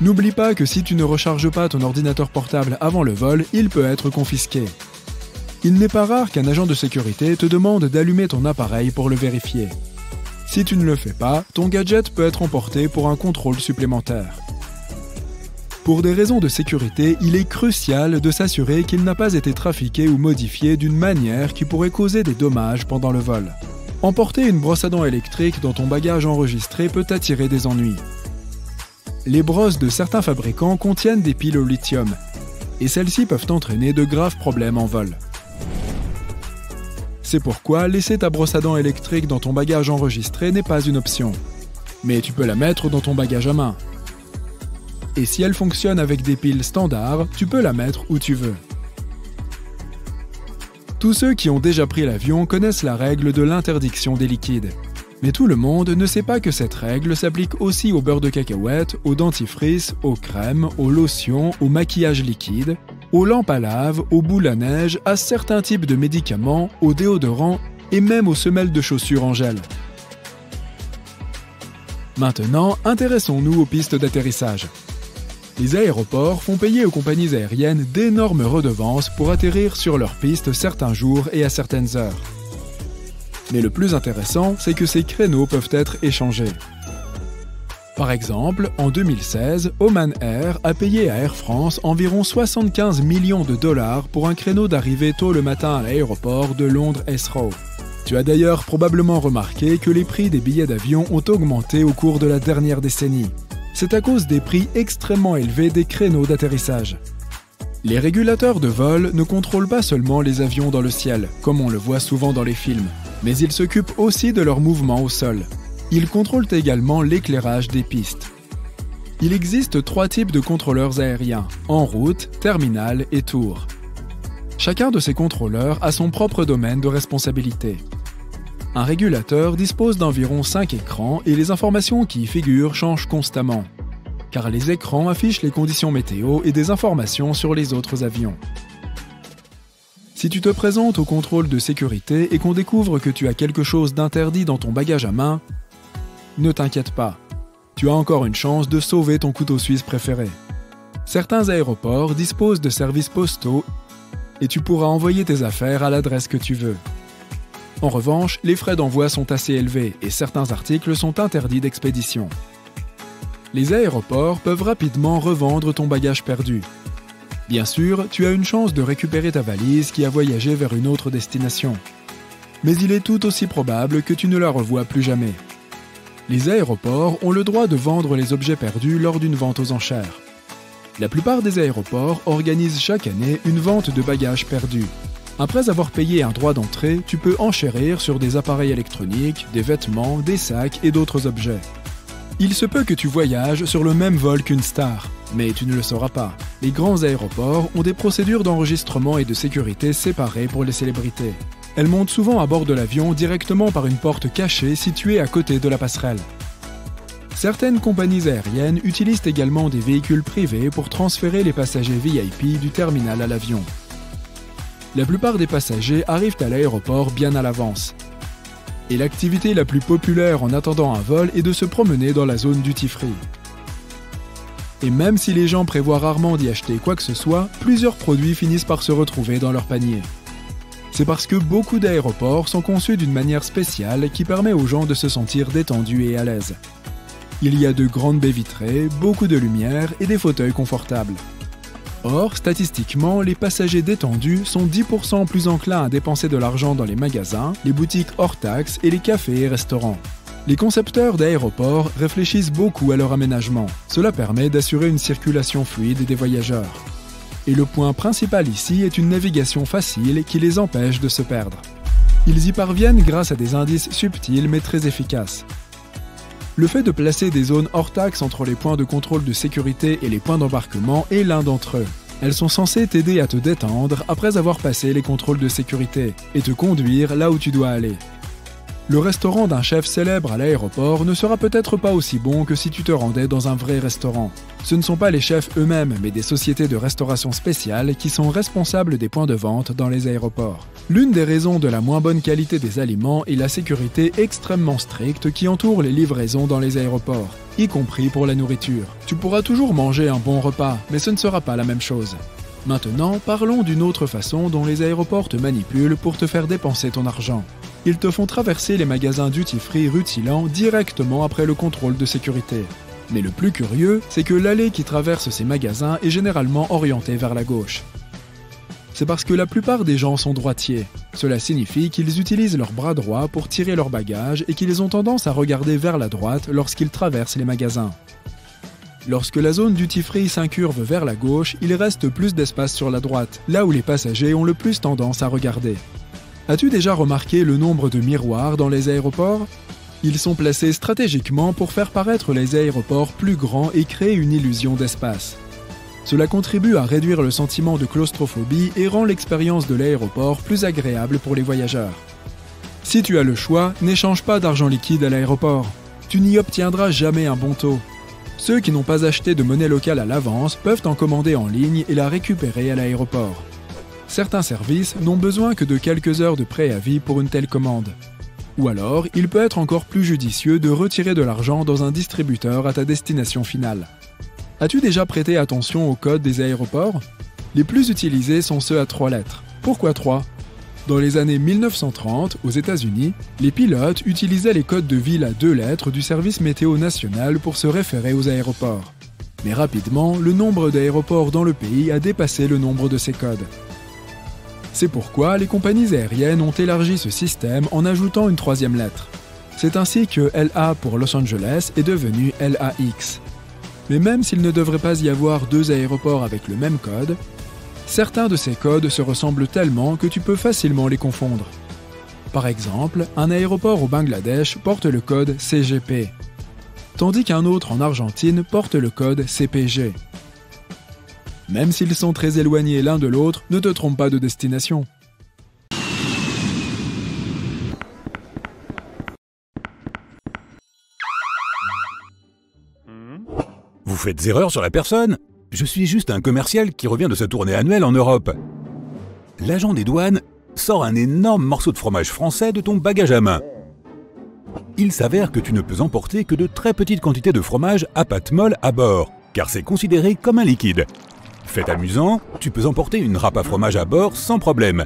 Speaker 8: N'oublie pas que si tu ne recharges pas ton ordinateur portable avant le vol, il peut être confisqué. Il n'est pas rare qu'un agent de sécurité te demande d'allumer ton appareil pour le vérifier. Si tu ne le fais pas, ton gadget peut être emporté pour un contrôle supplémentaire. Pour des raisons de sécurité, il est crucial de s'assurer qu'il n'a pas été trafiqué ou modifié d'une manière qui pourrait causer des dommages pendant le vol. Emporter une brosse à dents électrique dans ton bagage enregistré peut attirer des ennuis. Les brosses de certains fabricants contiennent des piles au lithium, et celles-ci peuvent entraîner de graves problèmes en vol. C'est pourquoi laisser ta brosse à dents électrique dans ton bagage enregistré n'est pas une option. Mais tu peux la mettre dans ton bagage à main. Et si elle fonctionne avec des piles standards, tu peux la mettre où tu veux. Tous ceux qui ont déjà pris l'avion connaissent la règle de l'interdiction des liquides. Mais tout le monde ne sait pas que cette règle s'applique aussi au beurre de cacahuète, au dentifrice, aux crèmes, aux lotions, au maquillage liquide, aux lampes à lave, aux boules à neige, à certains types de médicaments, aux déodorants et même aux semelles de chaussures en gel. Maintenant, intéressons-nous aux pistes d'atterrissage. Les aéroports font payer aux compagnies aériennes d'énormes redevances pour atterrir sur leurs pistes certains jours et à certaines heures. Mais le plus intéressant, c'est que ces créneaux peuvent être échangés. Par exemple, en 2016, Oman Air a payé à Air France environ 75 millions de dollars pour un créneau d'arrivée tôt le matin à l'aéroport de Londres Heathrow. Tu as d'ailleurs probablement remarqué que les prix des billets d'avion ont augmenté au cours de la dernière décennie. C'est à cause des prix extrêmement élevés des créneaux d'atterrissage. Les régulateurs de vol ne contrôlent pas seulement les avions dans le ciel, comme on le voit souvent dans les films, mais ils s'occupent aussi de leurs mouvements au sol. Ils contrôlent également l'éclairage des pistes. Il existe trois types de contrôleurs aériens, en route, terminal et tour. Chacun de ces contrôleurs a son propre domaine de responsabilité. Un régulateur dispose d'environ 5 écrans et les informations qui y figurent changent constamment, car les écrans affichent les conditions météo et des informations sur les autres avions. Si tu te présentes au contrôle de sécurité et qu'on découvre que tu as quelque chose d'interdit dans ton bagage à main, ne t'inquiète pas, tu as encore une chance de sauver ton couteau suisse préféré. Certains aéroports disposent de services postaux et tu pourras envoyer tes affaires à l'adresse que tu veux. En revanche, les frais d'envoi sont assez élevés et certains articles sont interdits d'expédition. Les aéroports peuvent rapidement revendre ton bagage perdu. Bien sûr, tu as une chance de récupérer ta valise qui a voyagé vers une autre destination. Mais il est tout aussi probable que tu ne la revois plus jamais les aéroports ont le droit de vendre les objets perdus lors d'une vente aux enchères. La plupart des aéroports organisent chaque année une vente de bagages perdus. Après avoir payé un droit d'entrée, tu peux enchérir sur des appareils électroniques, des vêtements, des sacs et d'autres objets. Il se peut que tu voyages sur le même vol qu'une star, mais tu ne le sauras pas. Les grands aéroports ont des procédures d'enregistrement et de sécurité séparées pour les célébrités. Elles montent souvent à bord de l'avion directement par une porte cachée située à côté de la passerelle. Certaines compagnies aériennes utilisent également des véhicules privés pour transférer les passagers VIP du terminal à l'avion. La plupart des passagers arrivent à l'aéroport bien à l'avance. Et l'activité la plus populaire en attendant un vol est de se promener dans la zone duty free. Et même si les gens prévoient rarement d'y acheter quoi que ce soit, plusieurs produits finissent par se retrouver dans leur panier c'est parce que beaucoup d'aéroports sont conçus d'une manière spéciale qui permet aux gens de se sentir détendus et à l'aise. Il y a de grandes baies vitrées, beaucoup de lumière et des fauteuils confortables. Or, statistiquement, les passagers détendus sont 10% plus enclins à dépenser de l'argent dans les magasins, les boutiques hors taxes et les cafés et restaurants. Les concepteurs d'aéroports réfléchissent beaucoup à leur aménagement. Cela permet d'assurer une circulation fluide des voyageurs et le point principal ici est une navigation facile qui les empêche de se perdre. Ils y parviennent grâce à des indices subtils mais très efficaces. Le fait de placer des zones hors taxe entre les points de contrôle de sécurité et les points d'embarquement est l'un d'entre eux. Elles sont censées t'aider à te détendre après avoir passé les contrôles de sécurité et te conduire là où tu dois aller. Le restaurant d'un chef célèbre à l'aéroport ne sera peut-être pas aussi bon que si tu te rendais dans un vrai restaurant. Ce ne sont pas les chefs eux-mêmes, mais des sociétés de restauration spéciales qui sont responsables des points de vente dans les aéroports. L'une des raisons de la moins bonne qualité des aliments est la sécurité extrêmement stricte qui entoure les livraisons dans les aéroports, y compris pour la nourriture. Tu pourras toujours manger un bon repas, mais ce ne sera pas la même chose. Maintenant, parlons d'une autre façon dont les aéroports te manipulent pour te faire dépenser ton argent ils te font traverser les magasins duty-free rutilant directement après le contrôle de sécurité. Mais le plus curieux, c'est que l'allée qui traverse ces magasins est généralement orientée vers la gauche. C'est parce que la plupart des gens sont droitiers. Cela signifie qu'ils utilisent leur bras droit pour tirer leurs bagages et qu'ils ont tendance à regarder vers la droite lorsqu'ils traversent les magasins. Lorsque la zone duty-free s'incurve vers la gauche, il reste plus d'espace sur la droite, là où les passagers ont le plus tendance à regarder. As-tu déjà remarqué le nombre de miroirs dans les aéroports? Ils sont placés stratégiquement pour faire paraître les aéroports plus grands et créer une illusion d'espace. Cela contribue à réduire le sentiment de claustrophobie et rend l'expérience de l'aéroport plus agréable pour les voyageurs. Si tu as le choix, n'échange pas d'argent liquide à l'aéroport. Tu n'y obtiendras jamais un bon taux. Ceux qui n'ont pas acheté de monnaie locale à l'avance peuvent en commander en ligne et la récupérer à l'aéroport. Certains services n'ont besoin que de quelques heures de préavis pour une telle commande. Ou alors, il peut être encore plus judicieux de retirer de l'argent dans un distributeur à ta destination finale. As-tu déjà prêté attention aux codes des aéroports? Les plus utilisés sont ceux à trois lettres. Pourquoi trois? Dans les années 1930, aux États-Unis, les pilotes utilisaient les codes de ville à deux lettres du service météo national pour se référer aux aéroports. Mais rapidement, le nombre d'aéroports dans le pays a dépassé le nombre de ces codes. C'est pourquoi les compagnies aériennes ont élargi ce système en ajoutant une troisième lettre. C'est ainsi que LA pour Los Angeles est devenu LAX. Mais même s'il ne devrait pas y avoir deux aéroports avec le même code, certains de ces codes se ressemblent tellement que tu peux facilement les confondre. Par exemple, un aéroport au Bangladesh porte le code CGP, tandis qu'un autre en Argentine porte le code CPG. Même s'ils sont très éloignés l'un de l'autre, ne te trompe pas de destination.
Speaker 5: Vous faites erreur sur la personne Je suis juste un commercial qui revient de sa tournée annuelle en Europe. L'agent des douanes sort un énorme morceau de fromage français de ton bagage à main. Il s'avère que tu ne peux emporter que de très petites quantités de fromage à pâte molle à bord, car c'est considéré comme un liquide. Fait amusant, tu peux emporter une râpe à fromage à bord sans problème.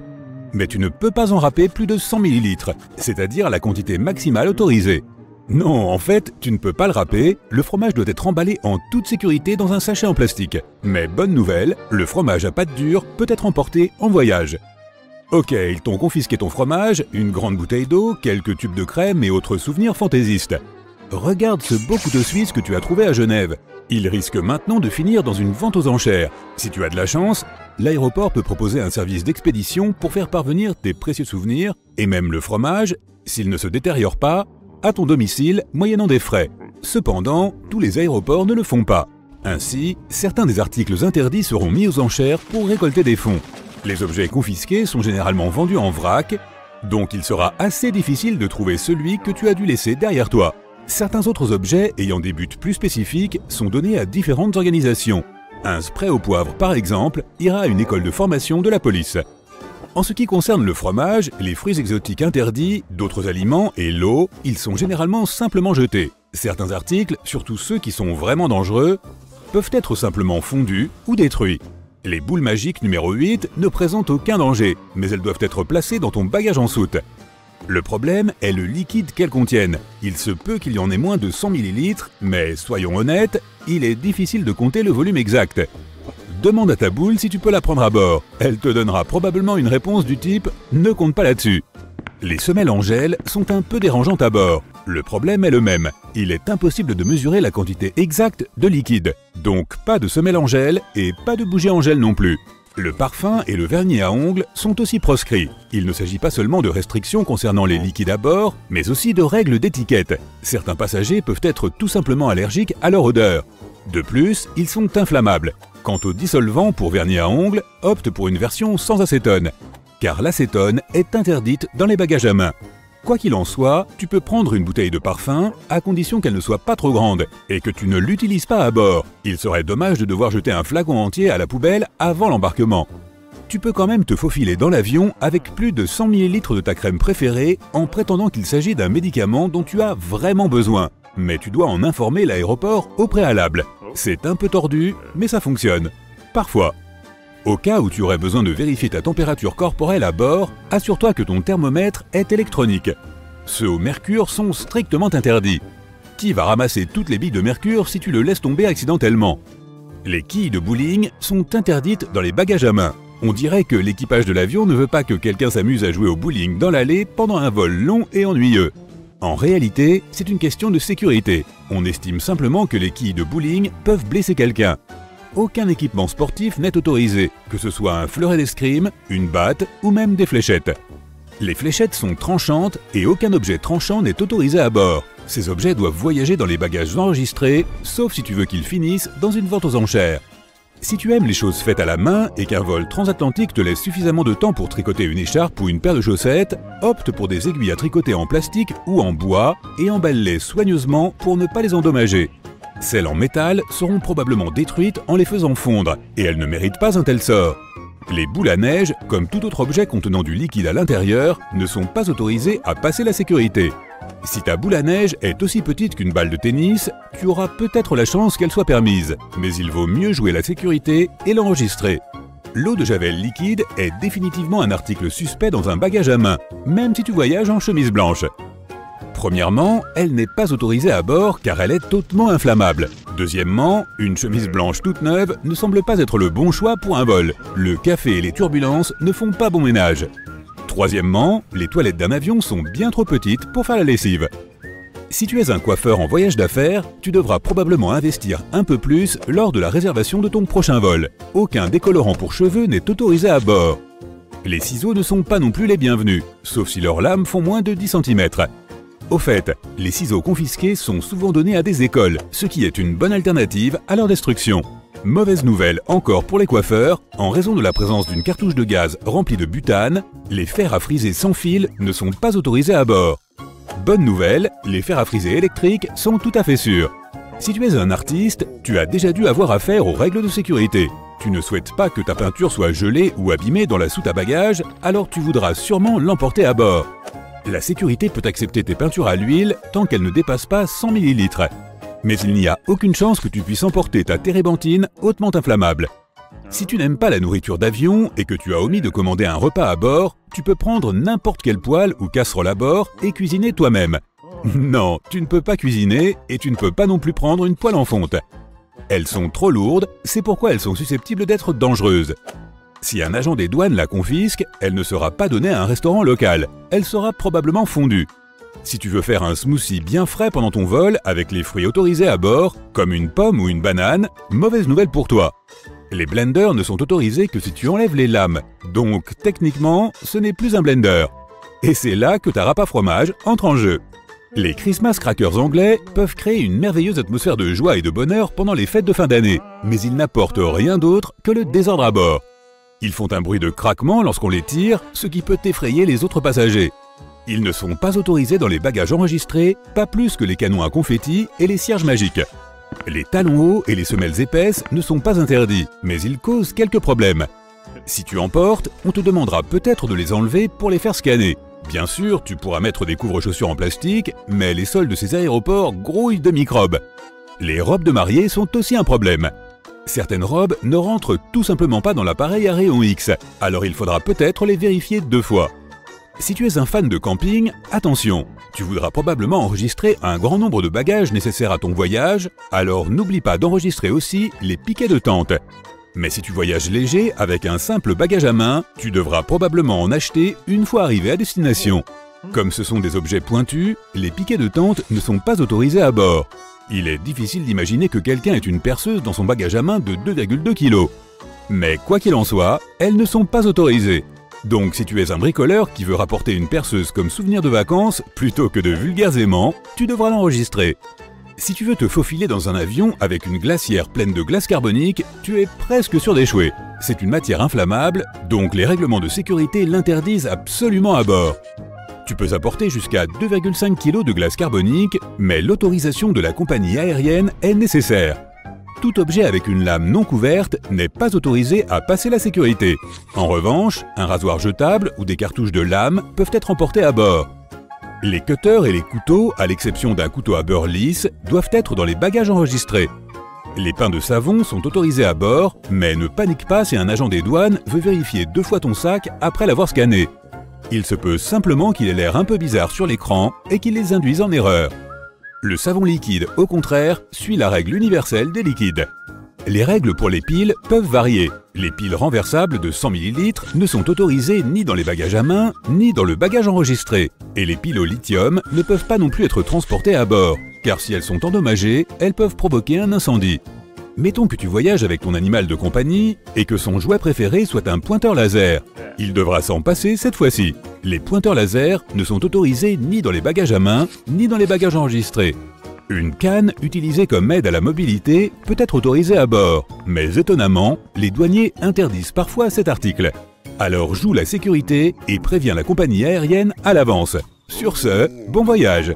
Speaker 5: Mais tu ne peux pas en râper plus de 100 ml, c'est-à-dire la quantité maximale autorisée. Non, en fait, tu ne peux pas le râper, le fromage doit être emballé en toute sécurité dans un sachet en plastique. Mais bonne nouvelle, le fromage à pâte dure peut être emporté en voyage. Ok, ils t'ont confisqué ton fromage, une grande bouteille d'eau, quelques tubes de crème et autres souvenirs fantaisistes. Regarde ce beau couteau suisse que tu as trouvé à Genève. Il risque maintenant de finir dans une vente aux enchères. Si tu as de la chance, l'aéroport peut proposer un service d'expédition pour faire parvenir tes précieux souvenirs et même le fromage, s'il ne se détériore pas, à ton domicile moyennant des frais. Cependant, tous les aéroports ne le font pas. Ainsi, certains des articles interdits seront mis aux enchères pour récolter des fonds. Les objets confisqués sont généralement vendus en vrac, donc il sera assez difficile de trouver celui que tu as dû laisser derrière toi. Certains autres objets ayant des buts plus spécifiques sont donnés à différentes organisations. Un spray au poivre, par exemple, ira à une école de formation de la police. En ce qui concerne le fromage, les fruits exotiques interdits, d'autres aliments et l'eau, ils sont généralement simplement jetés. Certains articles, surtout ceux qui sont vraiment dangereux, peuvent être simplement fondus ou détruits. Les boules magiques numéro 8 ne présentent aucun danger, mais elles doivent être placées dans ton bagage en soute. Le problème est le liquide qu'elles contiennent. Il se peut qu'il y en ait moins de 100 ml, mais soyons honnêtes, il est difficile de compter le volume exact. Demande à ta boule si tu peux la prendre à bord. Elle te donnera probablement une réponse du type « ne compte pas là-dessus ». Les semelles en gel sont un peu dérangeantes à bord. Le problème est le même. Il est impossible de mesurer la quantité exacte de liquide. Donc pas de semelles en gel et pas de bougies en gel non plus. Le parfum et le vernis à ongles sont aussi proscrits. Il ne s'agit pas seulement de restrictions concernant les liquides à bord, mais aussi de règles d'étiquette. Certains passagers peuvent être tout simplement allergiques à leur odeur. De plus, ils sont inflammables. Quant au dissolvant pour vernis à ongles, opte pour une version sans acétone, car l'acétone est interdite dans les bagages à main. Quoi qu'il en soit, tu peux prendre une bouteille de parfum à condition qu'elle ne soit pas trop grande et que tu ne l'utilises pas à bord. Il serait dommage de devoir jeter un flacon entier à la poubelle avant l'embarquement. Tu peux quand même te faufiler dans l'avion avec plus de 100 ml de ta crème préférée en prétendant qu'il s'agit d'un médicament dont tu as vraiment besoin. Mais tu dois en informer l'aéroport au préalable. C'est un peu tordu, mais ça fonctionne. Parfois. Au cas où tu aurais besoin de vérifier ta température corporelle à bord, assure-toi que ton thermomètre est électronique. Ceux au mercure sont strictement interdits. Qui va ramasser toutes les billes de mercure si tu le laisses tomber accidentellement? Les quilles de bowling sont interdites dans les bagages à main. On dirait que l'équipage de l'avion ne veut pas que quelqu'un s'amuse à jouer au bowling dans l'allée pendant un vol long et ennuyeux. En réalité, c'est une question de sécurité. On estime simplement que les quilles de bowling peuvent blesser quelqu'un. Aucun équipement sportif n'est autorisé, que ce soit un fleuret d'escrime, une batte ou même des fléchettes. Les fléchettes sont tranchantes et aucun objet tranchant n'est autorisé à bord. Ces objets doivent voyager dans les bagages enregistrés, sauf si tu veux qu'ils finissent dans une vente aux enchères. Si tu aimes les choses faites à la main et qu'un vol transatlantique te laisse suffisamment de temps pour tricoter une écharpe ou une paire de chaussettes, opte pour des aiguilles à tricoter en plastique ou en bois et emballe-les soigneusement pour ne pas les endommager. Celles en métal seront probablement détruites en les faisant fondre, et elles ne méritent pas un tel sort. Les boules à neige, comme tout autre objet contenant du liquide à l'intérieur, ne sont pas autorisées à passer la sécurité. Si ta boule à neige est aussi petite qu'une balle de tennis, tu auras peut-être la chance qu'elle soit permise, mais il vaut mieux jouer la sécurité et l'enregistrer. l'eau de javel liquide est définitivement un article suspect dans un bagage à main, même si tu voyages en chemise blanche. Premièrement, elle n'est pas autorisée à bord car elle est hautement inflammable. Deuxièmement, une chemise blanche toute neuve ne semble pas être le bon choix pour un vol. Le café et les turbulences ne font pas bon ménage. Troisièmement, les toilettes d'un avion sont bien trop petites pour faire la lessive. Si tu es un coiffeur en voyage d'affaires, tu devras probablement investir un peu plus lors de la réservation de ton prochain vol. Aucun décolorant pour cheveux n'est autorisé à bord. Les ciseaux ne sont pas non plus les bienvenus, sauf si leurs lames font moins de 10 cm. Au fait, les ciseaux confisqués sont souvent donnés à des écoles, ce qui est une bonne alternative à leur destruction. Mauvaise nouvelle encore pour les coiffeurs, en raison de la présence d'une cartouche de gaz remplie de butane, les fers à friser sans fil ne sont pas autorisés à bord. Bonne nouvelle, les fers à friser électriques sont tout à fait sûrs. Si tu es un artiste, tu as déjà dû avoir affaire aux règles de sécurité. Tu ne souhaites pas que ta peinture soit gelée ou abîmée dans la soute à bagages, alors tu voudras sûrement l'emporter à bord. La sécurité peut accepter tes peintures à l'huile tant qu'elles ne dépassent pas 100 ml. Mais il n'y a aucune chance que tu puisses emporter ta térébenthine hautement inflammable. Si tu n'aimes pas la nourriture d'avion et que tu as omis de commander un repas à bord, tu peux prendre n'importe quel poêle ou casserole à bord et cuisiner toi-même. *laughs* Non, tu ne peux pas cuisiner et tu ne peux pas non plus prendre une poêle en fonte. Elles sont trop lourdes, c'est pourquoi elles sont susceptibles d'être dangereuses. Si un agent des douanes la confisque, elle ne sera pas donnée à un restaurant local, elle sera probablement fondue. Si tu veux faire un smoothie bien frais pendant ton vol avec les fruits autorisés à bord, comme une pomme ou une banane, mauvaise nouvelle pour toi. Les blenders ne sont autorisés que si tu enlèves les lames, donc techniquement, ce n'est plus un blender. Et c'est là que ta à fromage entre en jeu. Les Christmas crackers anglais peuvent créer une merveilleuse atmosphère de joie et de bonheur pendant les fêtes de fin d'année, mais ils n'apportent rien d'autre que le désordre à bord. Ils font un bruit de craquement lorsqu'on les tire, ce qui peut effrayer les autres passagers. Ils ne sont pas autorisés dans les bagages enregistrés, pas plus que les canons à confetti et les cierges magiques. Les talons hauts et les semelles épaisses ne sont pas interdits, mais ils causent quelques problèmes. Si tu en portes, on te demandera peut-être de les enlever pour les faire scanner. Bien sûr, tu pourras mettre des couvre-chaussures en plastique, mais les sols de ces aéroports grouillent de microbes. Les robes de mariée sont aussi un problème. Certaines robes ne rentrent tout simplement pas dans l'appareil à rayon X, alors il faudra peut-être les vérifier deux fois. Si tu es un fan de camping, attention, tu voudras probablement enregistrer un grand nombre de bagages nécessaires à ton voyage, alors n'oublie pas d'enregistrer aussi les piquets de tente. Mais si tu voyages léger avec un simple bagage à main, tu devras probablement en acheter une fois arrivé à destination. Comme ce sont des objets pointus, les piquets de tente ne sont pas autorisés à bord. Il est difficile d'imaginer que quelqu'un ait une perceuse dans son bagage à main de 2,2 kg. Mais quoi qu'il en soit, elles ne sont pas autorisées. Donc si tu es un bricoleur qui veut rapporter une perceuse comme souvenir de vacances, plutôt que de vulgaires aimants, tu devras l'enregistrer. Si tu veux te faufiler dans un avion avec une glacière pleine de glace carbonique, tu es presque sûr d'échouer. C'est une matière inflammable, donc les règlements de sécurité l'interdisent absolument à bord. Tu peux apporter jusqu'à 2,5 kg de glace carbonique, mais l'autorisation de la compagnie aérienne est nécessaire tout objet avec une lame non couverte n'est pas autorisé à passer la sécurité. En revanche, un rasoir jetable ou des cartouches de lame peuvent être emportés à bord. Les cutters et les couteaux, à l'exception d'un couteau à beurre lisse, doivent être dans les bagages enregistrés. Les pains de savon sont autorisés à bord, mais ne panique pas si un agent des douanes veut vérifier deux fois ton sac après l'avoir scanné. Il se peut simplement qu'il ait l'air un peu bizarre sur l'écran et qu'il les induise en erreur. Le savon liquide, au contraire, suit la règle universelle des liquides. Les règles pour les piles peuvent varier. Les piles renversables de 100 ml ne sont autorisées ni dans les bagages à main, ni dans le bagage enregistré. Et les piles au lithium ne peuvent pas non plus être transportées à bord, car si elles sont endommagées, elles peuvent provoquer un incendie. Mettons que tu voyages avec ton animal de compagnie et que son jouet préféré soit un pointeur laser. Il devra s'en passer cette fois-ci. Les pointeurs laser ne sont autorisés ni dans les bagages à main, ni dans les bagages enregistrés. Une canne utilisée comme aide à la mobilité peut être autorisée à bord, mais étonnamment, les douaniers interdisent parfois cet article. Alors joue la sécurité et préviens la compagnie aérienne à l'avance. Sur ce, bon voyage